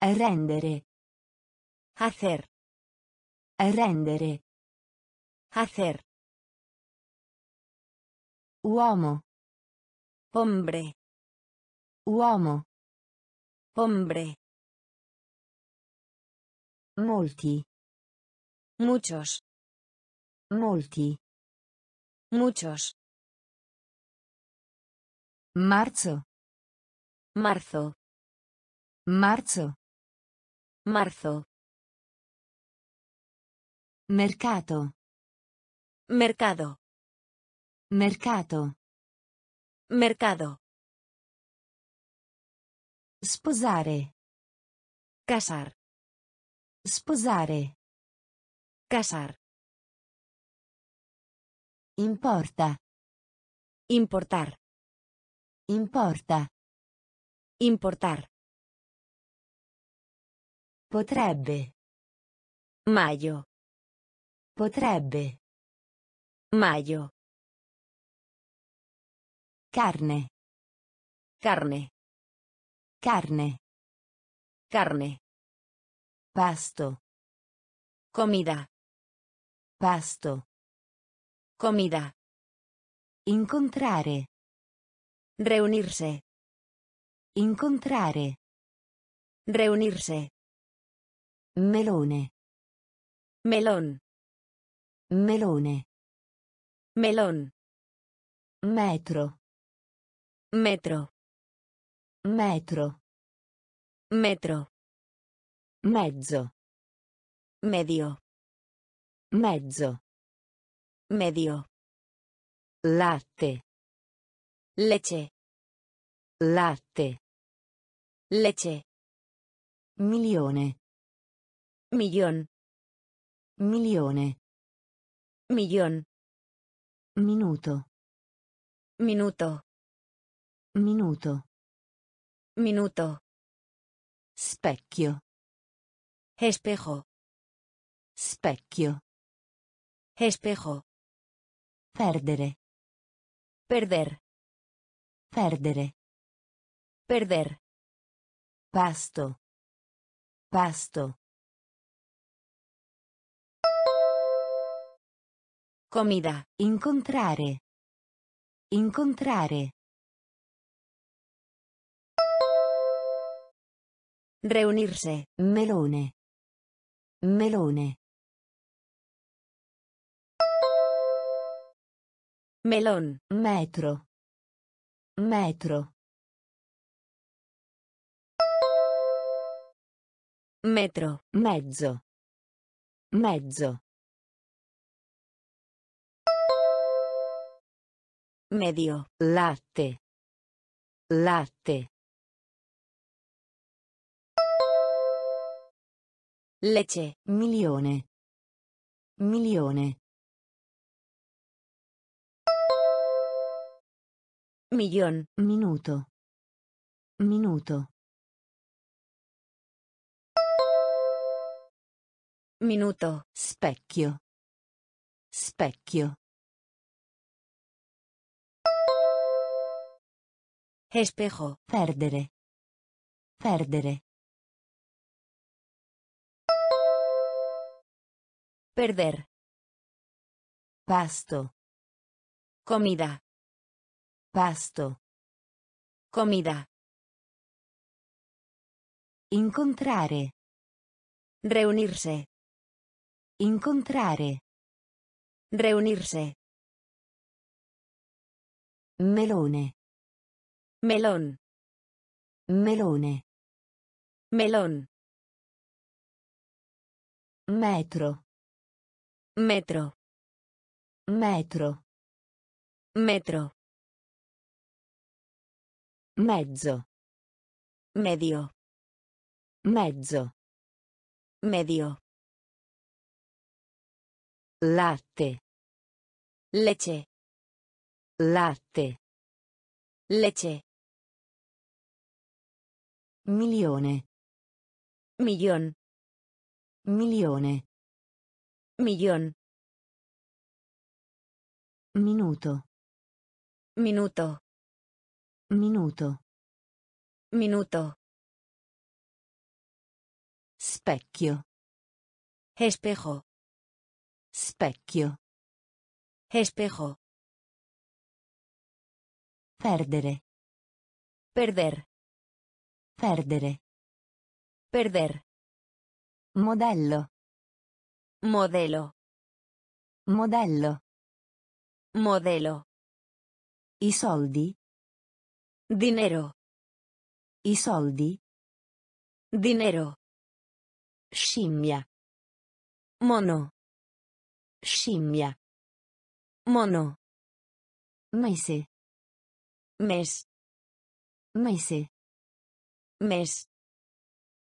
Rendere. Hacer. Rendere. Hacer. Uomo. Hombre. Uomo. Hombre. Molti. Muchos. Molti. Muchos. Marzo. Marzo. Marzo. Marzo. Mercato. Mercado. Mercato. Mercado. Sposare. Casar. Sposare. Casar. Importa. Importar. Importa. Importar. Potrebbe. Mayo. Potrebbe. Mayo. Carne. Carne. Carne. Carne. Pasto. Comida. Pasto. Comida. Incontrare. Reunirse. Incontrare. Reunirse. Melone. Melón. Melone. Melón. Metro. Metro. Metro. Metro. Mezzo. Medio. Mezzo. Medio. Latte. Leche. Latte. Leche. Milione. Millón. Milione. Millón. Minuto. Minuto. Minuto. Minuto. Specchio. Espejo. Specchio. Espejo. Perdere. Perder. Perdere. Perder. Pasto. Pasto. Comida. Incontrare. Incontrare. Reunirse. Melone. Melone. Melón. Metro. Metro. Metro. Mezzo. Mezzo. Medio. Latte. Latte. Leche. Milione. Milione. Millón. Minuto. Minuto. Minuto. Specchio. Specchio. Espejo. Perdere. Perdere. Perder. Pasto. Comida. Pasto. Comida. Incontrare. Reunirse. Incontrare. Reunirse. Melone. Melón. Melone. Melón. Metro. Metro. Metro. Metro. Mezzo. Medio. Mezzo. Medio. Latte. Leche. Latte. Leche. Milione. Millón. Milione. Millón. Minuto. Minuto. Minuto. Minuto. Specchio. Espejo. Specchio. Espejo. Perdere. Perder. Perdere. Perder. Modello. Modelo. Modello. Modelo. I soldi. Dinero. I soldi. Dinero. Scimmia. Mono. Scimmia. Mono. Mese. Mes. Mese. Mes.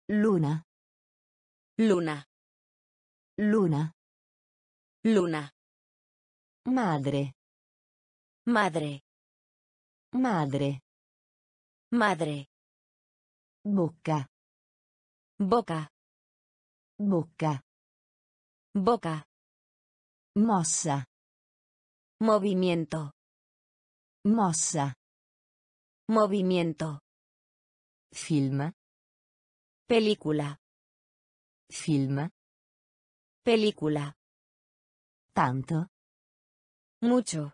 Luna. Luna. Luna. Luna. Madre. Madre. Madre. Madre. Bocca. Boca. Bocca. Boca. Mossa. Movimiento. Mossa. Movimiento. Film. Película. Film. Película. Tanto. Mucho.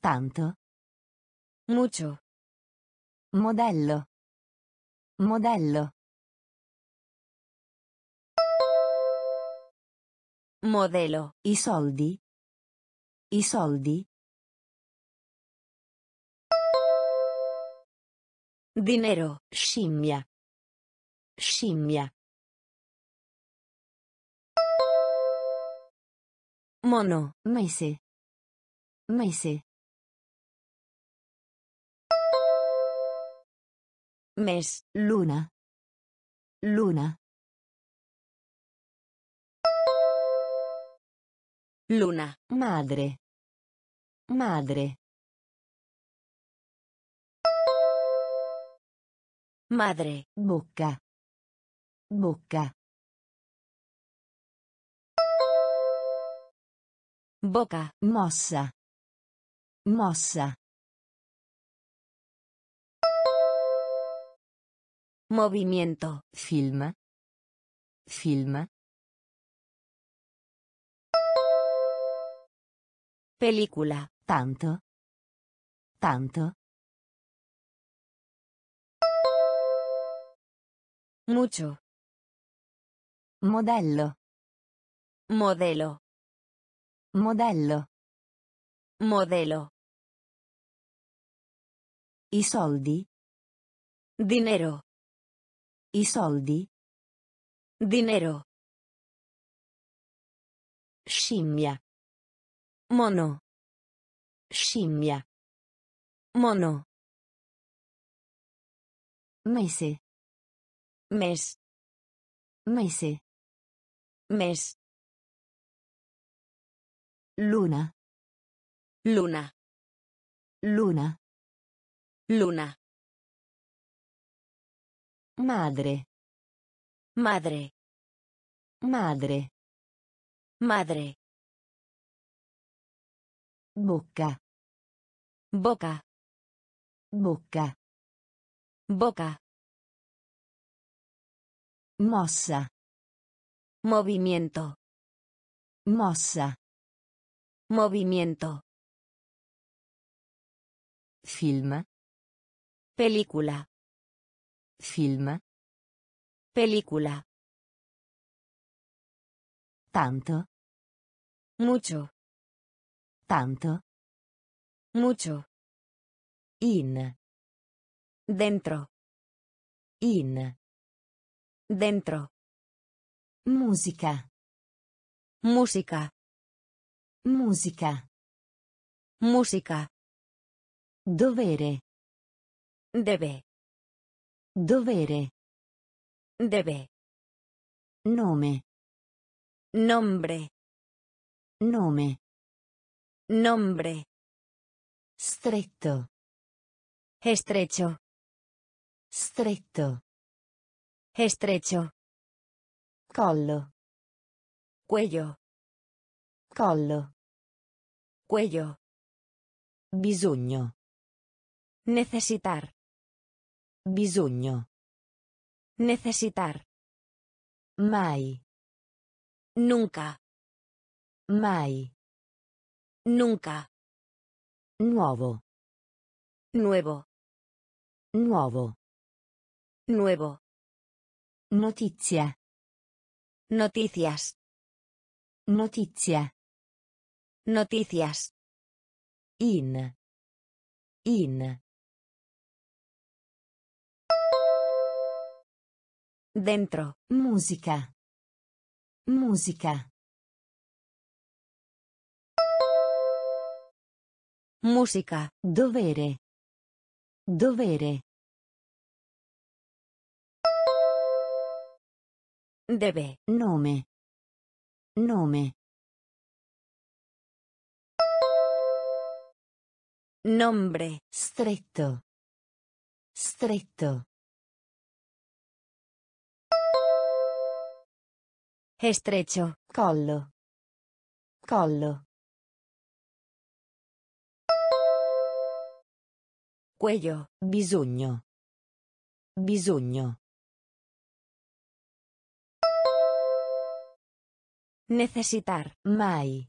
Tanto. Mucho. Modello. Modello. Modelo. I soldi. I soldi. Dinero. Scimmia. Scimmia. Mono. Mese. Mese. Mes. Luna. Luna. Luna. Madre. Madre. Madre. Bocca. Bocca. Boca. Mossa. Mossa. Movimiento. Film. Film. Película. Tanto. Tanto. Mucho. Modello. Modelo. Modello. Modelo. I soldi. Dinero. I soldi. Dinero. Scimmia. Mono. Scimmia. Mono. Mese. Mes. Mese. Mes. Luna. Luna. Luna. Luna. Madre. Madre. Madre. Madre. Bocca. Boca. Bocca. Boca. Mossa. Movimiento. Mossa. Movimiento. Film. Película. Film. Película. Tanto. Mucho. Tanto. Mucho. In. Dentro. In. Dentro. Musica. Música. Musica. Música. Dovere. Debe. Dovere. Debe. Nome. Nombre. Nome. Nombre. Stretto. Estrecho. Stretto. Estrecho. Collo. Cuello. Collo. Cuello. Bisogno. Necesitar. Bisogno. Necesitar. Mai. Nunca. Mai. Nunca. Nuovo. Nuevo. Nuovo. Nuevo. Notizia. Noticias. Notizia. Noticias. In. In. Dentro. Musica. Musica. Música. Dovere. Dovere. Debe. Nome. Nome. Nombre. Stretto. Stretto. Estrecho. Collo. Collo. Cuello. Bisogno. Bisogno. Necesitar. Mai.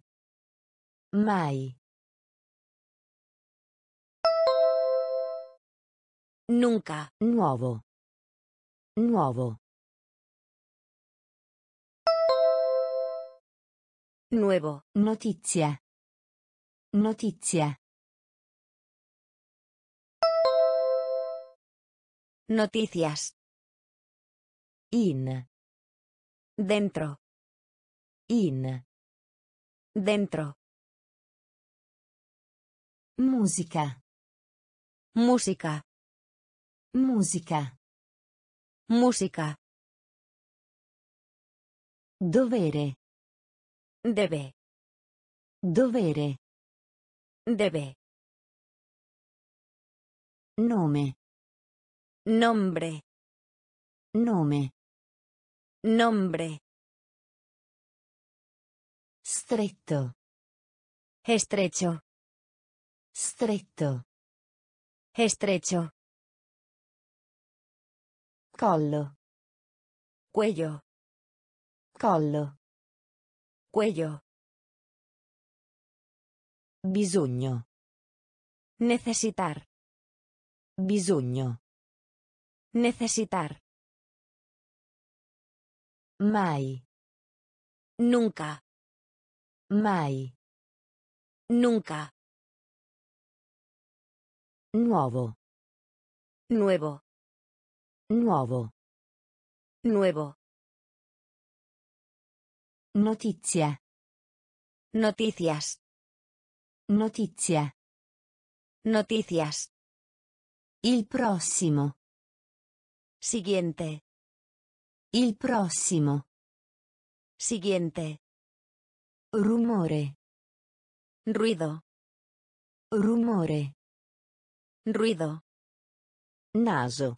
Mai. Nunca. Nuovo. Nuovo. Nuevo. Notizia. Notizia. Noticias. In. Dentro. In. Dentro. Musica. Música. Musica. Música. Dovere. Debe. Dovere. Debe. Nome. Nombre. Nome. Nombre. Stretto. Estrecho. Stretto. Estrecho. Collo. Cuello. Collo. Cuello. Bisogno. Necesitar. Bisogno. Necesitar. Mai. Nunca. Mai. Nunca. Nuovo. Nuevo. Nuovo. Nuevo. Notizia. Noticias. Notizia. Noticias. Il prossimo. Siguiente. Il prossimo. Siguiente. Rumore. Ruido. Rumore. Ruido. Naso.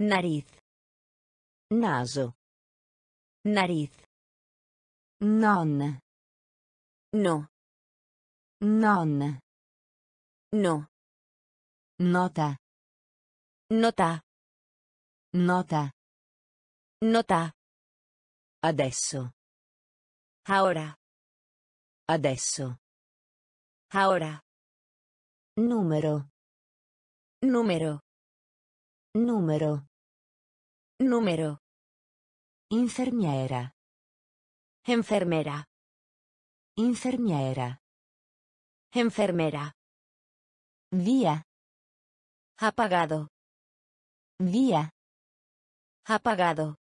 Nariz. Naso. Nariz. Non. No. Non. No. Nota. Nota. Nota. Nota. Adesso. Ahora. Adesso. Ahora. Numero. Número. Numero. Número. Infermiera. Enfermera. Infermiera. Enfermera. Via. Apagado. Via. Apagado.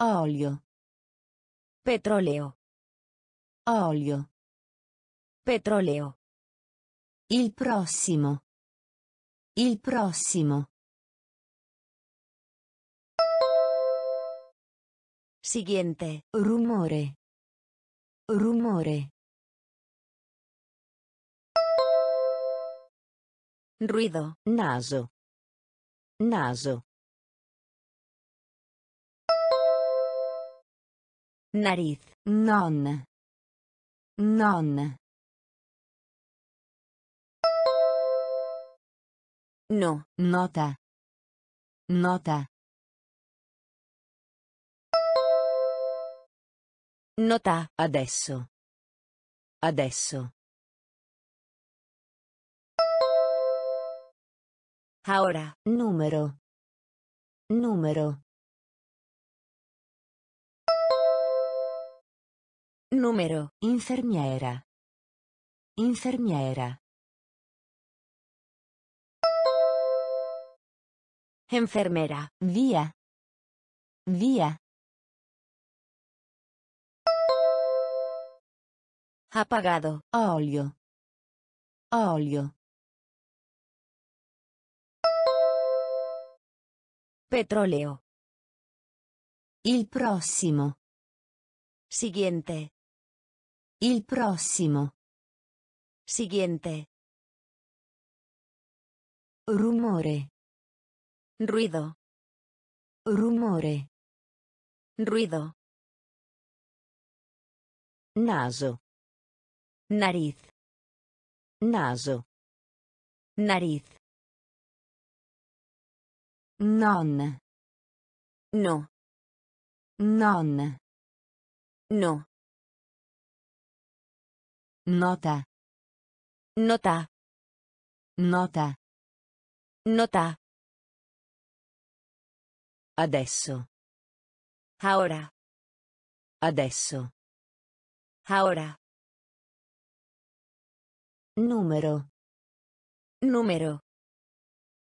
Olio. Petróleo. Olio. Petróleo. Il prossimo. Il prossimo. Siguiente. Rumore. Rumore. Ruido. Naso. Naso. Nariz. Non. Non. No. Nota. Nota. Nota. Adesso. Adesso. Ahora. Numero. Numero. Número. Infermiera. Infermiera. Enfermera. Via. Via. Apagado. Olio. Olio. Petróleo. Il prossimo. Siguiente. Il prossimo. Siguiente. Rumore. Ruido. Rumore. Ruido. Naso. Nariz. Naso. Nariz. Non. No. Non. No. Nota. Nota. Nota. Nota. Adesso. Ahora. Adesso. Ahora. Numero. Número.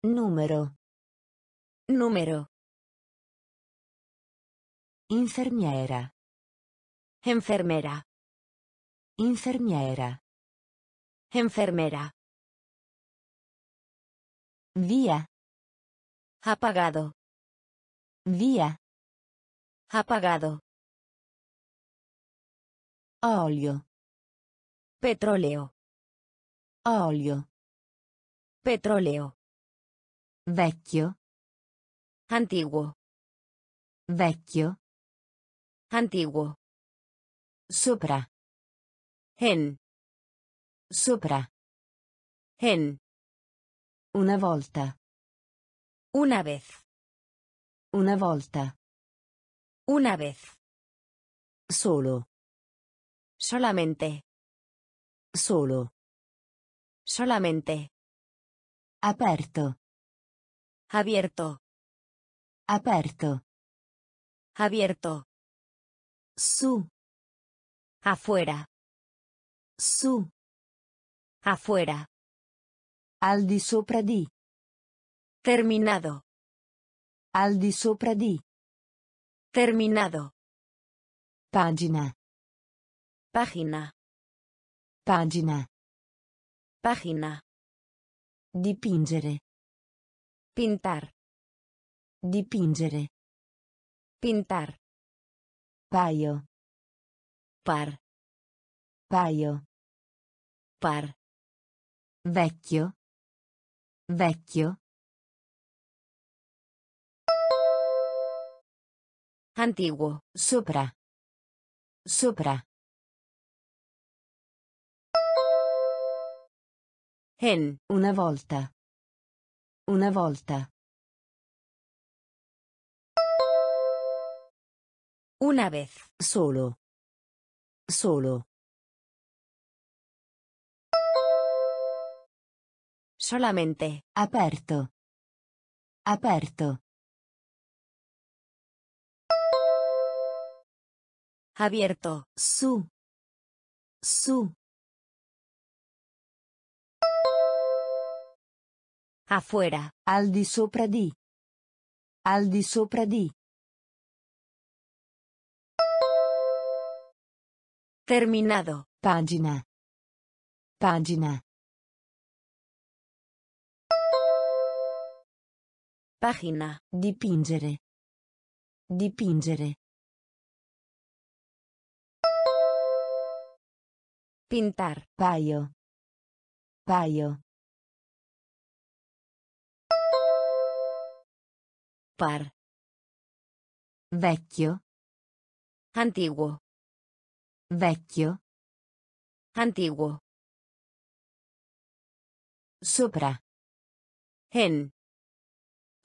Numero. Número. Infermiera. Enfermera. Infermiera. Enfermera. Via. Apagado. Via. Apagado. Olio. Petróleo. Olio. Petróleo. Vecchio. Antiguo. Vecchio. Antiguo. Sopra. En. Sopra. En. Una volta. Una vez. Una volta. Una vez. Solo. Solamente. Solo. Solamente. Aperto. Abierto. Aperto. Abierto. Su. Afuera. Su. Afuera. Al di sopra di. Terminado. Al di sopra di. Terminado. Pagina. Página. Pagina. Página. Dipingere. Pintar. Dipingere. Pintar. Paio. Par. Paio. Par. Vecchio. Vecchio. Antiguo. Sopra. Sopra. En. Una volta. Una volta. Una vez. Solo. Solo. Solamente. Aperto. Aperto. Abierto. Su. Su. Afuera. Al di sopra di. Al di sopra di. Terminado. Pagina. Pagina. Página. Dipingere. Dipingere. Pintar. Paio. Paio. Par. Vecchio. Antiguo. Vecchio. Antiguo. Sopra. En.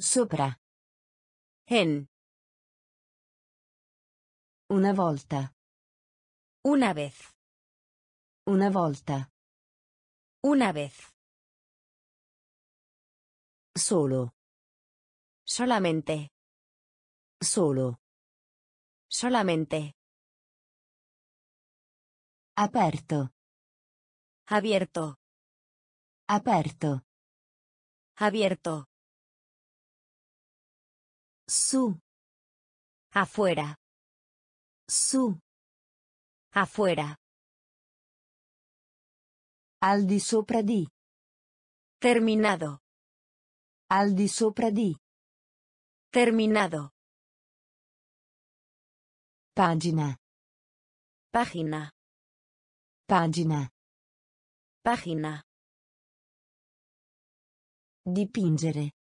Sopra. En. Una volta. Una vez. Una volta. Una vez. Solo. Solamente. Solo. Solamente. Aperto. Abierto. Aperto. Abierto. Su. Afuera. Su. Afuera. Al di sopra di. Terminado. Al di sopra di. Terminado. Pagina. Página. Pagina. Página. Dipingere.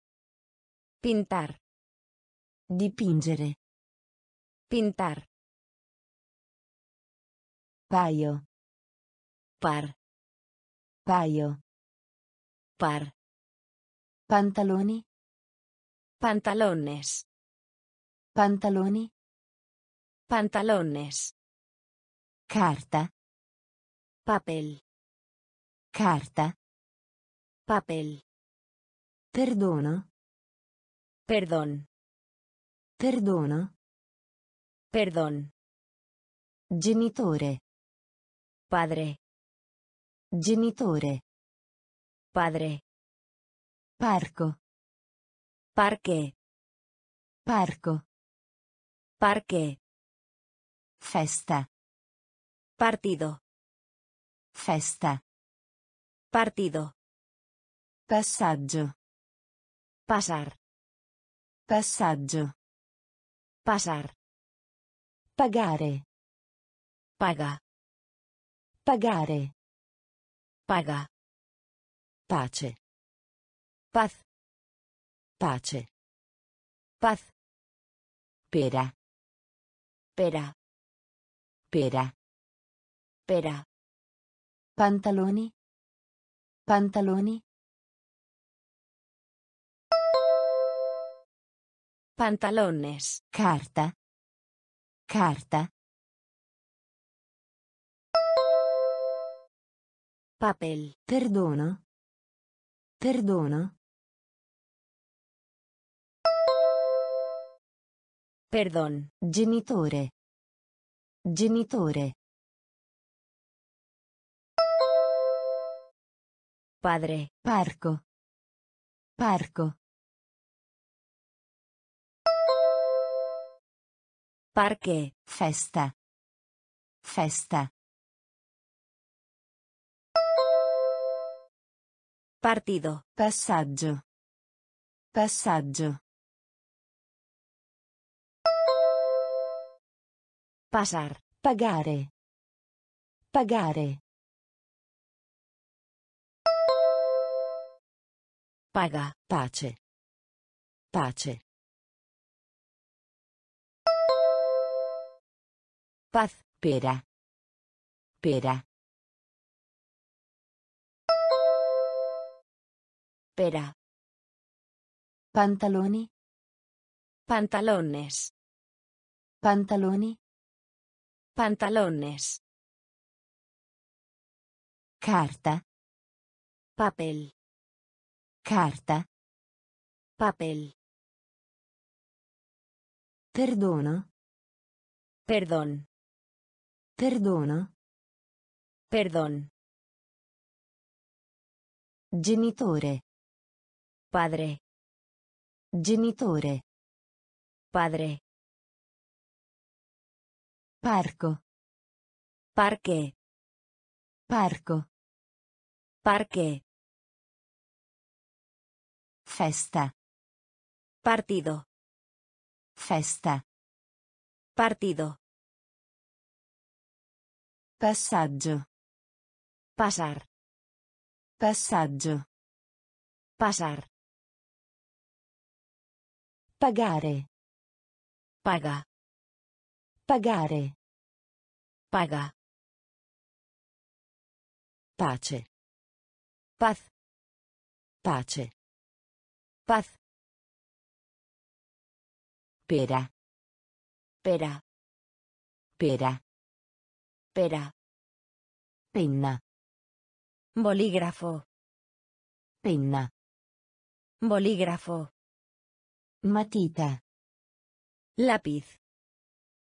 Pintar. Dipingere. Pintar. Paio. Par. Paio. Par. Pantaloni. Pantalones. Pantaloni. Pantalones. Carta. Papel. Carta. Papel. Perdono. Perdón. Perdono. Perdón. Genitore. Padre. Genitore. Padre. Parco. Parque. Parco. Parque. Festa. Partido. Festa. Partido. Passaggio. Pasar. Passaggio. Pasar. Pagare. Paga. Pagare. Paga. Pace. Paz. Pace. Paz. Pera. Pera. Pera. Pera. Pantaloni. Pantaloni. Pantalones. Carta. Carta. Papel. Perdono. Perdono. Perdon. Genitore. Genitore. Padre. Parco. Parco. Parque. Festa. Festa. Partido. Passaggio. Passaggio. Pasar. Pagare. Pagare. Paga. Pace. Pace. Paz. Pera. Pera. Pera. Pantaloni. Pantalones. Pantaloni. Pantalones. Carta. Papel. Carta. Papel. Perdono. Perdón. Perdono. Perdón. Genitore. Padre. Genitore. Padre. Parco. Parque. Parco. Parque. Festa. Partido. Festa. Partido. Passaggio. Pasar. Passaggio. Pasar. Pagare. Paga. Pagare. Paga. Pace. Paz. Pace. Paz. Pera. Pera. Pera. Pera. Penna. Bolígrafo. Penna. Bolígrafo. Matita. Lápiz.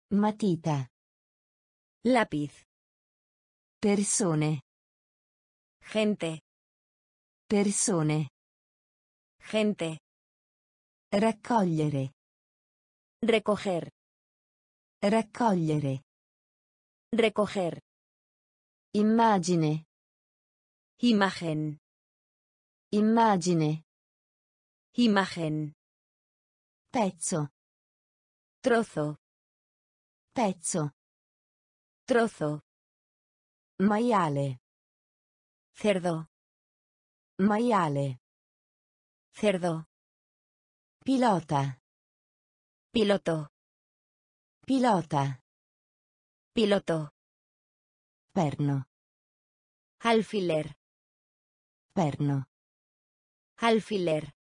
Matita. Lápiz. Persone. Gente. Persone. Gente. Raccogliere. Recoger. Raccogliere. Recoger. Immagine. Imagen. Immagine. Imagen. Pezzo. Trozo. Pezzo. Trozo. Maiale. Cerdo. Maiale. Cerdo. Pilota. Piloto. Pilota. Piloto. Perno. Alfiler. Perno. Alfiler.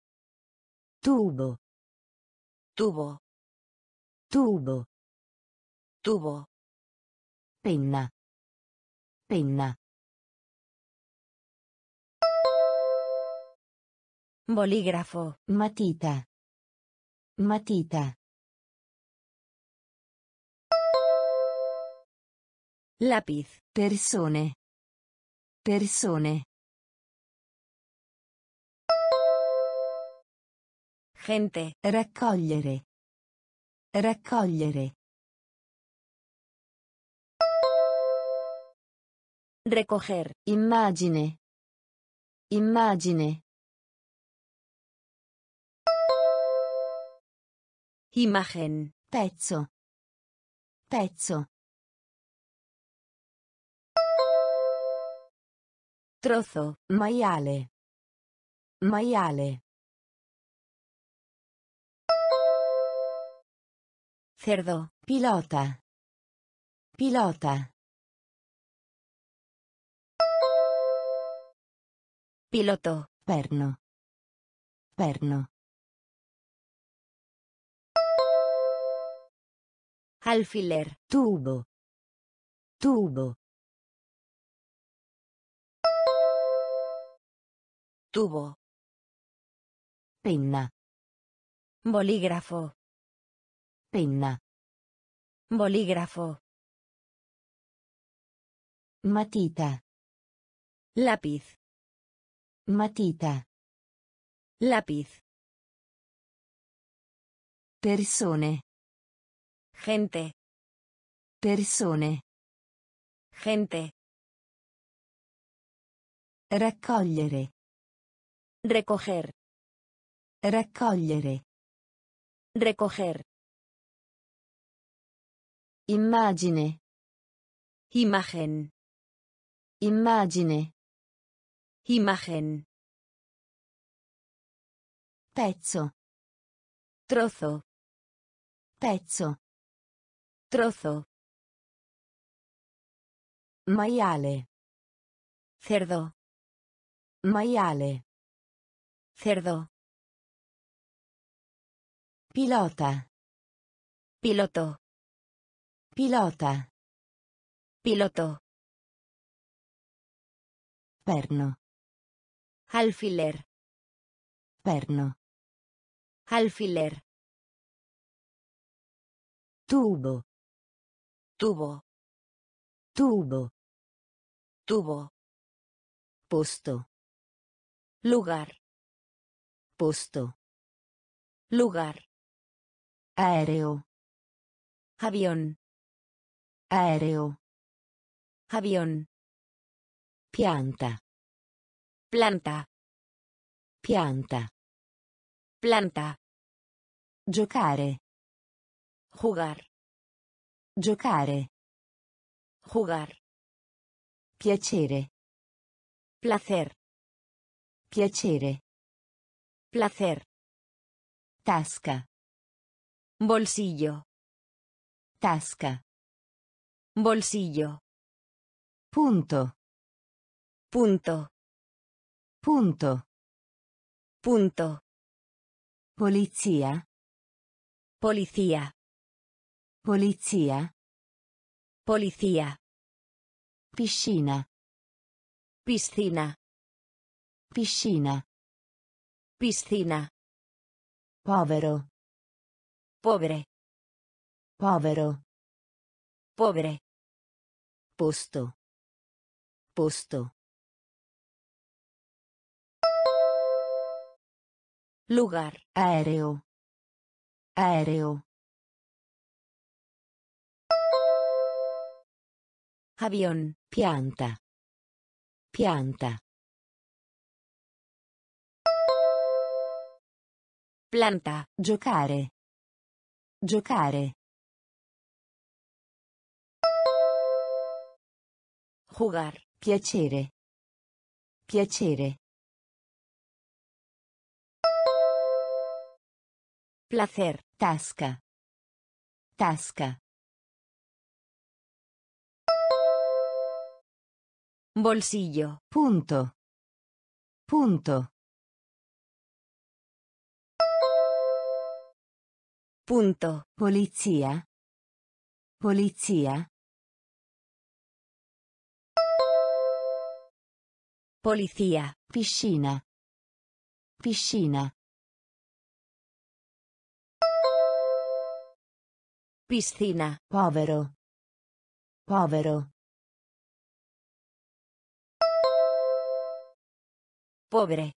Tubo. Tubo. Tubo. Tubo. Penna. Penna. Bolígrafo. Matita. Matita. Lápiz. Persone. Persone. Gente. Raccogliere. Raccogliere. Recoger. Immagine. Immagine. Imagen. Pezzo. Pezzo. Trozo. Maiale. Maiale. Cerdo. Pilota. Pilota. Piloto. Perno. Perno. Alfiler. Tubo. Tubo. Tubo. Penna. Bolígrafo. Penna. Bolígrafo. Matita. Lápiz. Matita. Lápiz. Persone. Gente. Persone. Gente. Raccogliere. Recoger. Raccogliere. Recoger. Immagine. Imagen. Immagine. Imagen. Pezzo. Trozo. Pezzo. Trozo. Maiale. Cerdo. Maiale. Cerdo. Pilota. Piloto. Pilota. Piloto. Perno. Alfiler. Perno. Alfiler. Tubo. Tubo. Tubo. Tubo. Posto. Lugar. Posto. Lugar. Aereo. Avión. Aereo. Avión. Pianta. Planta. Pianta. Planta. Giocare. Jugar. Giocare. Jugar. Piacere. Placer. Piacere. Placer. Tasca. Bolsillo. Tasca. Bolsillo. Punto. Punto. Punto. Punto. Polizia. Policía. Polizia. Policía. Piscina. Piscina. Piscina. Piscina. Povero. Pobre. Povero. Pobre. Posto. Posto. Lugar. Aereo. Aereo. Avión. Pianta. Pianta. Planta. Giocare. Giocare. Jugar. Piacere. Piacere. Placer. Tasca. Tasca. Bolsillo. Punto. Punto. Punto. Polizia. Polizia. Policía. Piscina. Piscina. Piscina. Povero. Povero. Pobre.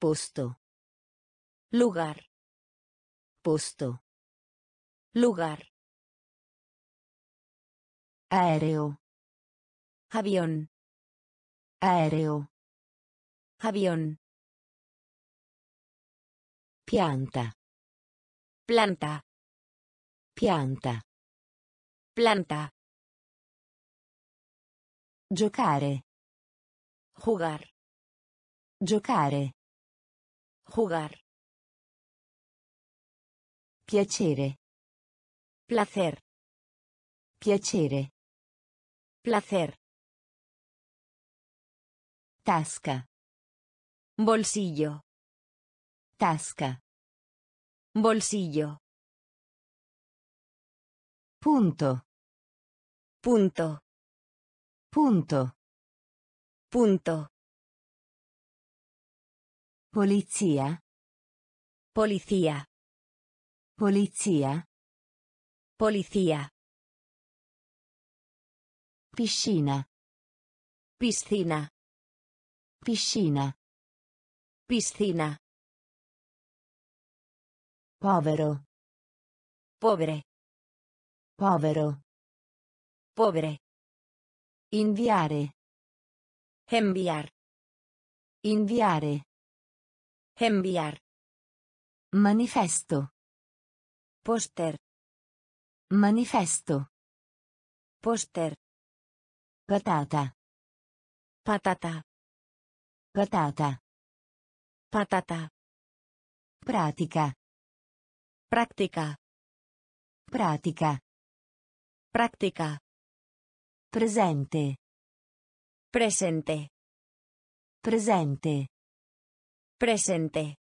Posto. Lugar. Posto. Lugar. Aereo. Avión. Aereo. Avión. Pianta. Planta. Pianta. Planta. Giocare. Jugar. Giocare. Jugar. Piacere. Placer. Piacere. Placer. Tasca. Bolsillo. Tasca. Bolsillo. Punto. Punto. Punto. Punto. Polizia. Policía. Polizia. Policía. Piscina. Piscina. Piscina. Piscina. Povero. Pobre. Povero. Pobre. Inviare. Enviar. Inviare. Enviar. Manifesto. Póster. Manifesto. Póster. Patata. Patata. Patata. Patata. Pratica. Práctica. Pratica. Práctica. Presente. Presente. Presente. Presente.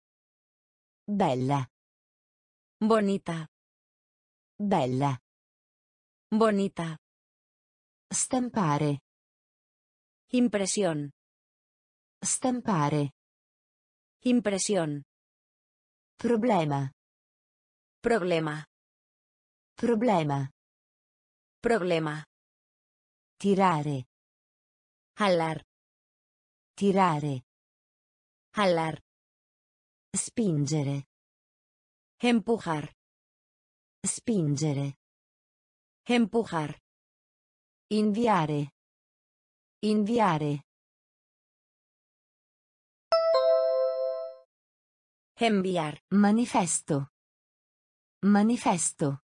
Bella. Bonita. Bella. Bonita. Stampare. Impresión. Stampare. Impresión. Problema. Problema. Problema. Problema. Tirare. Jalar. Tirare. Jalar. Spingere. Empujar. Spingere. Empujar. Inviare. Inviare. Enviar. Manifesto. Manifesto.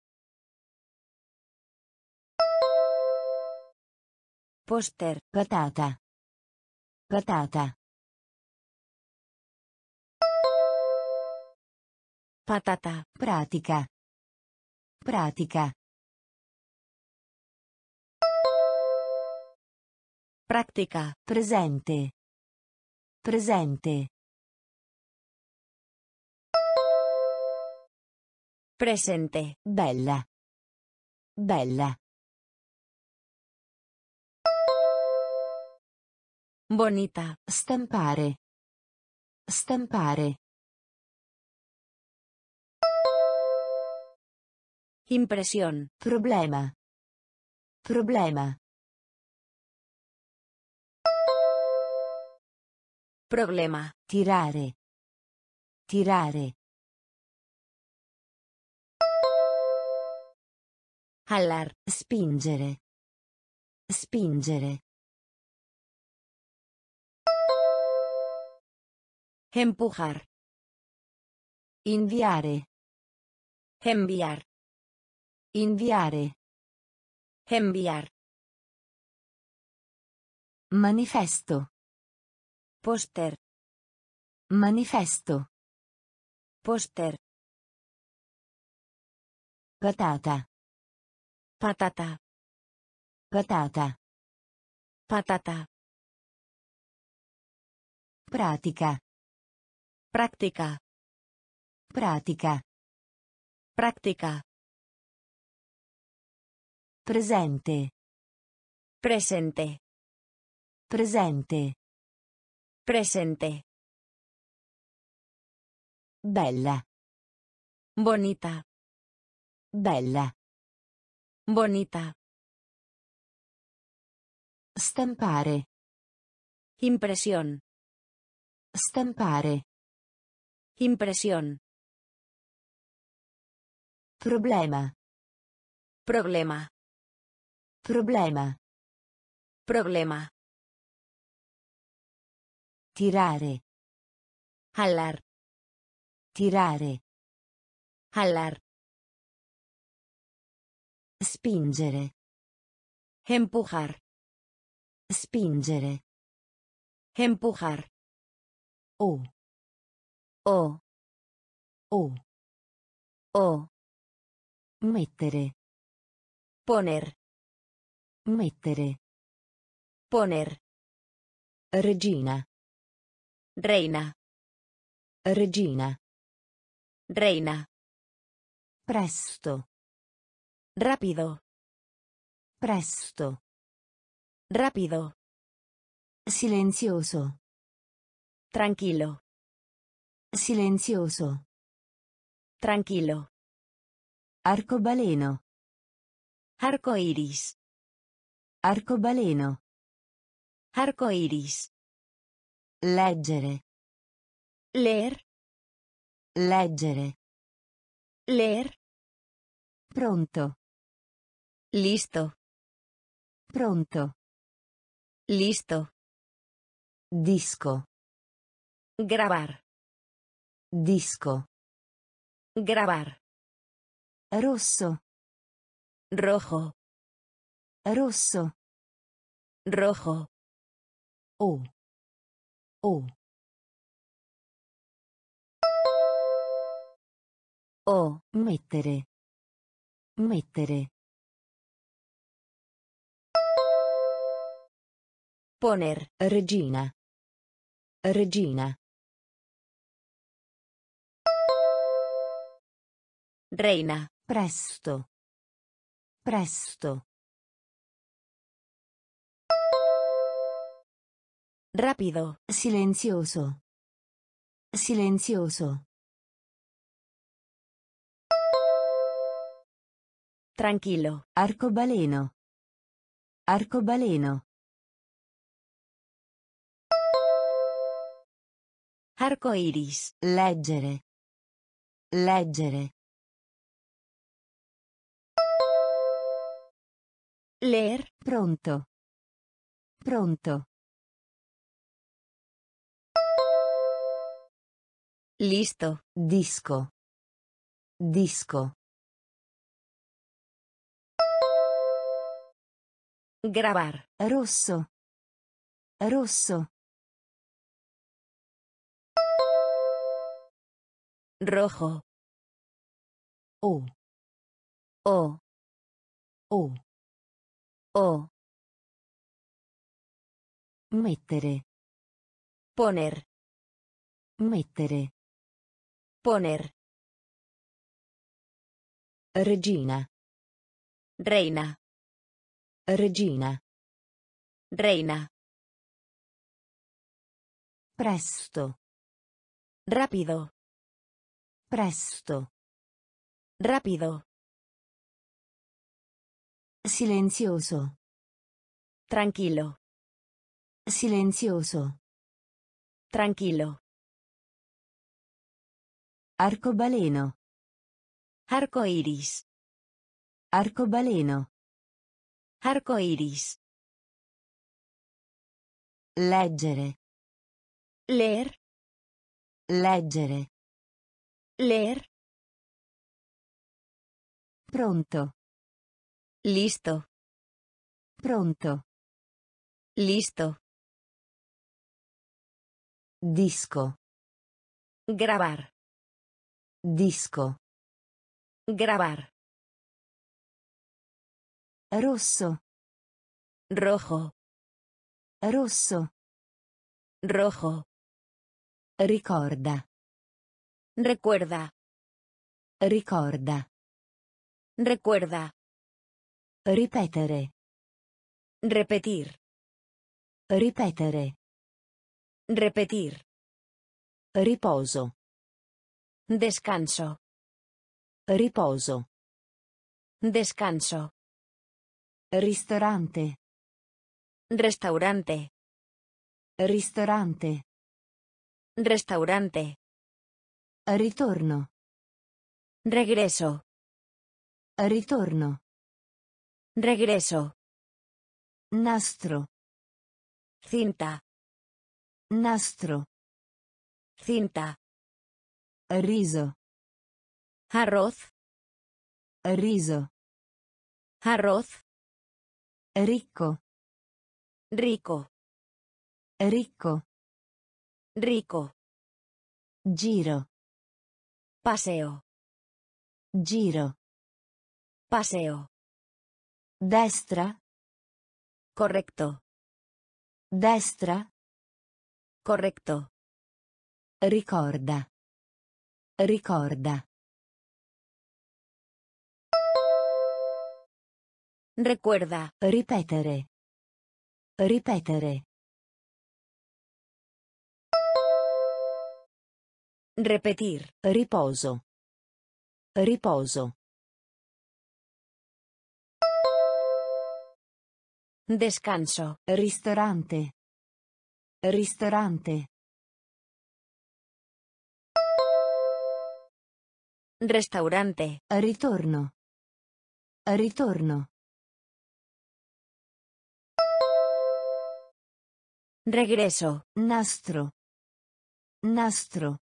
Póster. Patata. Patata. Patata. Pratica. Pratica. Práctica. Presente. Presente. Presente. Bella. Bella. Bonita. Stampare. Stampare. Impresión. Problema. Problema. Problema. Tirare. Tirare. Jalar. Spingere. Spingere. Empujar. Inviare. Enviar. Inviare. Enviar. Manifesto. Póster. Manifesto. Póster. Patata. Patata. Patata. Patata. Pratica. Práctica. Pratica. Práctica. Presente. Presente. Presente. Presente. Bella. Bonita. Bella. Bonita. Stampare. Impresión. Stampare. Impresión. Problema. Problema. Problema. Problema. Tirare. Jalar. Tirare. Jalar. Spingere. Empujar. Spingere. Empujar. O. O. O. O. Mettere. Poner. Mettere. Poner. Regina. Reina. Regina. Reina. Presto. Rápido. Presto. Rápido. Silenzioso. Tranquilo. Silenzioso. Tranquilo. Arcobaleno. Arco iris. Arcobaleno. Arco iris. Leggere. Leer. Leggere. Leer. Pronto. Listo. Pronto. Listo. Disco. Grabar. Disco. Grabar. Rosso. Rojo. Rosso. Rojo. O. O. O. Mettere. Mettere. Poner. Regina. Regina. Reina. Presto. Presto. Rápido. Silenzioso. Silenzioso. Tranquilo. Arcobaleno. Arcobaleno. Arco iris. Leggere. Leggere. Leer. Pronto. Pronto. Listo. Disco. Disco. Grabar. Rosso. Rosso. Rojo. O. O. O. O. Mettere. Poner. Mettere. Poner. Regina. Reina. Regina. Reina. Presto. Rápido. Presto. Rápido. Silenzioso. Tranquilo. Silenzioso. Tranquilo. Arcobaleno. Arco iris. Arcobaleno. Arco iris. Leggere. Leer. Leggere. Leer. Pronto. Listo. Pronto. Listo. Disco. Grabar. Disco. Grabar. Rosso. Rojo. Rosso. Rojo. Ricorda. Recuerda. Ricorda. Recuerda. Ripetere. Repetir. Ripetere. Repetir. Riposo. Descanso. Riposo. Descanso. Ristorante. Restaurante. Ristorante. Restaurante. Ritorno. Regreso. Ritorno. Regreso. Nastro. Cinta. Nastro. Cinta. Riso. Arroz. Riso. Arroz. Ricco. Rico. Ricco. Rico. Giro. Paseo. Giro. Paseo. Destra. Correcto. Destra. Correcto. Ricorda. Ricorda. Recuerda. Ripetere. Ripetere. Repetir. Riposo. Riposo. Descanso. Ristorante. Ristorante. Restaurante. Ritorno. Ritorno. Regreso. Nastro. Nastro.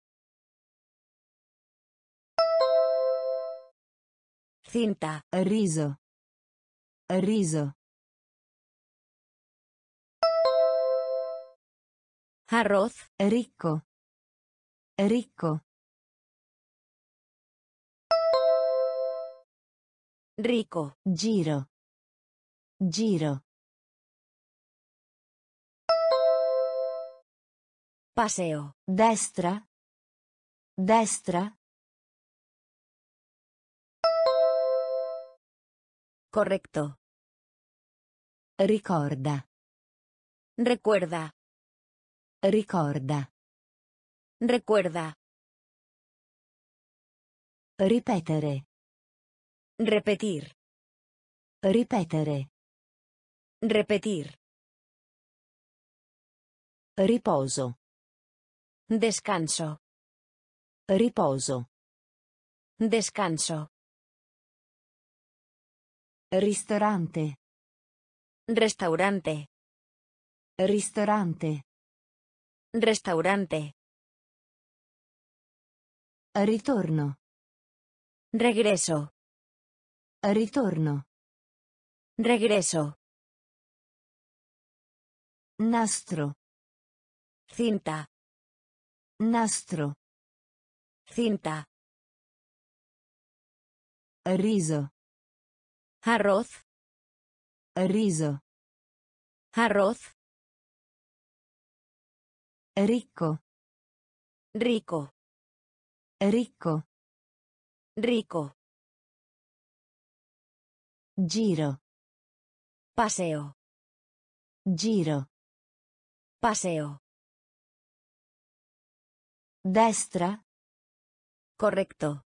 Cinta. Riso. Riso. Arroz. Ricco. Ricco. Rico. Giro. Giro. Paseo. Destra. Destra. Correcto. Ricorda. Recuerda. Ricorda. Recuerda. Ripetere. Repetir. Ripetere. Repetir. Riposo. Descanso. Riposo. Descanso. Ristorante. Restaurante. Ristorante. Restaurante. Ritorno. Regreso. Ritorno. Regreso. Nastro. Cinta. Nastro. Cinta. Riso. Arroz. Riso. Arroz. Ricco. Rico. Ricco. Rico. Giro. Paseo. Giro. Paseo. Destra. Correcto.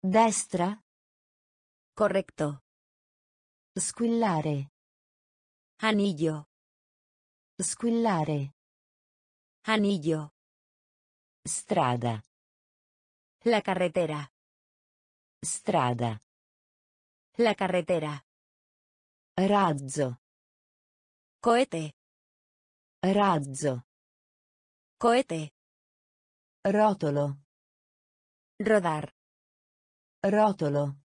Destra. Correcto. Squillare. Anillo. Squillare. Anillo. Strada. La carretera. Strada. La carretera. Razzo. Cohete. Razzo. Cohete. Rotolo. Rodar. Rotolo.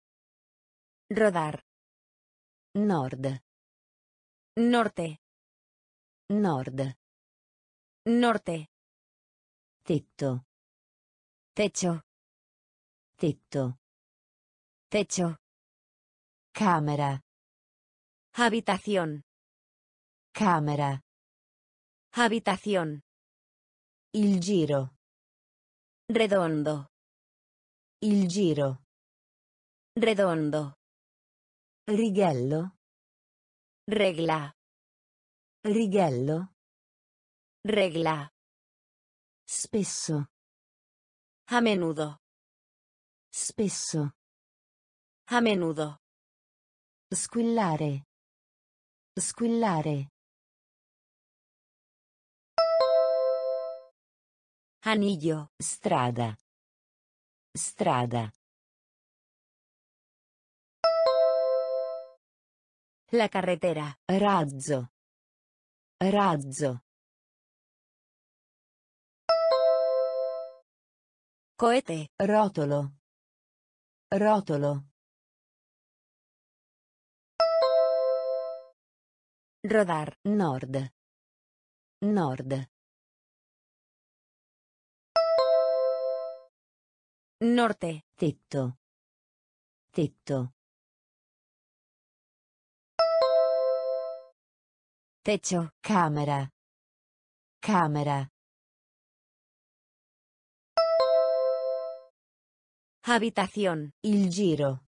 Rodar. Nord. Norte. Nord. Norte. Tetto. Techo. Tetto. Techo. Camera. Habitación. Camera. Habitación. Il giro. Redondo. Il giro. Redondo. Righello. Regla. Righello. Regla. Spesso. A menudo. Spesso. A menudo. Squillare. Squillare. Anillo. Strada. Strada. La carretera. Razzo. Razzo. Cohete. Rotolo. Rotolo. Rodar. Nord. Nord. Norte. Tetto. Tetto. Techo. Camera. Camera. Habitación. Il giro.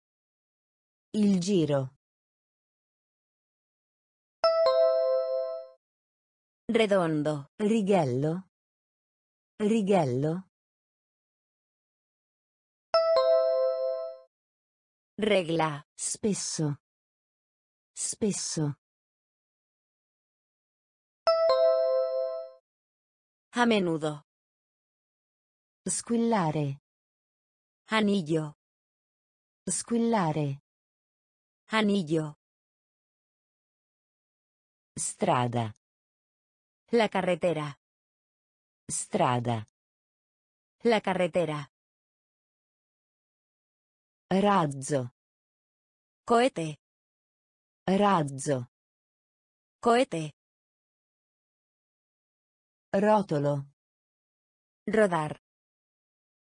Il giro. Redondo. Righello. Righello. Regla. Spesso. Spesso. A menudo. Squillare. Anillo. Squillare. Anillo. Strada. La carretera. Strada. La carretera. Razzo. Cohete. Razzo. Cohete. Rotolo. Rodar.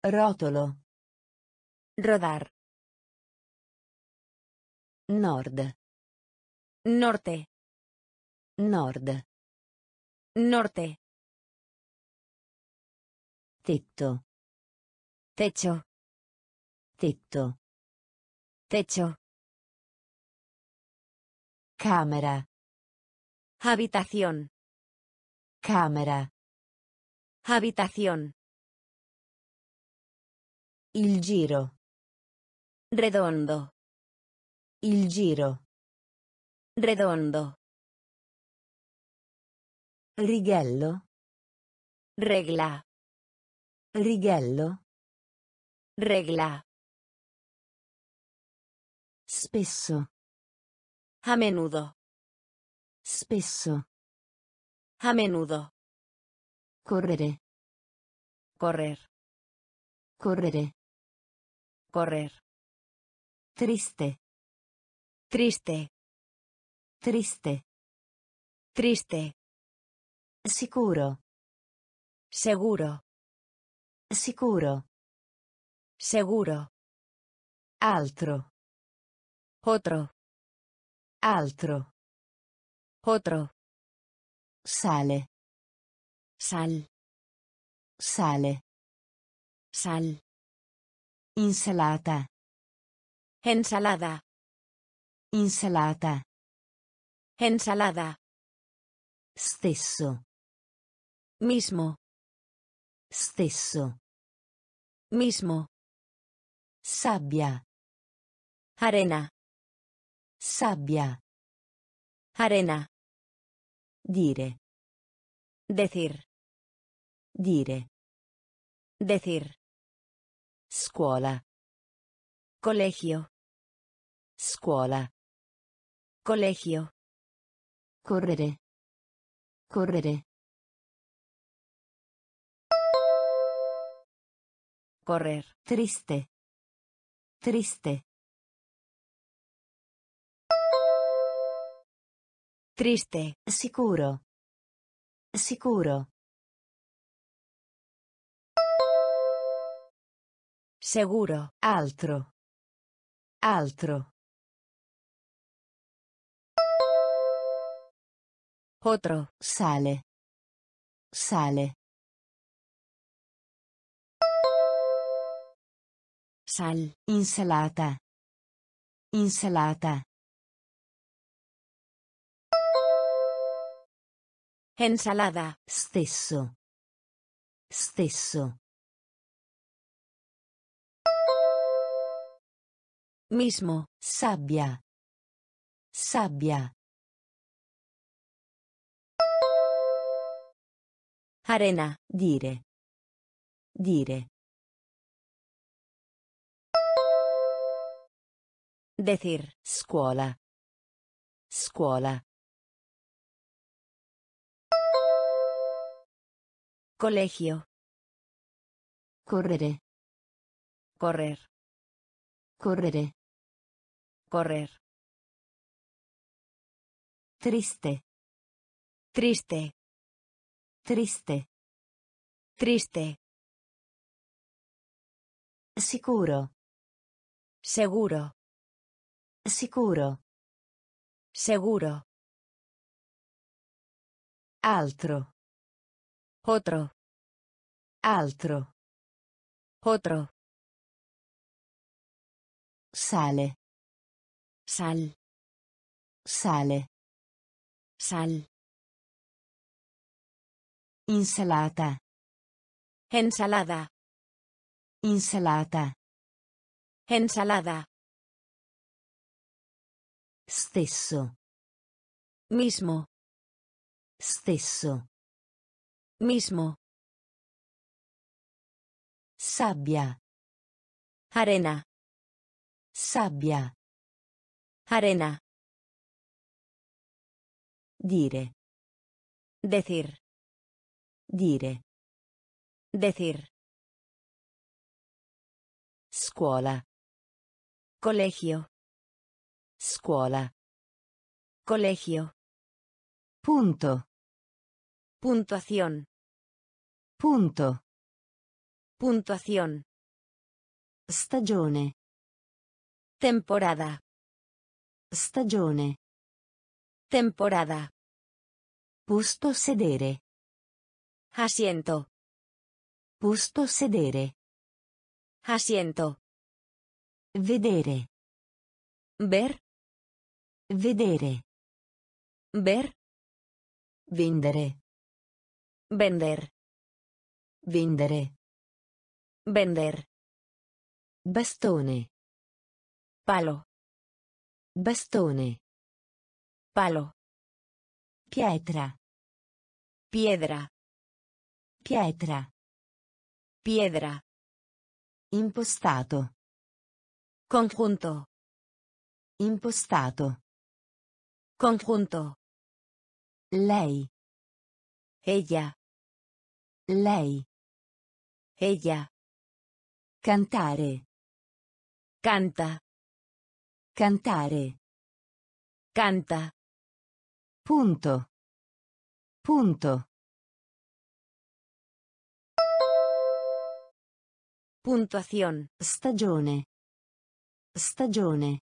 Rotolo. Rodar. Nord. Norte. Nord. Norte. Tetto. Techo. Tetto. Techo. Camera. Habitación. Camera. Habitación. Il giro. Redondo. Il giro. Redondo. Righello. Regla. Righello. Regla. Spesso. A menudo. Spesso. A menudo. Correre. Correr. Correre. Correr. Triste. Triste. Triste. Triste. Sicuro. Seguro. Sicuro. Seguro. Altro. Otro. Altro. Otro. Sale. Sal. Sale. Sal. Insalata. Ensalada. Insalata. Ensalada. Stesso. Mismo. Stesso. Mismo. Sabbia. Arena. Sabbia. Arena. Dire. Decir. Dire. Decir. Scuola. Colegio. Scuola. Colegio. Correre. Correre. Correr. Triste. Triste. Triste. Sicuro. Sicuro. Seguro. Altro. Altro. Otro. Sale. Sale. Sal. Insalata. Insalata. Ensalada. Stesso. Stesso. Mismo. Sabbia. Sabbia. Arena. Dire. Dire. Decir. Scuola. Scuola. Colegio. Correre. Correr. Correre. Correr. Triste. Triste. Triste. Triste. Sicuro. Seguro. Sicuro. Seguro. Altro. Otro. Altro. Otro. Sale. Sal. Sale. Sal. Insalata. Ensalada. Insalata. Ensalada. Stesso. Mismo. Stesso. Mismo. Sabbia. Arena. Sabbia. Arena. Dire. Decir. Dire. Decir. Scuola. Colegio. Scuola. Colegio. Punto. Puntuación. Punto. Puntuación. Stagione. Temporada. Stagione. Temporada. Posto sedere. Asiento. Posto sedere. Asiento. Vedere. Ver. Vedere. Ver. Vendere. Vender. Vendere. Vender. Bastone. Palo. Bastone. Palo. Pietra. Piedra. Pietra. Piedra. Impostato. Conjunto. Impostato. Conjunto. Lei. Ella. Lei. Ella. Cantare. Canta. Cantare. Canta. Punto. Punto. Puntuación. Stagione. Stagione.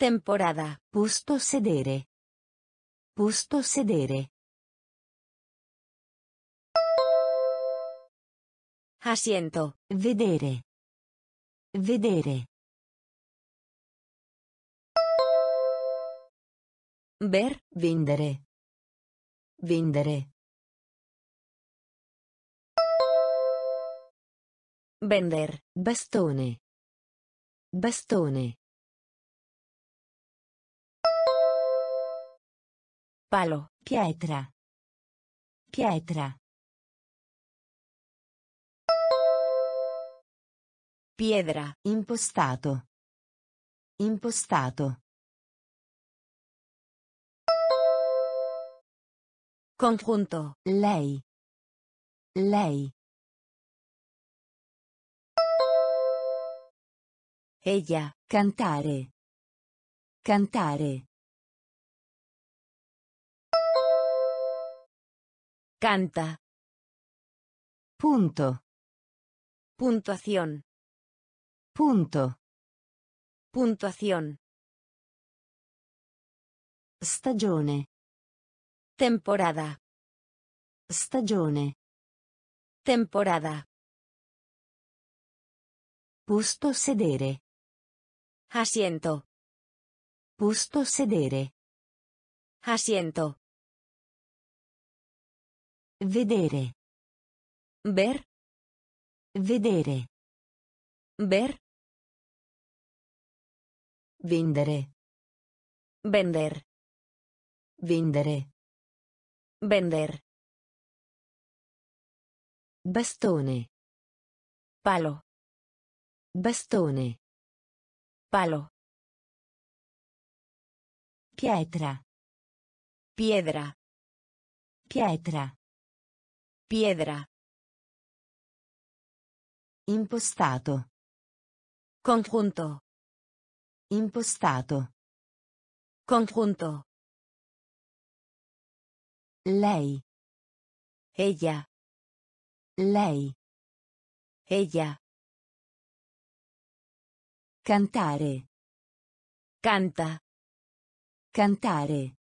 Temporada. Posto sedere. Posto sedere. Asiento. Vedere. Vedere. Ver. Vendere. Vendere. Vender. Bastone. Bastone. Palo. Pietra. Pietra. Piedra. Impostato. Impostato. Conjunto. Lei. Lei. Ella. Cantare. Cantare. Canta. Punto. Puntuación. Punto. Puntuación. Stagione. Temporada. Stagione. Temporada. Posto sedere. Asiento. Posto sedere. Asiento. Vedere. Ver. Vedere. Ver. Vendere. Vender. Vendere. Vender. Bastone. Palo. Bastone. Palo. Pietra. Piedra. Pietra. Piedra. Impostato. Conjunto. Impostato. Conjunto. Lei. Ella. Lei. Ella. Cantare. Canta. Cantare.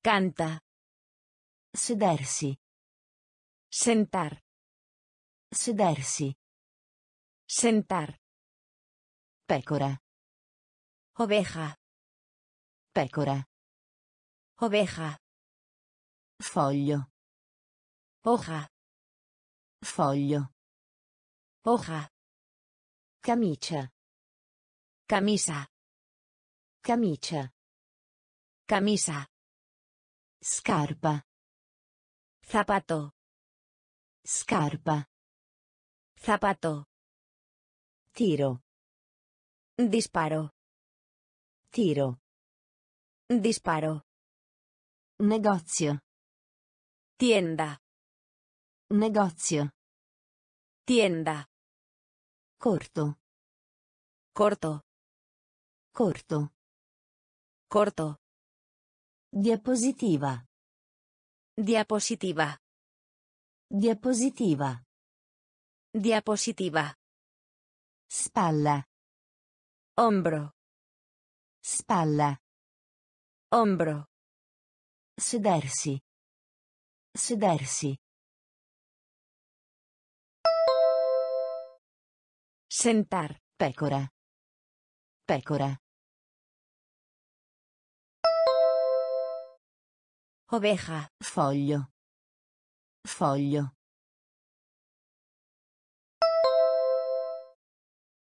Canta. Sedersi. Sentar. Sedersi. Sentar. Pecora. Oveja. Pecora. Oveja. Foglio. Hoja. Foglio. Hoja. Camicia. Camisa. Camicia. Camisa. Scarpa. Zapato. Scarpa. Zapato. Tiro. Disparo. Tiro. Disparo. Negozio. Tienda. Negozio. Tienda. Corto. Corto. Corto. Corto. Diapositiva. Diapositiva. Diapositiva. Diapositiva. Spalla. Hombro. Spalla. Hombro. Sedersi. Sedersi. Sentar. Pecora. Pecora. Oveja. Foglio. Foglio.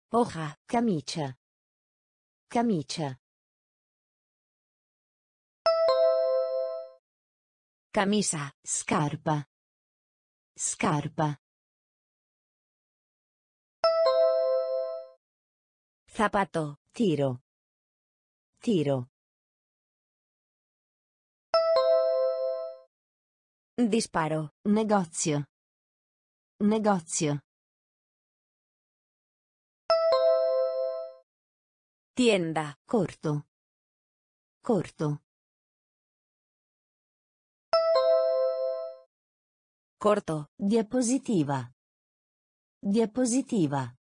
Hoja. Camicia. Camicia. Camisa. Scarpa. Scarpa. Zapato. Tiro. Tiro. Disparo. Negozio. Negozio. Tienda. Corto. Corto. Corto. Diapositiva. Diapositiva.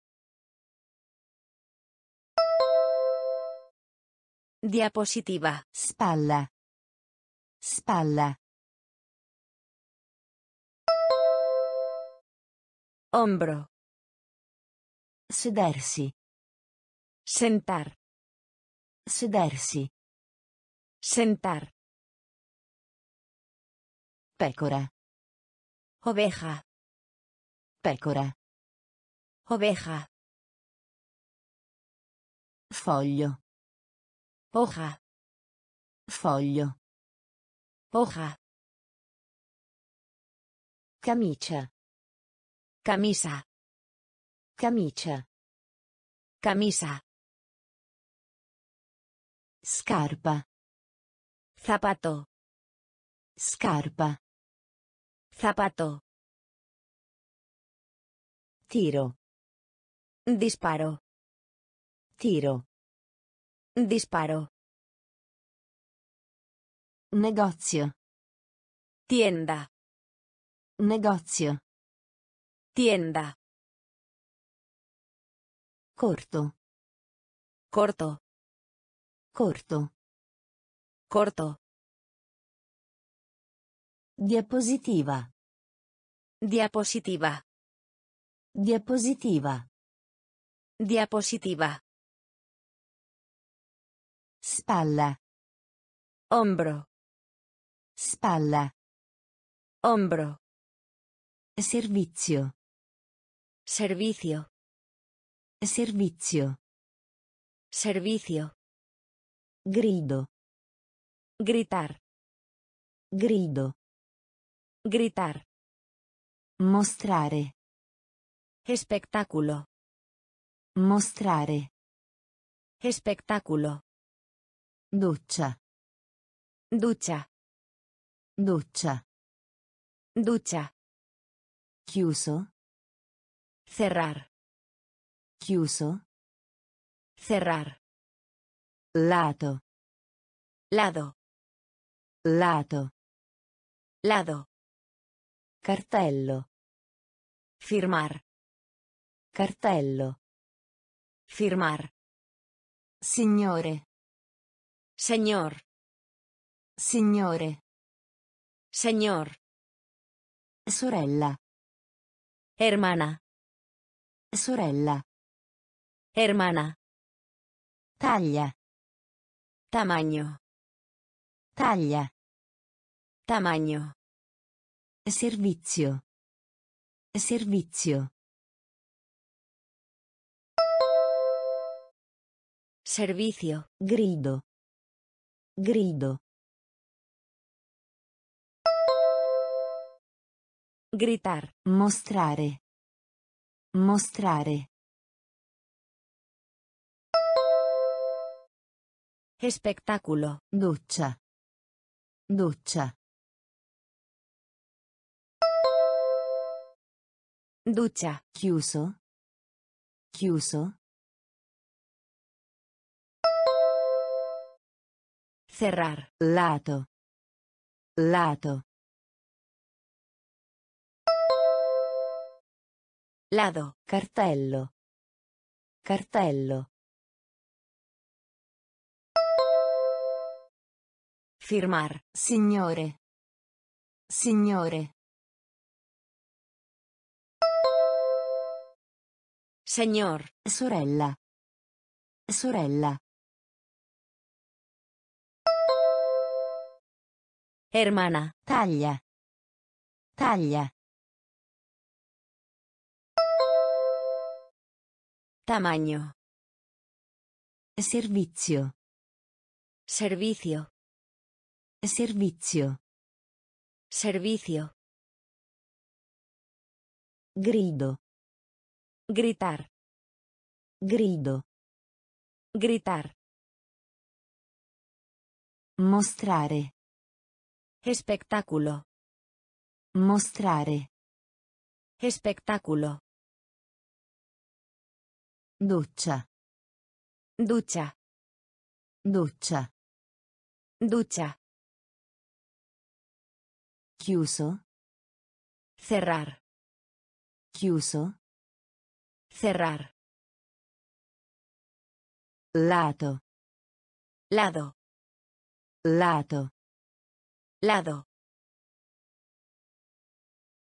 Diapositiva. Spalla. Spalla. Hombro. Sedersi. Sentar. Sedersi. Sentar. Pecora. Oveja. Pecora. Oveja. Foglio. Hoja. Foglio. Hoja. Camicia. Camisa. Camicia. Camisa. Scarpa. Zapato. Scarpa. Zapato. Tiro. Disparo. Tiro. Disparo. Negozio. Tienda. Negozio. Tienda. Corto. Corto. Corto. Corto. Diapositiva. Diapositiva. Diapositiva. Diapositiva. Spalla. Hombro. Spalla. Hombro. Servizio. Servicio. Servizio. Servicio. Grido. Gritar. Grido. Gritar. Mostrare. Espectáculo. Mostrare. Espectáculo. Doccia. Ducha. Doccia. Ducha. Chiuso. Cerrar. Chiuso. Cerrar. Lato. Lado. Lato. Lado. Cartello. Firmar. Cartello. Firmar. Signore. Señor. Signore. Señor. Sorella. Hermana. Sorella. Hermana. Taglia. Tamaño. Taglia. Tamaño. Servizio. Servizio. Servicio. Grido. Grido. Gritar. Mostrare. Mostrare. Espectáculo. Doccia. Doccia. Ducha. Chiuso. Chiuso. Cerrar. Lato. Lato. Lado. Cartello. Cartello. Firmar. Signore. Signore. Señor. Sorella. Sorella. Hermana. Taglia. Taglia. Tamaño. Servizio. Servicio. Servizio. Servicio. Grido. Gritar. Grido. Gritar. Mostrare. Espectáculo. Mostrare. Espectáculo. Doccia. Ducha. Doccia. Ducha. Chiuso. Cerrar. Chiuso. Cerrar. Lato. Lado. Lato. Lado.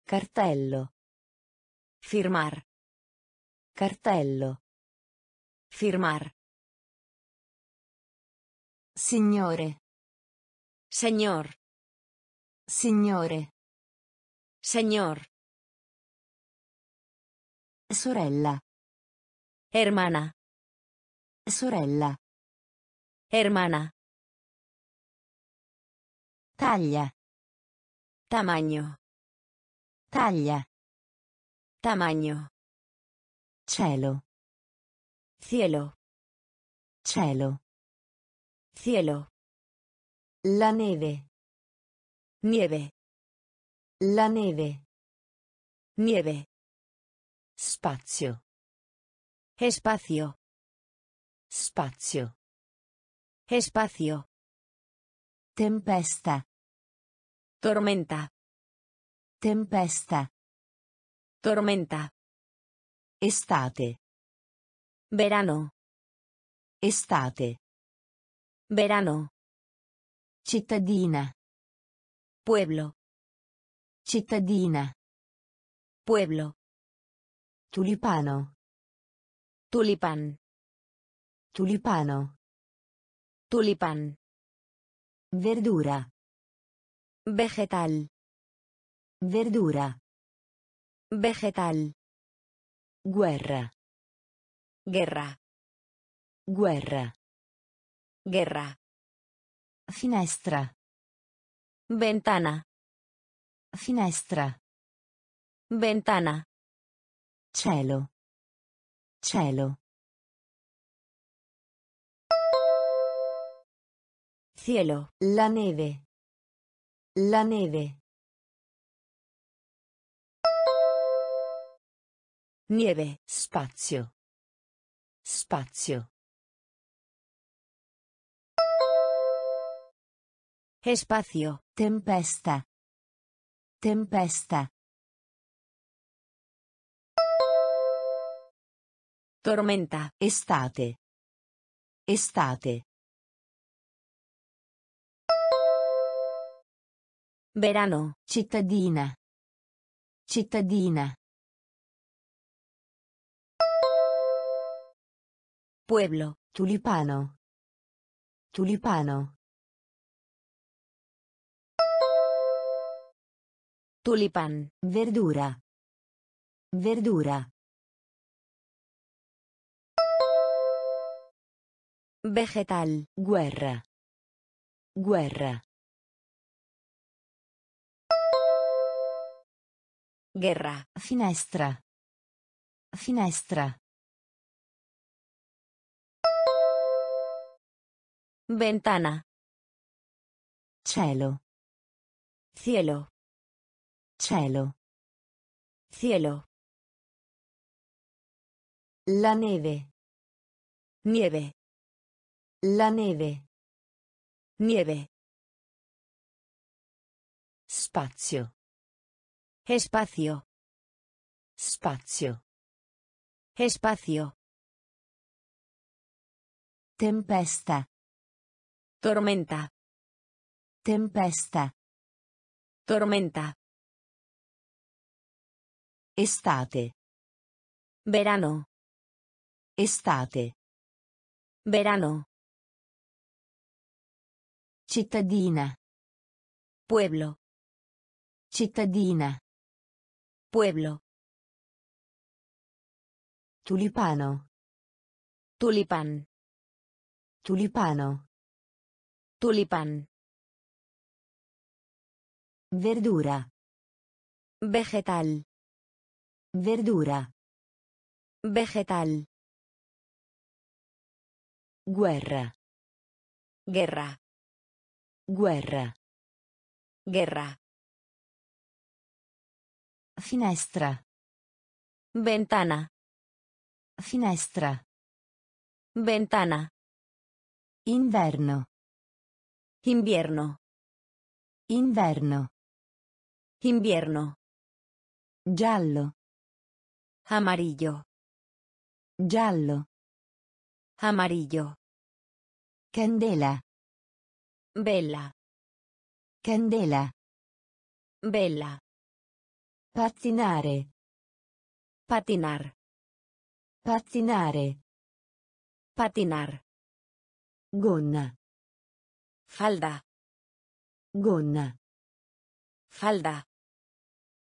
Cartello. Firmar. Cartello. Firmar. Signore. Señor. Signore. Señor. Sorella. Hermana. Sorella. Hermana. Taglia. Tamaño. Taglia. Tamaño. Cielo. Cielo. Cielo. Cielo. La neve. Nieve. La neve. Nieve. Spazio. Espacio. Spazio. Espacio. Tempesta. Tormenta. Tempesta. Tormenta. Estate. Verano. Estate. Verano. Cittadina. Pueblo. Cittadina. Pueblo. Tulipano. Tulipán. Tulipano. Tulipán. Verdura. Vegetal. Verdura. Vegetal. Guerra. Guerra. Guerra. Guerra. Finestra. Ventana. Finestra. Ventana. Cielo. Cielo. Cielo. La neve. La neve. Nieve. Spazio. Spazio. Espacio. Tempesta. Tempesta. Tormenta. Estate. Estate. Verano. Cittadina. Cittadina. Pueblo. Tulipano. Tulipano. Tulipán. Verdura. Verdura. Vegetal. Guerra. Guerra. Guerra. Finestra. Finestra. Ventana. Cielo. Cielo. Cielo. Cielo. La neve. Nieve. La neve. Nieve. Spazio. Espacio. Spazio. Espacio. Tempesta. Tormenta. Tempesta. Tormenta. Estate. Verano. Estate. Verano. Cittadina. Pueblo. Cittadina. Pueblo. Tulipano. Tulipán. Tulipano. Tulipán. Verdura. Vegetal. Verdura. Vegetal. Guerra. Guerra. Guerra. Guerra. Finestra. Ventana. Finestra. Ventana. Inverno. Invierno. Inverno. Invierno. Giallo. Amarillo. Giallo. Amarillo. Candela. Bella. Candela. Bella. Pattinare. Patinar. Pattinare. Patinar. Gonna. Falda. Gonna. Falda.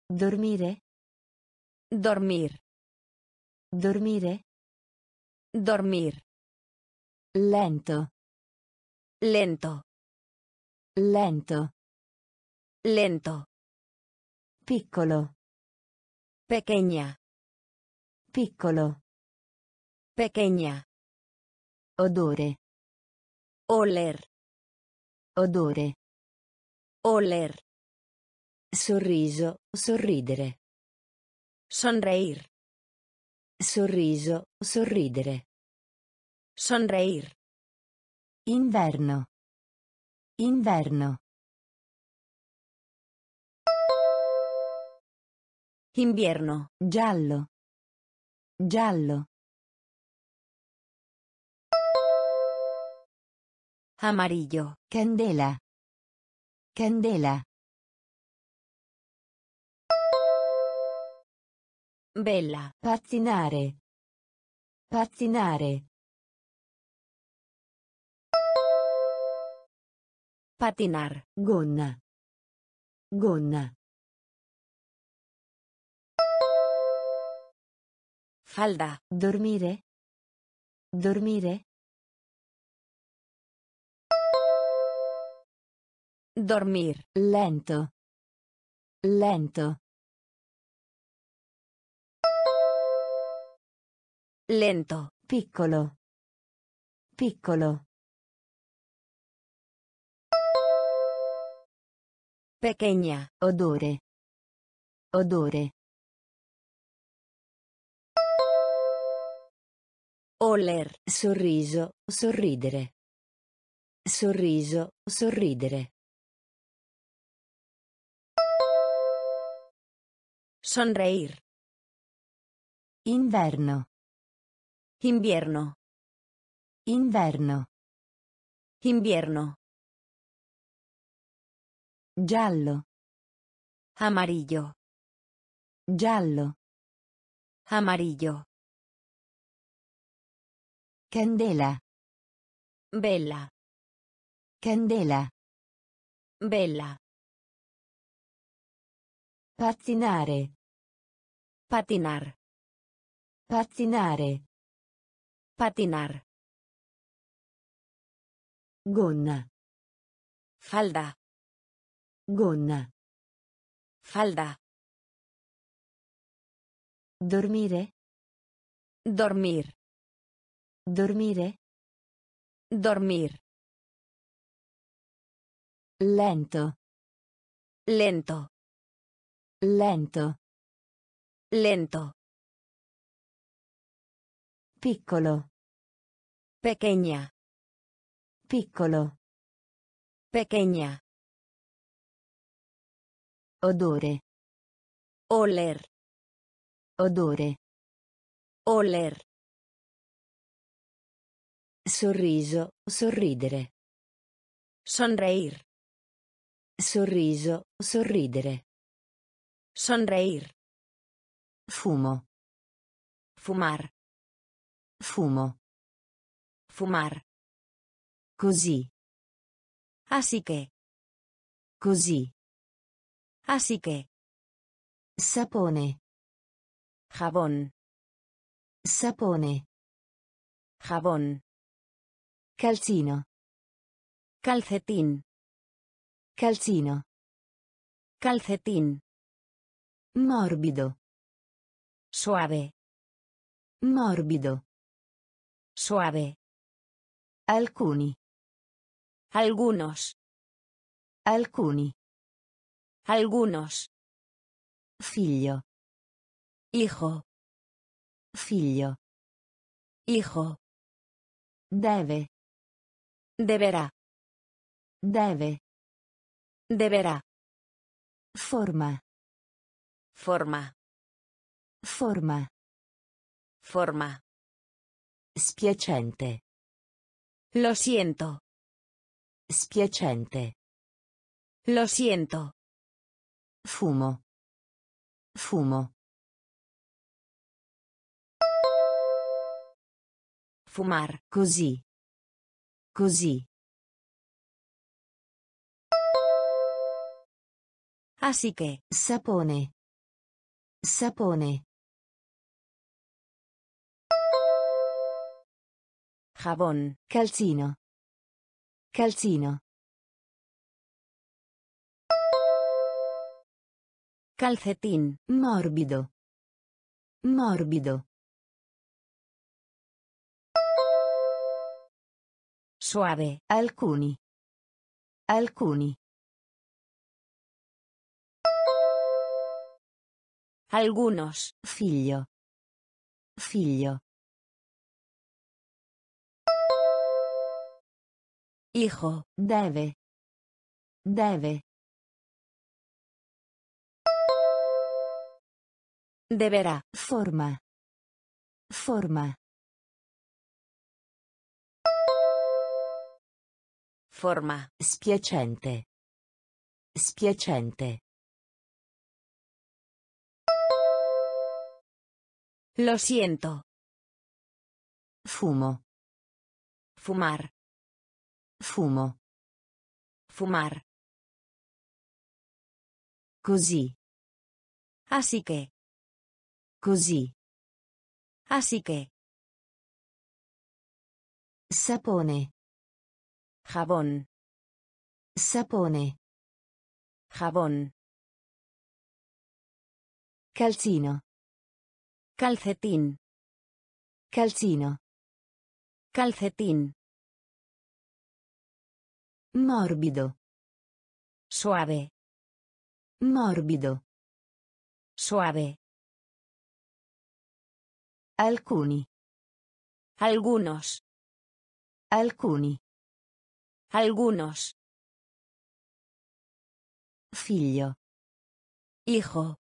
Dormire. Dormir. Dormire. Dormir. Lento. Lento. Lento. Lento. Piccolo. Pequeña. Piccolo. Pequeña. Odore. Oler. Odore. Oler. Sorriso. Sorridere. Sonreír. Sorriso. Sorridere. Sonreír. Inverno. Inverno. Invierno. Giallo. Giallo. Amarillo. Candela. Candela. Bella. Pattinare. Pattinare. Patinar. Gonna. Gonna. Falda. Dormire. Dormire. Dormir. Lento. Lento. Lento. Piccolo. Piccolo. Pequeña. Odore. Odore. Oler. Sorriso. Sorridere. Sorriso. Sorridere. Sonreír. Inverno. Invierno. Inverno. Invierno. Giallo. Amarillo. Giallo. Amarillo. Candela. Bella. Candela. Bella. Pattinare. Patinar. Pattinare. Patinar. Gonna. Falda. Gonna. Falda. Dormire. Dormir. Dormire. Dormir. Lento. Lento. Lento. Lento. Piccolo. Pequeña. Piccolo. Pequeña. Odore. Oler. Odore. Oler. Sorriso, sorridere. Sonreír. Sorriso, sorridere. Sonreír. Fumo. Fumar. Fumo. Fumar. Così. Así que. Così. Así que. Sapone. Jabón. Sapone. Jabón. Calzino. Calcetín. Calzino. Calcetín. Morbido. Suave. Morbido. Suave. Alcuni. Algunos. Alcuni. Algunos. Figlio. Hijo. Figlio. Hijo. Deve. Deberá. Deve. Deberá. Forma. Forma. Forma. Forma. Spiacente. Lo siento. Spiacente. Lo siento. Fumo. Fumo. Fumar. Così. Così. Así que. Sapone. Sapone. Jabón. Calzino. Calzino. Calcetín. Morbido. Morbido. Suave. Alcuni. Alcuni. Algunos. Figlio. Figlio. Hijo. Deve. Deve. Deberá. Forma. Forma. Forma. Spiacente. Spiacente. Lo siento. Fumo. Fumar. Fumo. Fumar. Così. Así que. Così. Así que. Sapone. Jabón. Sapone. Jabón. Calzino. Calcetín. Calzino. Calcetín. Morbido. Suave. Morbido. Suave. Alcuni. Algunos. Alcuni. Algunos. Figlio. Hijo.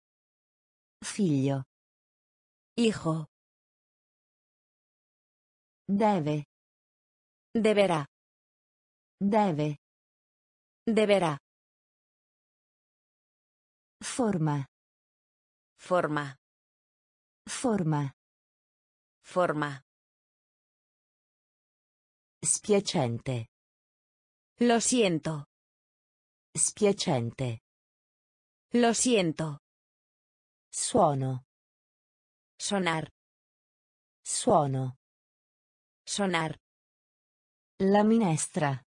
Figlio. Hijo. Deve. Deberá. Deve. Deberá. Forma. Forma. Forma. Forma. Spiacente. Lo siento. Spiacente. Lo siento. Suono. Sonar. Suono. Sonar. La minestra.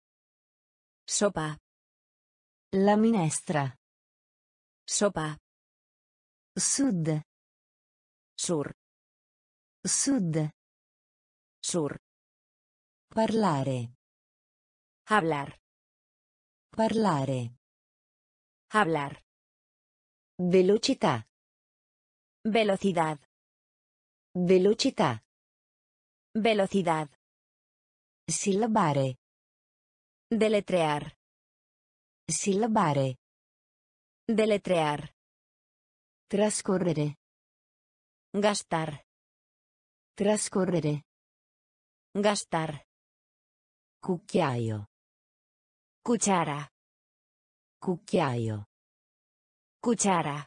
Sopa. La minestra. Sopa. Sud. Sur. Sud. Sur. Parlare. Hablar. Parlare. Hablar. Velocità. Velocidad. Velocità. Velocidad. Sillabare. Deletrear. Sillabare. Deletrear. Trascorrere. Gastar. Trascorrere. Gastar. Cucchiaio. Cuchara. Cucchiaio. Cuchara.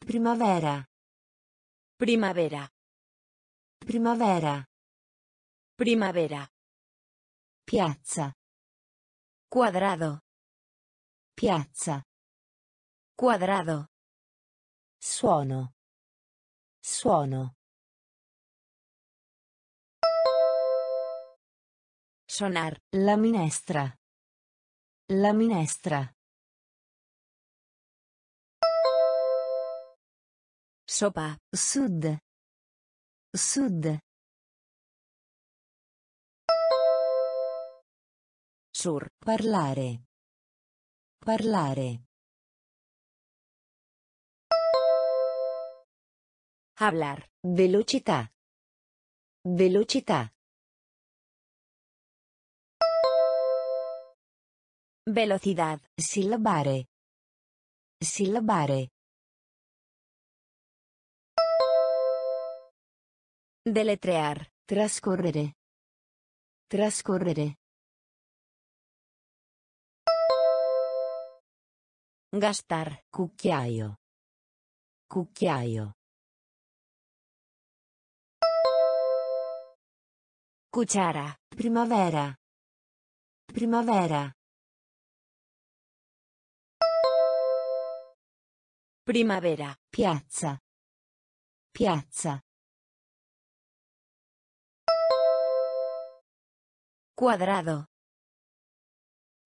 Primavera. Primavera. Primavera. Primavera. Piazza. Cuadrado. Piazza. Cuadrado. Suono. Suono. Sonar. La minestra. La minestra. Sopa. Sud. Sud. Sur. Parlare. Parlare. Hablar. Velocità. Velocità. Velocidad. Sillabare. Sillabare. Deletrear. Trascorrere. Trascorrere. Gastar. Cucchiaio. Cucchiaio. Cuchara. Primavera. Primavera. Primavera. Piazza. Piazza. Cuadrado.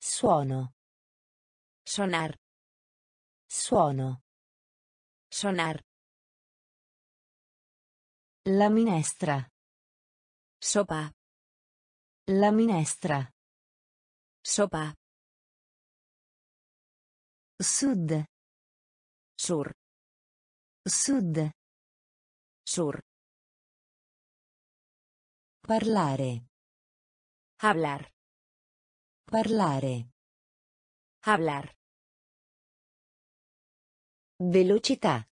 Suono. Sonar. Suono. Sonar. La minestra. Sopa. La minestra. Sopa. Sud. Sur. Sud. Sur. Parlare. Hablar. Parlare. Hablar. Velocità.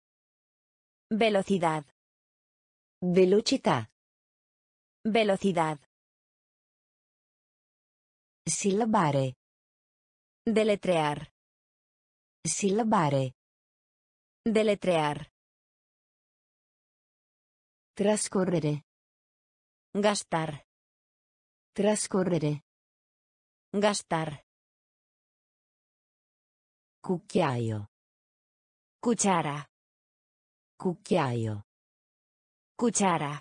Velocidad. Velocità. Velocidad. Sillabare. Deletrear. Sillabare. Deletrear. Trascorrere. Gastar. Trascorrere. Gastar. Cucchiaio. Cuchara. Cucchiaio. Cuchara.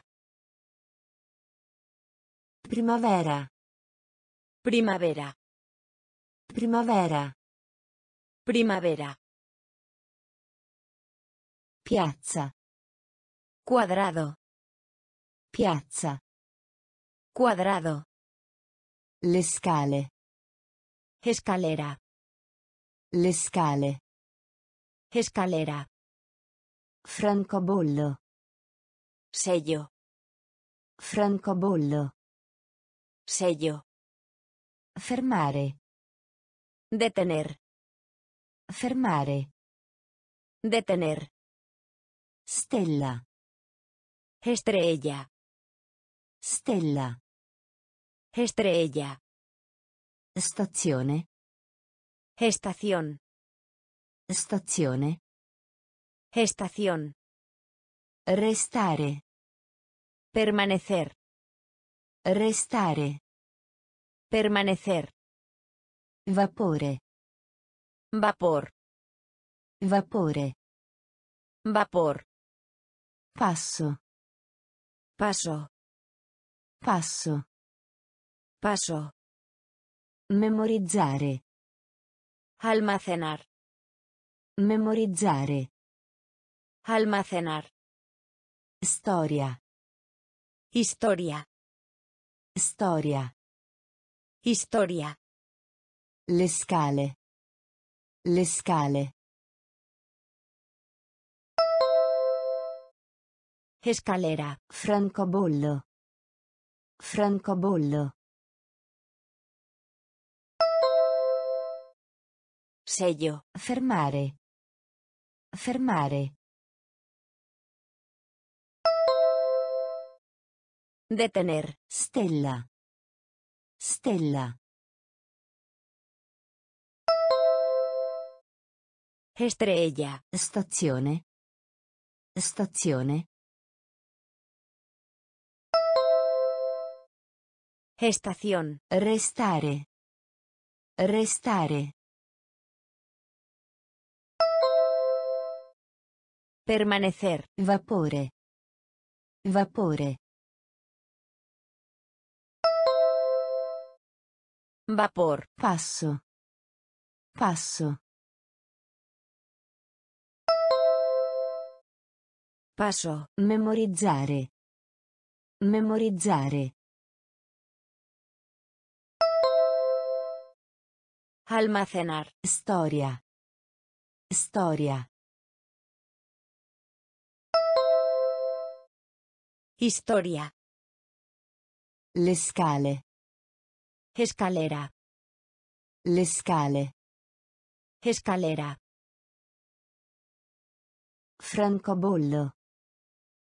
Primavera. Primavera. Primavera. Primavera. Piazza. Cuadrado. Piazza. Cuadrado. Le scale. Escalera. Le scale. Escalera. Francobollo. Sello. Francobollo. Sello. Fermare. Detener. Fermare. Detener. Stella. Estrella. Stella. Estrella. Stazione. Estación. Stazione. Estación. Restare. Permanecer. Restare. Permanecer. Vapore. Vapor. Vapore. Vapor. Passo. Paso. Passo. Paso. Memorizzare. Almacenar. Memorizzare. Almacenar. Storia. Historia. Storia. Historia. Le scale. Le scale. Escalera. Francobollo. Francobollo. Sello. Fermare. Fermare. Detener. Stella. Stella. Estrella. Stazione. Stazione. Estación. Restare. Restare. Permanecer. Vapore. Vapore. Vapor. Passo. Passo. Paso. Memorizzare. Memorizzare. Almacenar. Storia. Storia. Historia. Le scale. Escalera. Le scale. Escalera. Francobollo.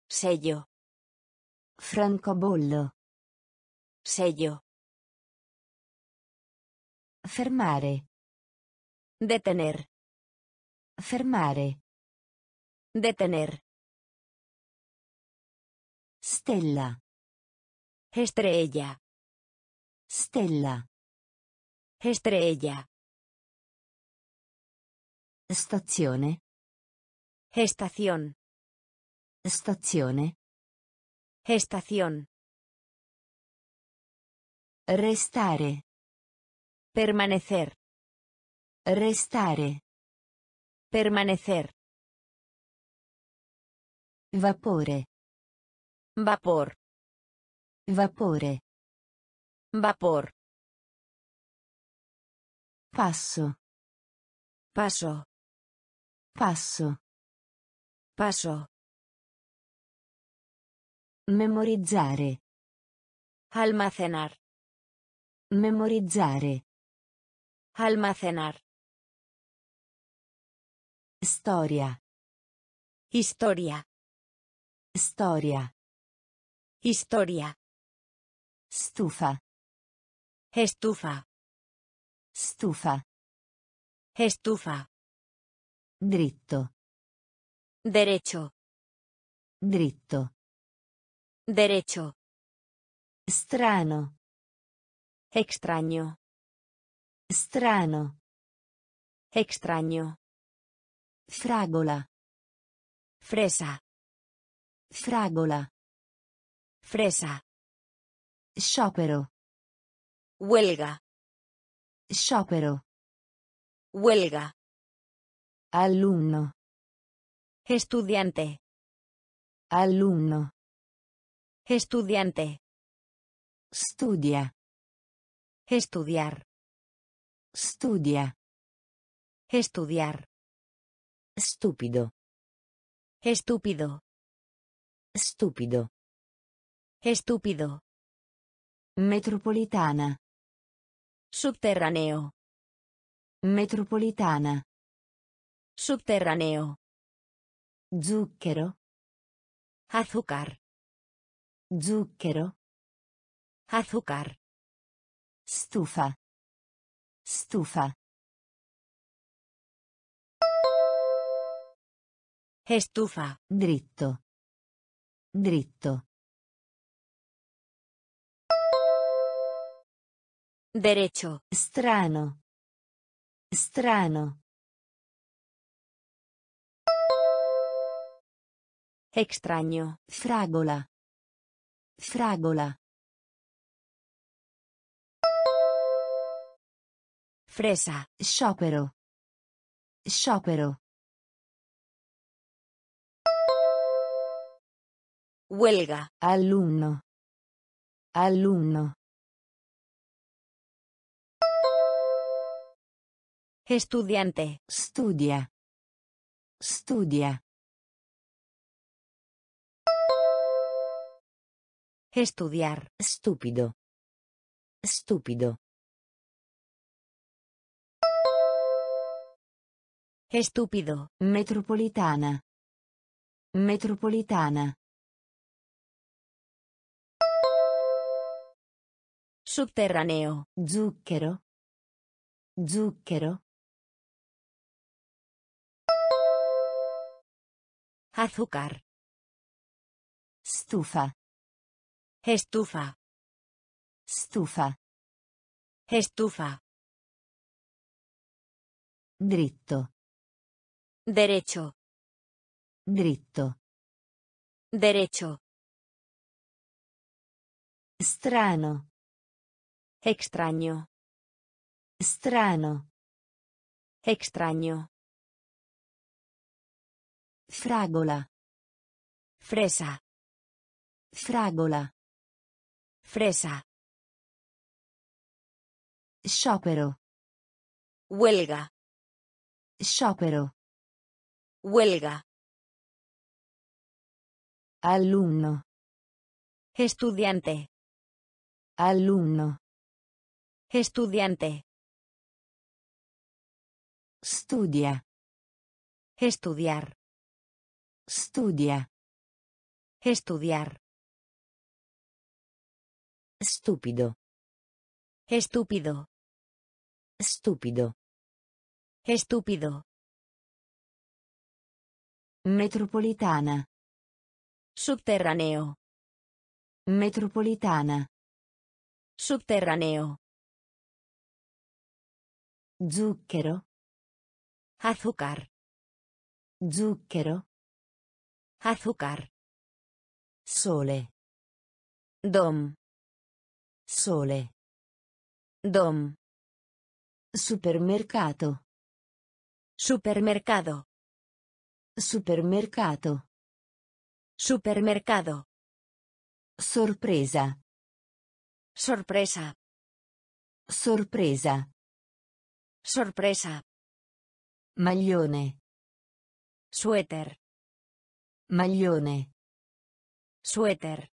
Sello. Francobollo. Sello. Fermare. Detener. Fermare. Detener. Stella. Estrella. Stella. Estrella. Stazione. Estación. Stazione. Estación. Restare. Permanecer. Restare. Permanecer. Vapore. Vapor. Vapore. Vapor. Passo. Paso. Passo. Paso. Memorizzare. Almacenar. Memorizzare. Almacenar. Storia. Historia. Storia. Historia. Stufa. Estufa. Stufa. Estufa. Dritto. Derecho. Dritto. Derecho. Strano. Extraño. Strano. Extraño. Fragola. Fresa. Fragola. Fresa. Sciopero. Huelga. Sciopero. Huelga. Alunno. Estudiante. Alunno. Estudiante. Studia. Estudiar. Studia. Estudiar. Stupido. Estúpido. Stupido. Estúpido. Metropolitana. Subterráneo. Metropolitana. Subterráneo. Zucchero. Azúcar. Zucchero. Azúcar. Stufa. Stufa. Estufa. Dritto. Dritto. Derecho. Strano. Strano. Extraño. Fragola. Fragola. Fresa. Sciopero. Sciopero. Huelga. Alunno. Alunno. Estudiante. Studia. Studia. Estudiar. Stupido. Stupido. Estúpido. Metropolitana. Metropolitana. Subterráneo. Zucchero. Zucchero. Azúcar. Stufa. Estufa. Stufa. Estufa. Dritto. Derecho. Dritto. Derecho. Strano. Extraño. Strano. Extraño. Fragola. Fresa. Fragola. Fresa. Sciopero. Huelga. Sciopero. Huelga. Alunno. Estudiante. Alunno. Estudiante. Studia. Estudiar. Studia. Estudiar. Stupido. Estúpido. Stupido. Estúpido. Metropolitana. Subterráneo. Metropolitana. Subterráneo. Zucchero. Azúcar. Zucchero. Azúcar. Sole. Dom. Sole. Dom. Supermercato. Supermercado. Supermercato. Supermercado. Sorpresa. Sorpresa. Sorpresa. Sorpresa. Maglione. Suéter. Maglione. Suéter.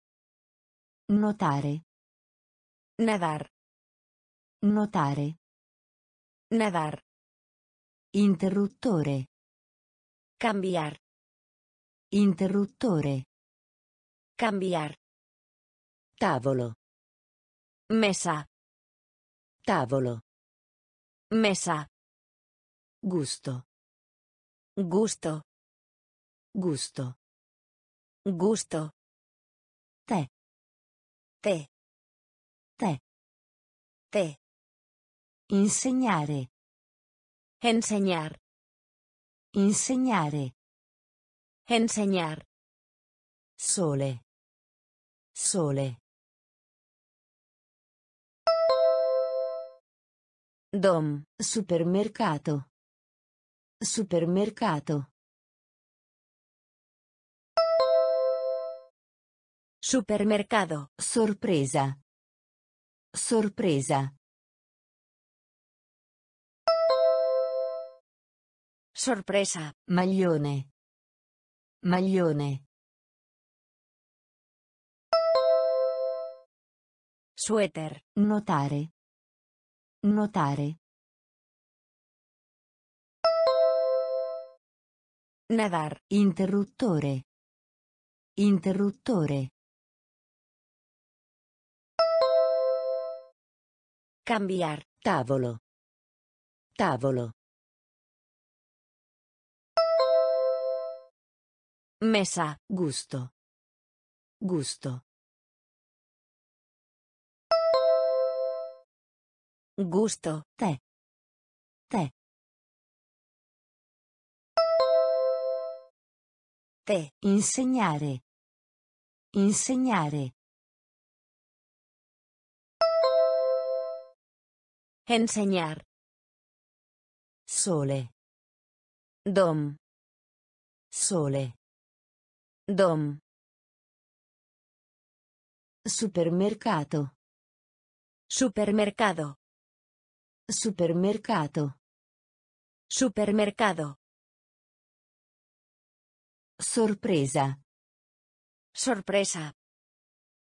Notare. Nadar. Notare. Nadar. Interruttore. Cambiar. Interruttore. Cambiar. Tavolo. Mesa. Tavolo. Mesa. Gusto. Gusto. Gusto. Gusto. Te. Te. Te. Te. Insegnare. Enseñar. Insegnare. Enseñar. Sole. Sole. Dom. Supermercato. Supermercato. Supermercado. Sorpresa. Sorpresa. Sorpresa. Maglione. Maglione. Suéter. Notare. Notare. Nadar. Interruttore. Interruttore. Cambiar. Tavolo. Tavolo. Mesa. Gusto. Gusto. Gusto. Te. Te. Te. Insegnare. Insegnare. Enseñar. Sole. Dom. Sole. Dom. Supermercato. Supermercado. Supermercato. Supermercado. Sorpresa. Sorpresa.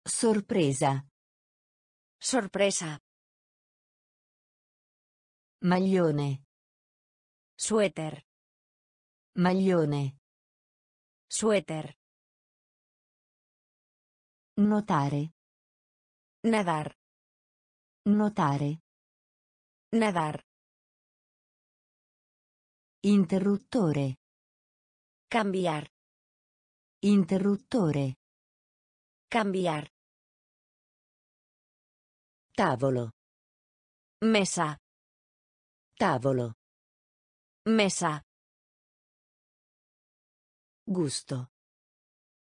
Sorpresa. Sorpresa. Maglione. Suéter. Maglione. Suéter. Notare. Nadar. Notare. Nadar. Interruttore. Cambiar. Interruttore. Cambiar. Tavolo. Mesa. Tavolo. Mesa. Gusto.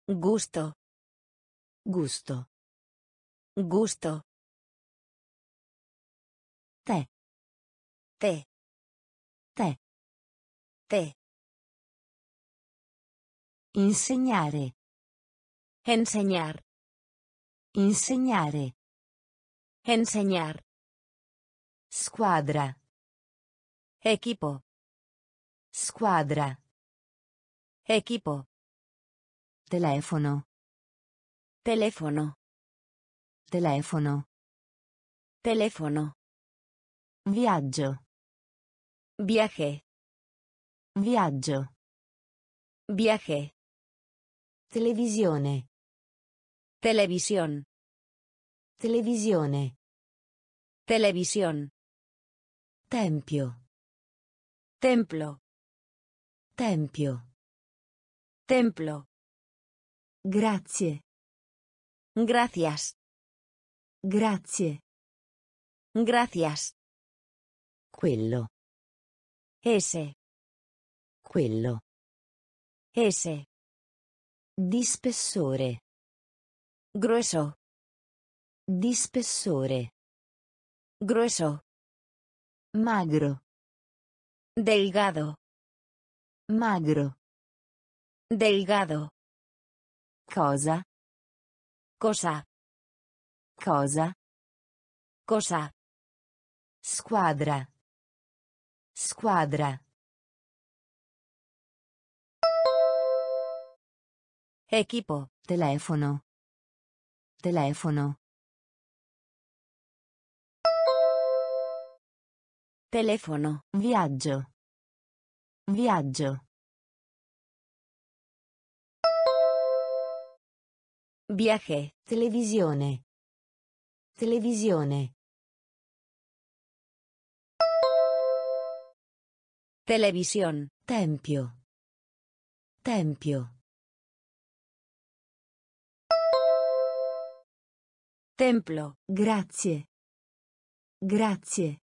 Gusto. Gusto. Gusto. Te. Té. Te. Té. Insegnare. Enseñar. Insegnare. Enseñar. Squadra. Equipo. Squadra. Equipo. Telefono. Teléfono. Telefono. Teléfono. Viaggio. Viaje. Viaggio. Viaje. Televisione. Televisión. Televisione. Televisión. Tempio. Templo. Tempio. Templo. Grazie. Gracias. Grazie. Gracias. Quello. Ese. Quello. Ese. Di spessore. Grueso. Di spessore. Grueso. Magro. Delgado. Magro. Delgado. Cosa? Cosa. Cosa? Cosa. Squadra. Squadra. Equipo. Telefono. Telefono. Teléfono. Viaggio. Viaggio. Viaje. Televisione. Televisione. Televisión. Tempio. Tempio. Templo. Grazie. Grazie.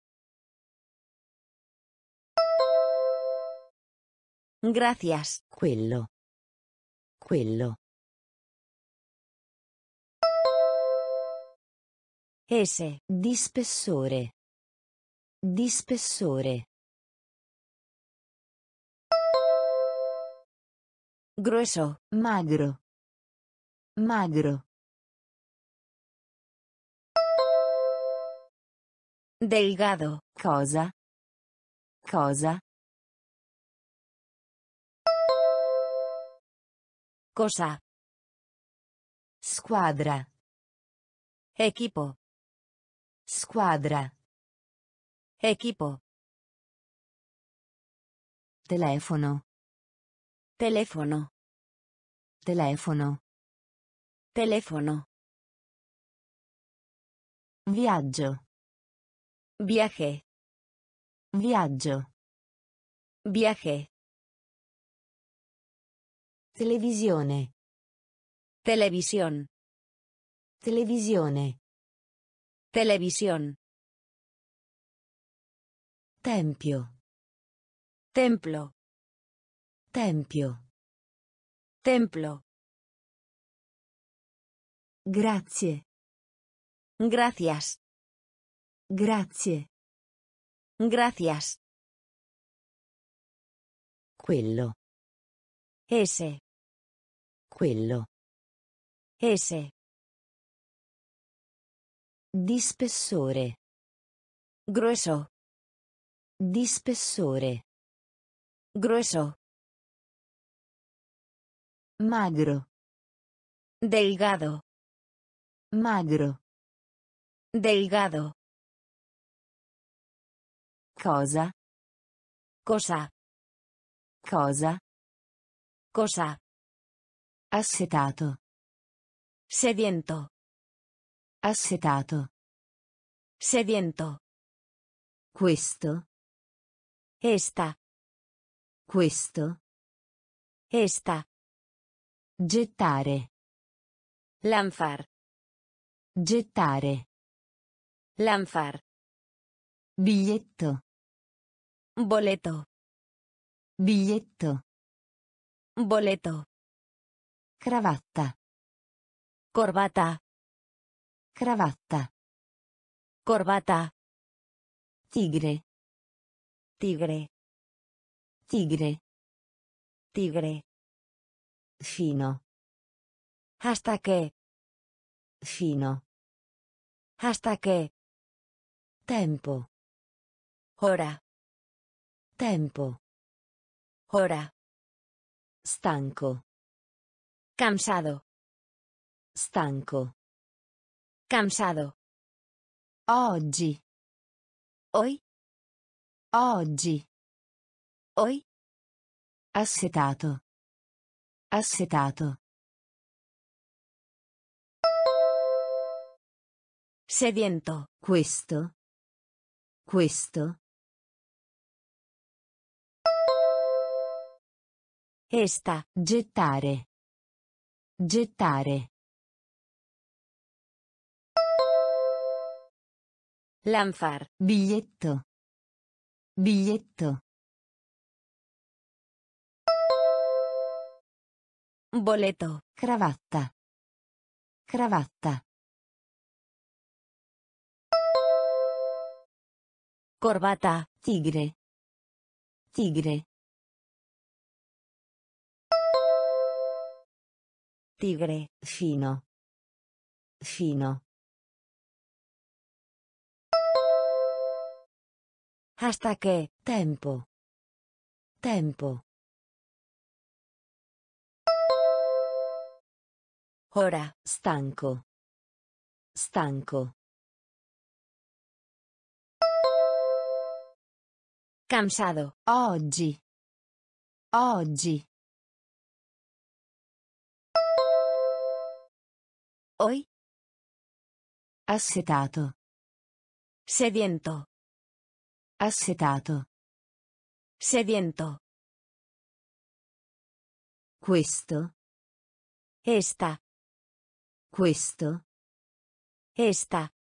Gracias. Quello. Quello. Ese. Di spessore. Di spessore. Grueso. Magro. Magro. Delgado. Cosa? Cosa? Cosa. Squadra. Equipo. Squadra. Equipo. Telefono. Teléfono. Telefono. Teléfono. Viaggio. Viaje. Viaggio. Viaje. Televisione. Televisión. Televisione. Televisión. Tempio. Templo. Tempio. Templo. Grazie. Gracias. Grazie. Gracias. Quello. Ese. Quello. Ese. Di spessore. Grueso. Di spessore. Grueso. Magro. Delgado. Magro. Delgado. Cosa? Cosa. Cosa? Cosa. Assetato. Sediento. Assetato. Sediento. Questo. Esta. Questo. Esta. Gettare. Lanzar. Gettare. Lanzar. Biglietto. Boleto. Biglietto. Boleto. Cravatta. Corbata. Cravatta. Corbata. Tigre. Tigre. Tigre. Tigre. Fino. Hasta que. Fino. Hasta que. Tempo. Hora. Tempo. Hora. Stanco. Cansado. Stanco. Cansado. Oggi. Hoy. Oggi. Hoy. Assetato. Assetato. Sediento. Questo. Questo. Esta. Gettare. Gettare. Lanzar. Biglietto. Biglietto. Boleto. Cravatta. Cravatta. Corbata. Tigre. Tigre. Tigre. Fino. Fino. Hasta que. Tempo. Tempo. Hora. Stanco. Stanco. Cansado. Oggi. Oggi. Hoy. Assetato. Sediento. Assetato. Sediento. Questo. Esta. Questo. Esta.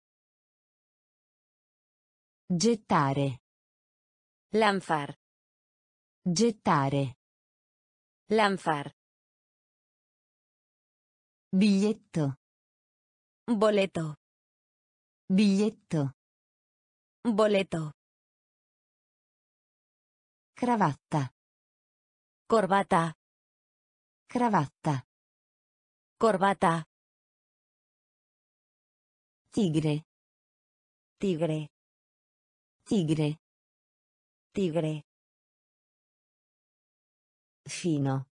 Gettare. Lanzar. Gettare. Lanzar. Biglietto. Boleto. Biglietto. Boleto. Cravatta. Corbata. Cravatta. Corbata. Tigre. Tigre. Tigre. Tigre. Fino.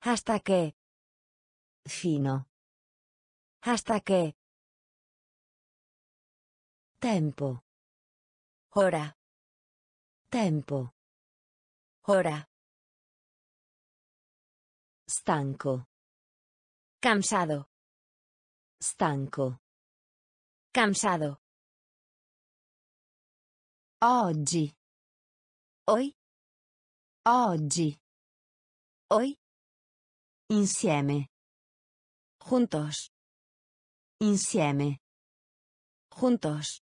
Hasta que. Fino. Hasta que. Tempo. Hora. Tempo. Hora. Stanco. Cansado. Stanco. Cansado. Oggi. Hoy. Oggi. Hoy. Insieme. Juntos. Insieme. Juntos.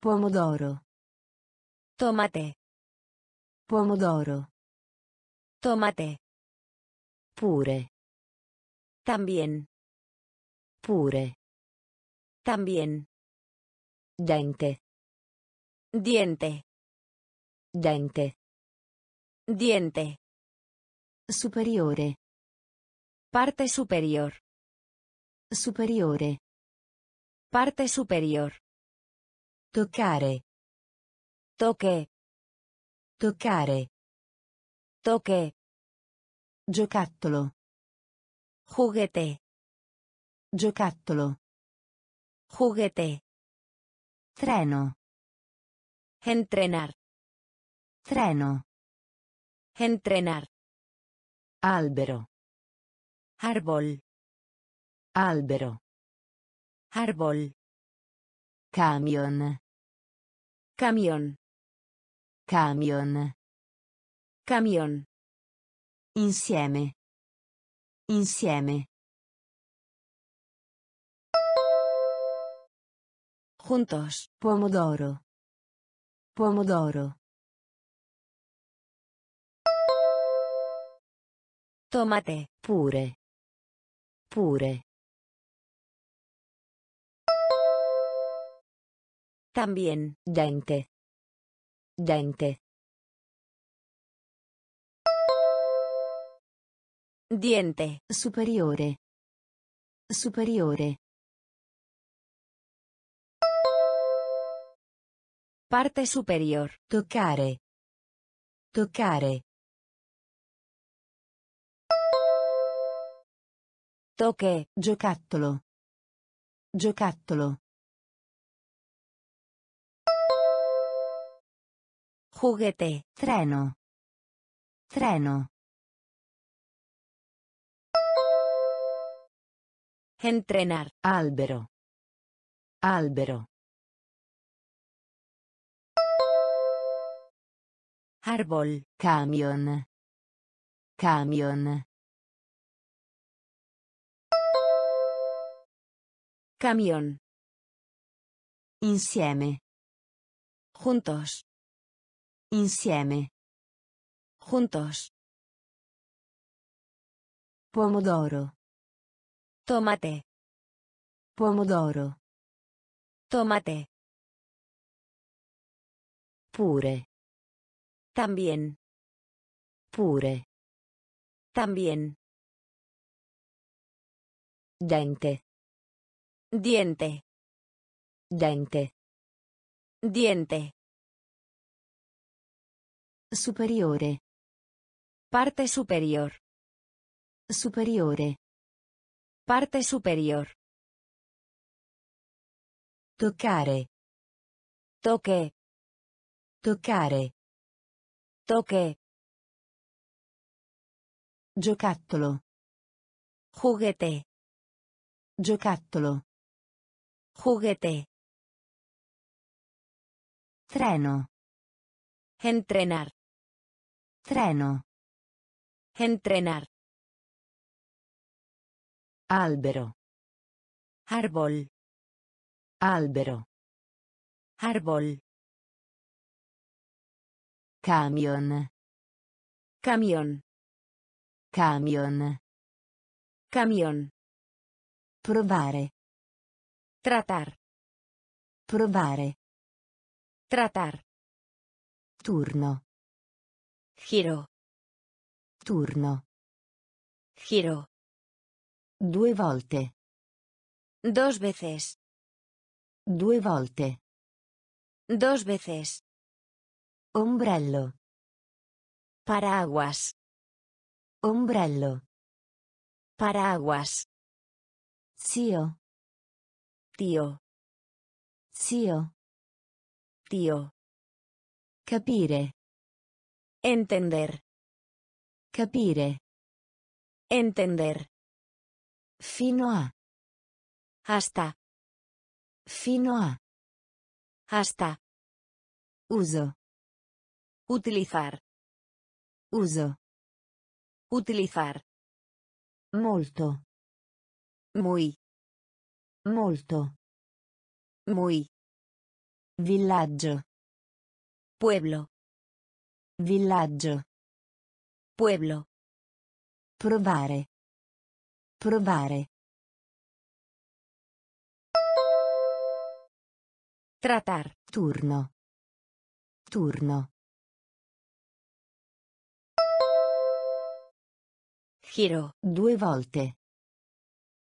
Pomodoro. Tomate. Pomodoro. Tomate. Pure. También. Pure. También. Dente. Diente. Dente. Diente. Superiore. Parte superior. Superiore. Parte superior. Toccare. Toque. Toccare. Toque. Giocattolo. Juguete. Giocattolo. Juguete. Treno. Entrenar. Treno. Entrenar. Albero. Árbol. Albero. Árbol. Camion. Camión. Camion. Camión. Insieme. Insieme. Juntos. Pomodoro. Pomodoro. Tomate. Pure. Pure. También. Dente. Dente. Diente. Superiore. Superiore. Parte superior. Toccare. Toccare. Toque. Giocattolo. Giocattolo. Juguete. Treno. Treno. Entrenar. Albero. Albero. Árbol. Camion. Camion. Camión. Insieme. Juntos. Insieme. Juntos. Pomodoro. Tomate. Pomodoro. Tomate. Pure. También. Pure. También. Dente. Diente. Dente. Diente. Superiore. Parte superior. Superiore. Parte superior. Toccare. Toque. Toccare. Toque. Giocattolo. Juguete. Giocattolo. Juguete. Treno. Entrenar. Treno. Entrenar. Albero. Árbol. Albero. Árbol. Camion. Camión. Camion. Camión. Provare. Tratar. Provare. Tratar. Turno. Giro. Turno. Giro. Due volte. Dos veces. Due volte. Dos veces. Ombrello. Paraguas. Ombrello. Paraguas. Zio. Tío. Zio. Tío. Capire. Entender. Capire. Entender. Fino a. Hasta. Fino a. Hasta. Uso. Utilizar. Uso. Utilizar. Molto. Muy. Molto. Muy. Villaggio. Pueblo. Villaggio. Pueblo. Provare. Provare. Tratar. Turno. Turno. Giro. Due volte.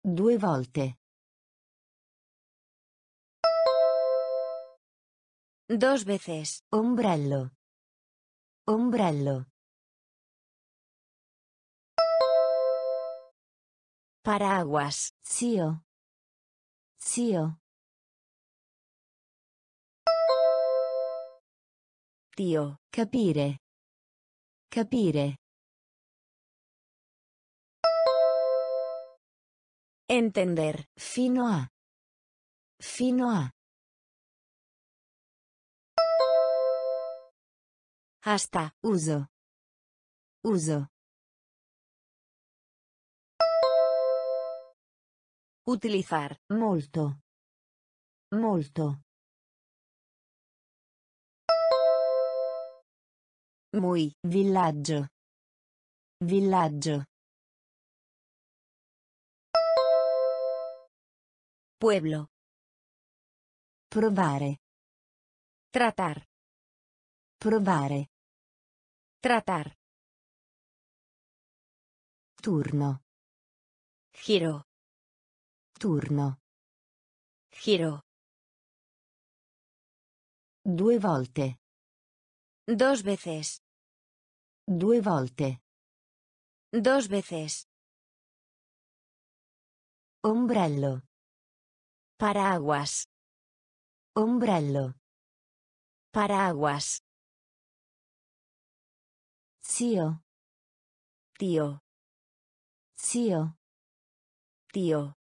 Due volte. Dos veces. Ombrello. Ombrello. Paraguas. Zio. Zio. Tío. Capire. Capire. Entender. Fino a. Fino a. Hasta. Uso. Uso. Utilizar. Molto. Molto. Muy. Villaggio. Villaggio. Pueblo. Provare. Tratar. Provare. Tratar. Turno. Giro. Turno. Giro. Due volte. Dos veces. Due volte. Dos veces. Ombrello. Paraguas. Ombrello. Paraguas. Zio. Tío. Zio. Tío.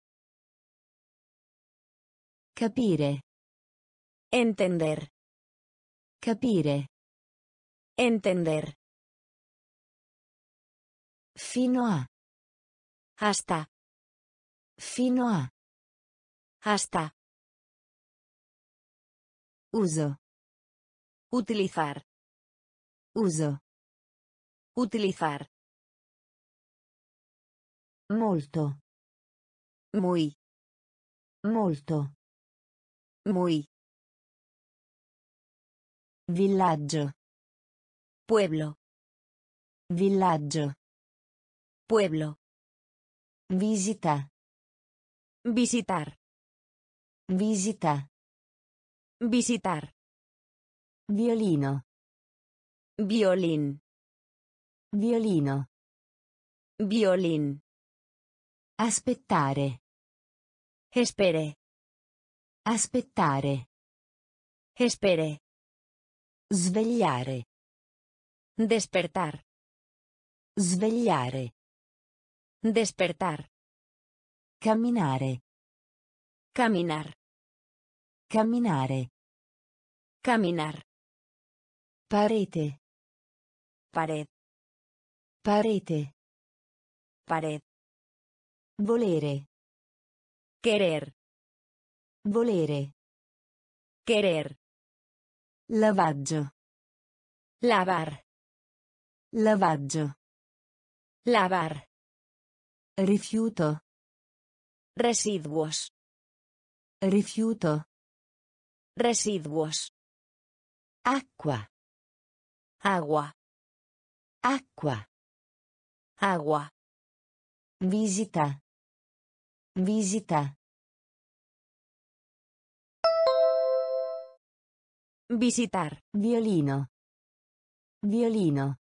Capire. Entender. Capire. Entender. Fino a. Hasta. Fino a. Hasta. Uso. Utilizar. Uso. Utilizar. Molto. Muy. Molto. Muy. Villaggio. Pueblo. Villaggio. Pueblo. Visita. Visitar. Visita. Visitar. Violino. Violín. Violino. Violín. Aspettare. Espere. Aspettare. Espere. Svegliare. Despertar. Svegliare. Despertar. Camminare. Caminar. Camminare. Caminar. Parete. Pared. Parete. Pared. Volere. Querer. Volere. Querer. Lavaggio. Lavar. Lavaggio. Lavar. Rifiuto. Residuos. Rifiuto. Residuos. Acqua. Agua. Acqua. Agua. Visita. Visita. Visitar. Violino. Violino.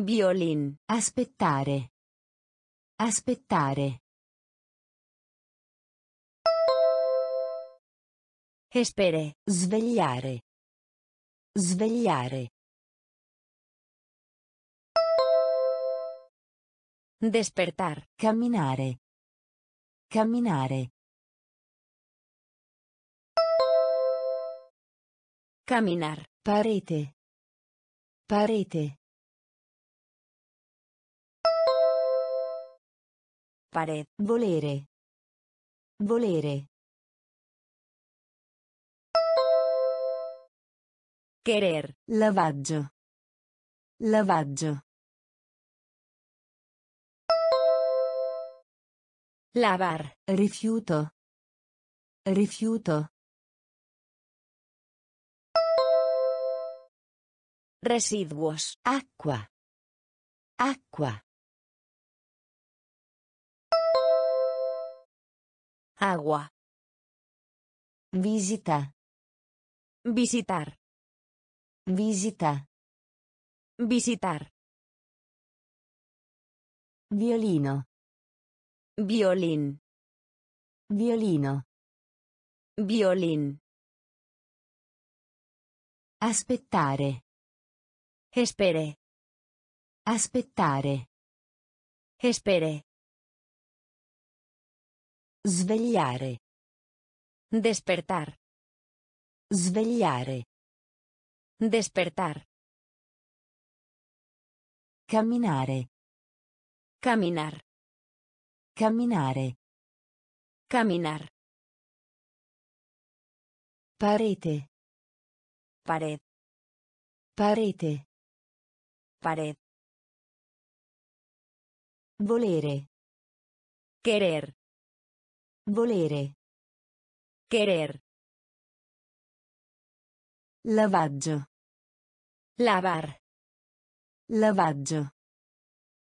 Violín. Aspettare. Aspettare. Espere. Svegliare. Svegliare. Despertar. Camminare. Camminare. Caminar. Parete. Parete. Pared. Volere. Volere. Querer. Lavaggio. Lavaggio. Lavar. Rifiuto. Rifiuto. Residuos. Acqua. Acqua. Agua. Visita. Visitar. Visita. Visitar. Violino. Violín. Violino. Violín. Aspettare. Espere. Aspettare. Espere. Svegliare. Despertar. Svegliare. Despertar. Camminare. Caminar. Camminare. Caminar. Parete. Pared. Parete. Pared. Volere. Querer. Volere. Querer. Lavaggio. Lavar. Lavaggio.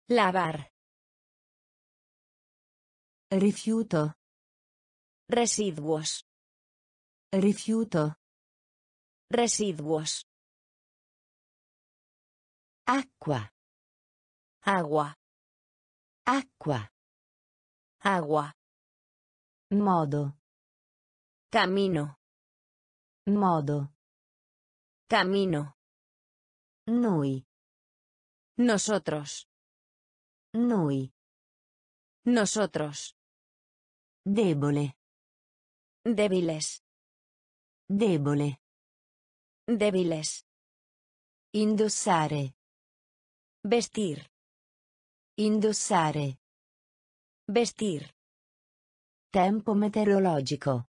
Lavar. Rifiuto. Residuos. Rifiuto. Residuos. Acqua. Agua. Acqua. Agua. Modo. Camino. Modo. Camino. Noi. Nosotros. Noi. Nosotros. Debole. Débiles. Debole. Débiles. Indossare. Vestir. Indossare. Vestir. Tempo meteorologico.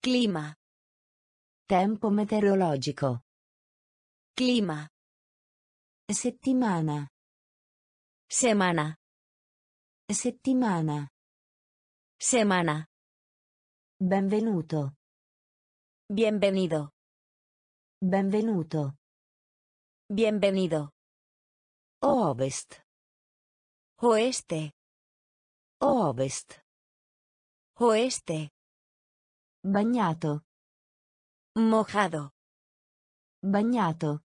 Clima. Tempo meteorologico. Clima. Settimana. Semana. Settimana. Semana. Benvenuto. Bienvenido. Benvenuto. Bienvenido. Ovest. Oeste. Ovest. Oeste. Bagnato. Mojado. Bagnato.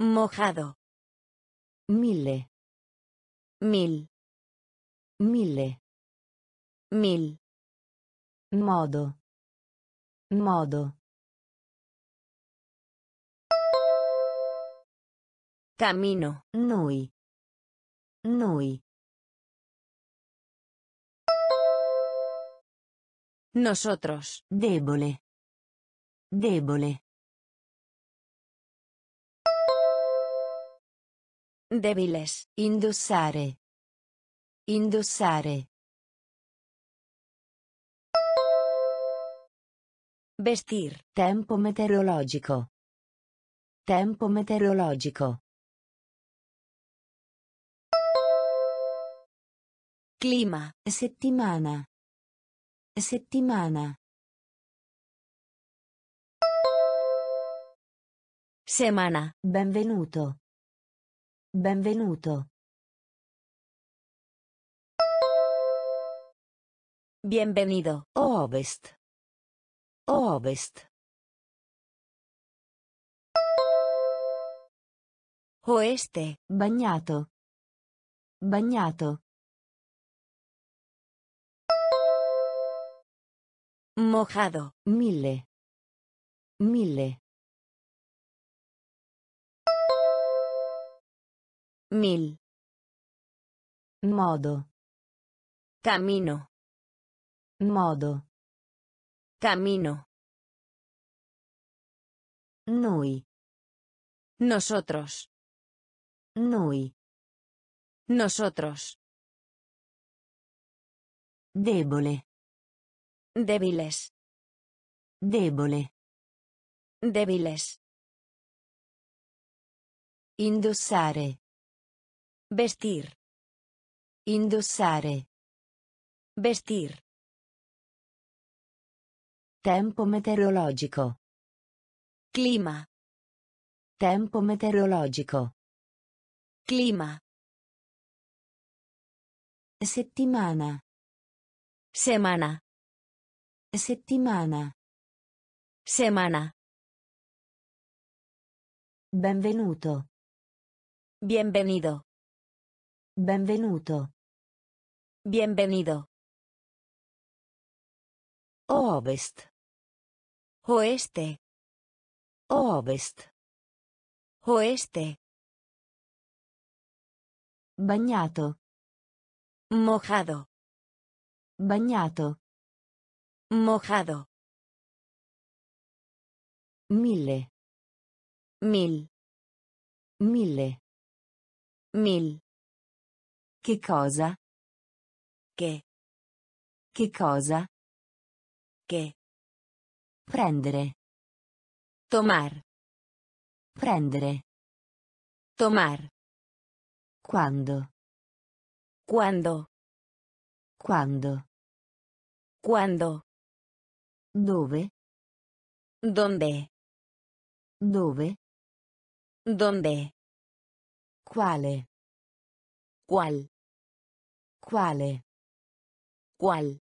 Mojado. Mille. Mil. Mille. Mil. Modo. Modo. Camino. Noi. Noi. Nosotros. Debole. Debole. Débiles. Indossare. Indossare. Vestir. Tempo meteorologico. Tempo meteorologico. Clima. Settimana. Settimana. Semana. Benvenuto. Benvenuto. Bienvenido. Ovest. Ovest. Oeste. Bagnato. Bagnato. Mojado. Mille. Mille. Mil. Modo. Camino. Modo. Camino. Noi. Nosotros. Noi. Nosotros. Debole. Débiles. Debole. Débiles. Indossare. Vestir. Indossare. Vestir. Tempo meteorologico. Clima. Tempo meteorologico. Clima. Settimana. Semana. Settimana. Semana. Benvenuto. Bienvenido. Benvenuto. Bienvenido. Ovest. Oeste. Ovest. Oeste. Bagnato. Mojado. Bagnato. Mojado. Mille. Mil. Mille. Mil. Che cosa? ¿Qué? Che cosa? ¿Qué? Prendere. Tomar. Prendere. Tomar. Quando. ¿Cuándo? Quando. ¿Cuándo? Dove? ¿Dónde? Dove? ¿Dónde? Quale? ¿Cuál? Quale? ¿Cuál?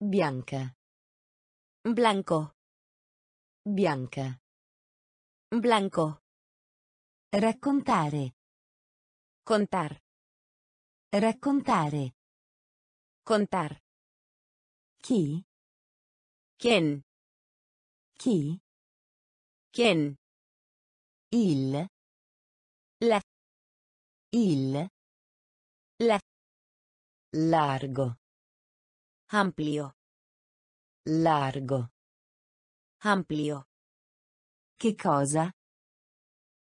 Bianca. Blanco. Bianca. Blanco. Raccontare. Contar. Raccontare. Contar. Chi? ¿Quién? Chi? ¿Quién? Il. La. Il. La. Largo. Amplio. Largo. Amplio. Che cosa?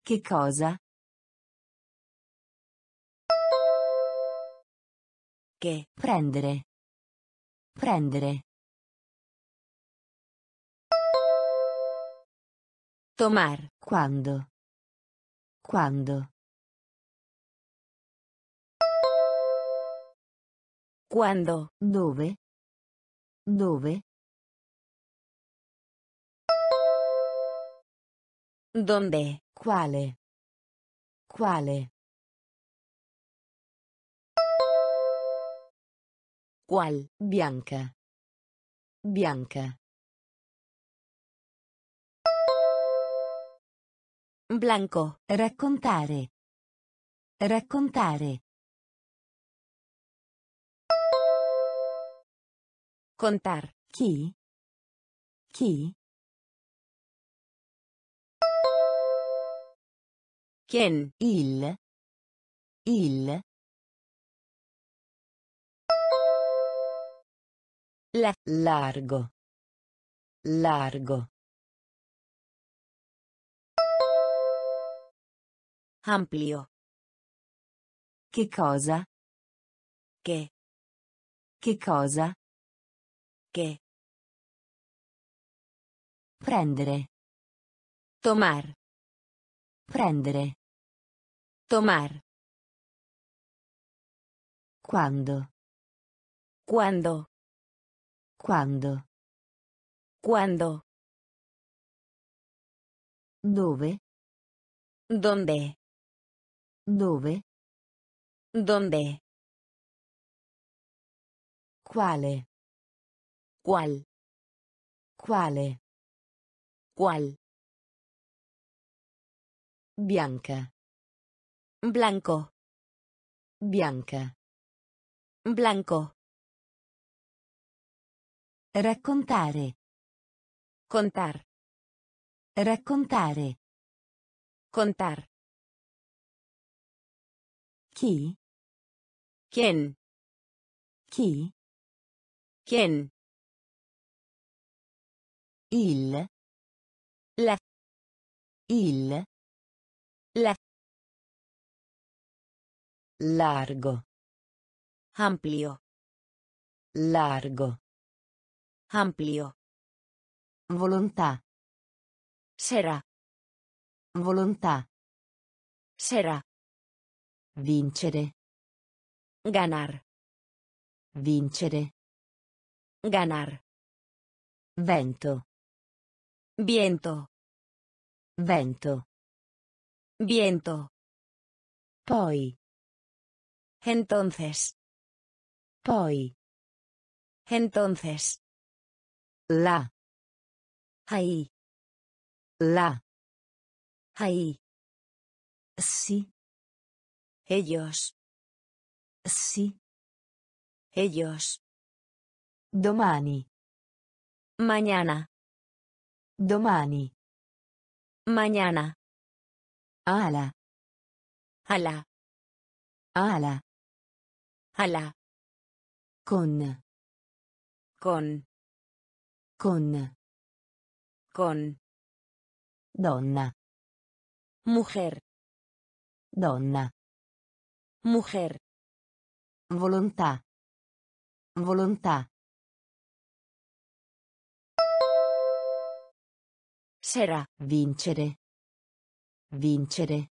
Che cosa? ¿Qué? Prendere. Prendere. Tomar. Quando? Quando? ¿Cuándo? Dove? Dove? ¿Dónde? Quale? Quale? ¿Cuál? Bianca. Bianca. Blanco. Raccontare. Raccontare. Contar. Chi? Chi? ¿Quién? Il. Il. La. Largo. Largo. Amplio. Che cosa? ¿Qué? Che cosa? ¿Qué? Prendere. Tomar. Prendere. Tomar. Quando? ¿Cuándo? Quando? ¿Cuándo? Dove? ¿Dónde? Dove? ¿Dónde? Quale? ¿Cuál? Quale? ¿Cuál? Bianca. Blanco. Bianca. Blanco. Raccontare. Contar. Raccontare. Contar. Chi? ¿Quién? Chi? ¿Quién? Il. La. Il. La. Largo. Amplio. Largo. Amplio. Volontà. Será. Volontà. Será. Vincere. Ganar. Vincere. Ganar. Vento. Viento. Vento. Viento. Poi. Entonces. Poi. Entonces. La. Ahí. La. Ahí. Sì. Ellos. Sì. Ellos. Domani. Mañana. Domani. Mañana. Ala. Ala. Ala. Ala. Con. Con. Con. Con. Donna. Mujer. Donna. Mujer. Volontà. Volontà. Será. Vincere. Vincere.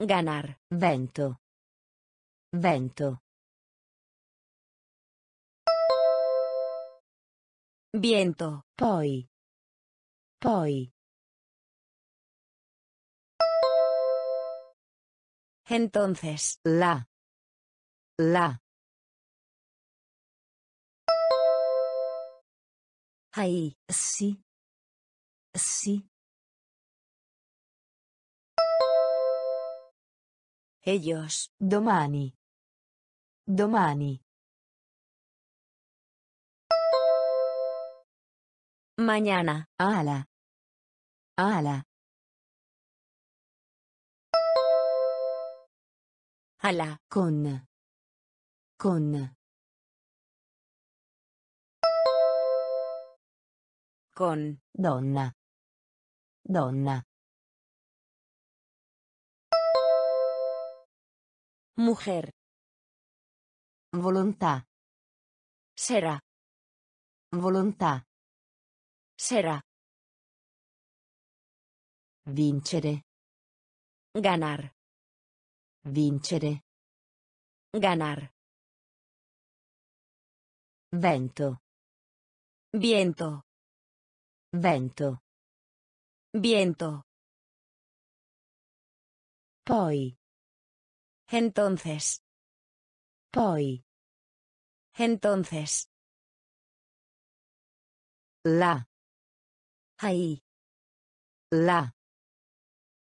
Ganar. Vento. Vento. Viento. Poi. Poi. Entonces. La. La. Ahí. Sì. Sì. Ellos. Domani. Domani. Mañana. Ala. Ala. Ala. Con. Con. Con. Donna. Donna. Mujer. Volontà. Será. Volontà. Será. Vincere. Ganar. Vincere. Ganar. Vento. Viento. Vento. Viento. Poi. Entonces. Poi. Entonces. La. Ahí. La.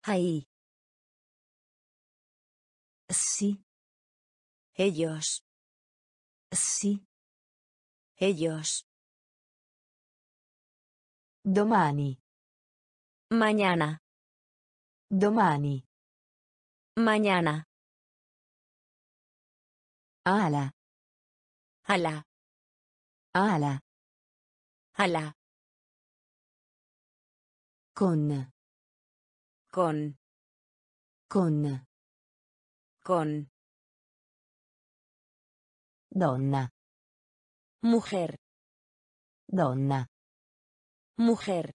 Ahí. Sì. Ellos. Sì. Ellos. Domani. Mañana. Domani. Mañana. Ala. Ala. Ala. Ala. Con. Con. Con. Con. Donna. Mujer. Donna. Mujer.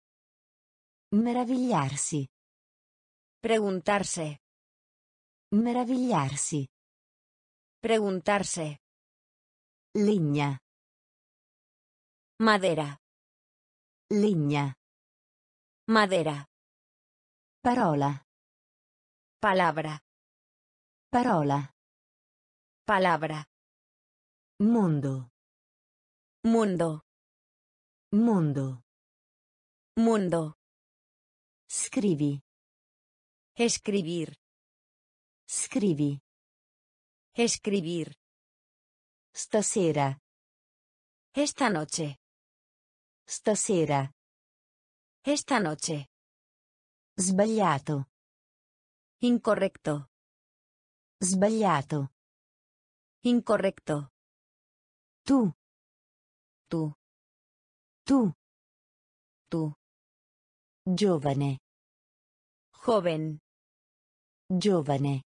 Meravigliarsi. Preguntarse. Meravigliarsi. Preguntarse. Legna. Madera. Legna. Madera. Parola. Palabra. Parola. Palabra. Mondo. Mundo. Mondo. Mundo. Scrivi. Escribir. Scrivi. Escribir. Stasera. Esta noche. Stasera. Esta noche. Sbagliato. Incorrecto. Sbagliato. Incorrecto. Tu. Tú. Tu. Tú. Giovane. Joven. Giovane.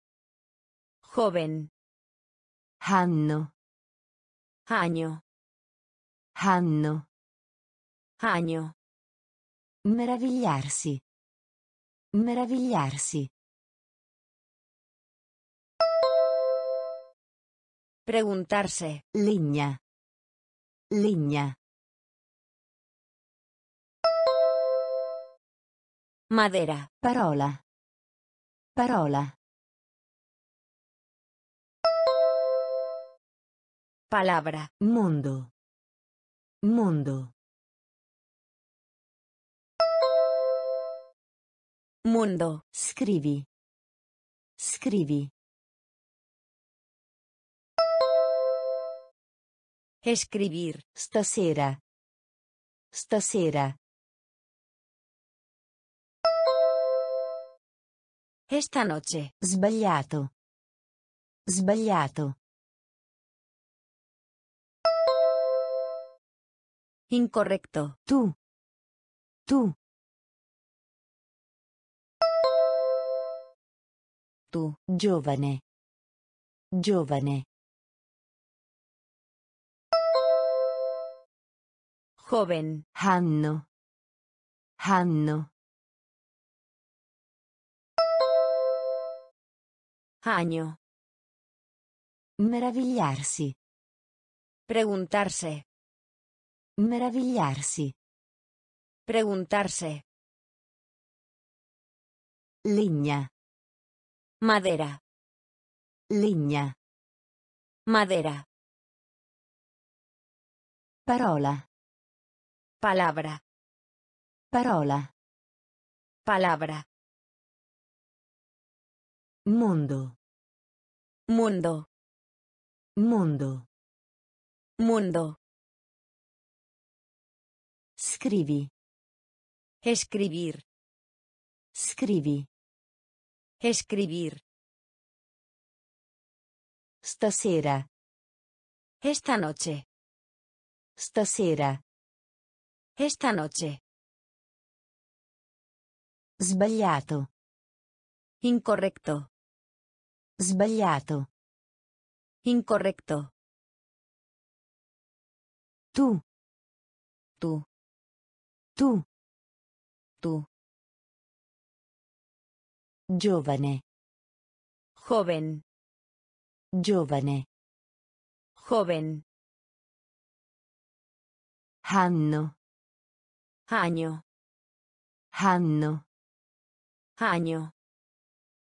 Joven. Anno. Año. Anno. Año. Meravigliarsi. Meravigliarsi. Preguntarse. Legna. Legna. Madera. Parola. Parola. Palabra. Mondo. Mondo. Mundo. Scrivi. Scrivi. Escribir. Stasera. Stasera. Esta noche. Sbagliato. Sbagliato. Incorrecto. Tu. Tu. Tu. Giovane. Giovane. Joven. Anno. Anno. Año. Meravigliarsi. Preguntarse. Meravigliarsi. Preguntarse. Legna. Madera. Legna. Madera. Parola. Palabra. Parola. Palabra. Mondo. Mundo. Mondo. Mundo. Scrivi. Escribir. Scrivi. Escribir. Stasera. Esta noche. Stasera. Esta noche. Sbagliato. Incorrecto. Sbagliato. Incorrecto. Tu. Tú. Tú. Giovane. Joven. Giovane. Joven. Anno. Año. Anno. Año.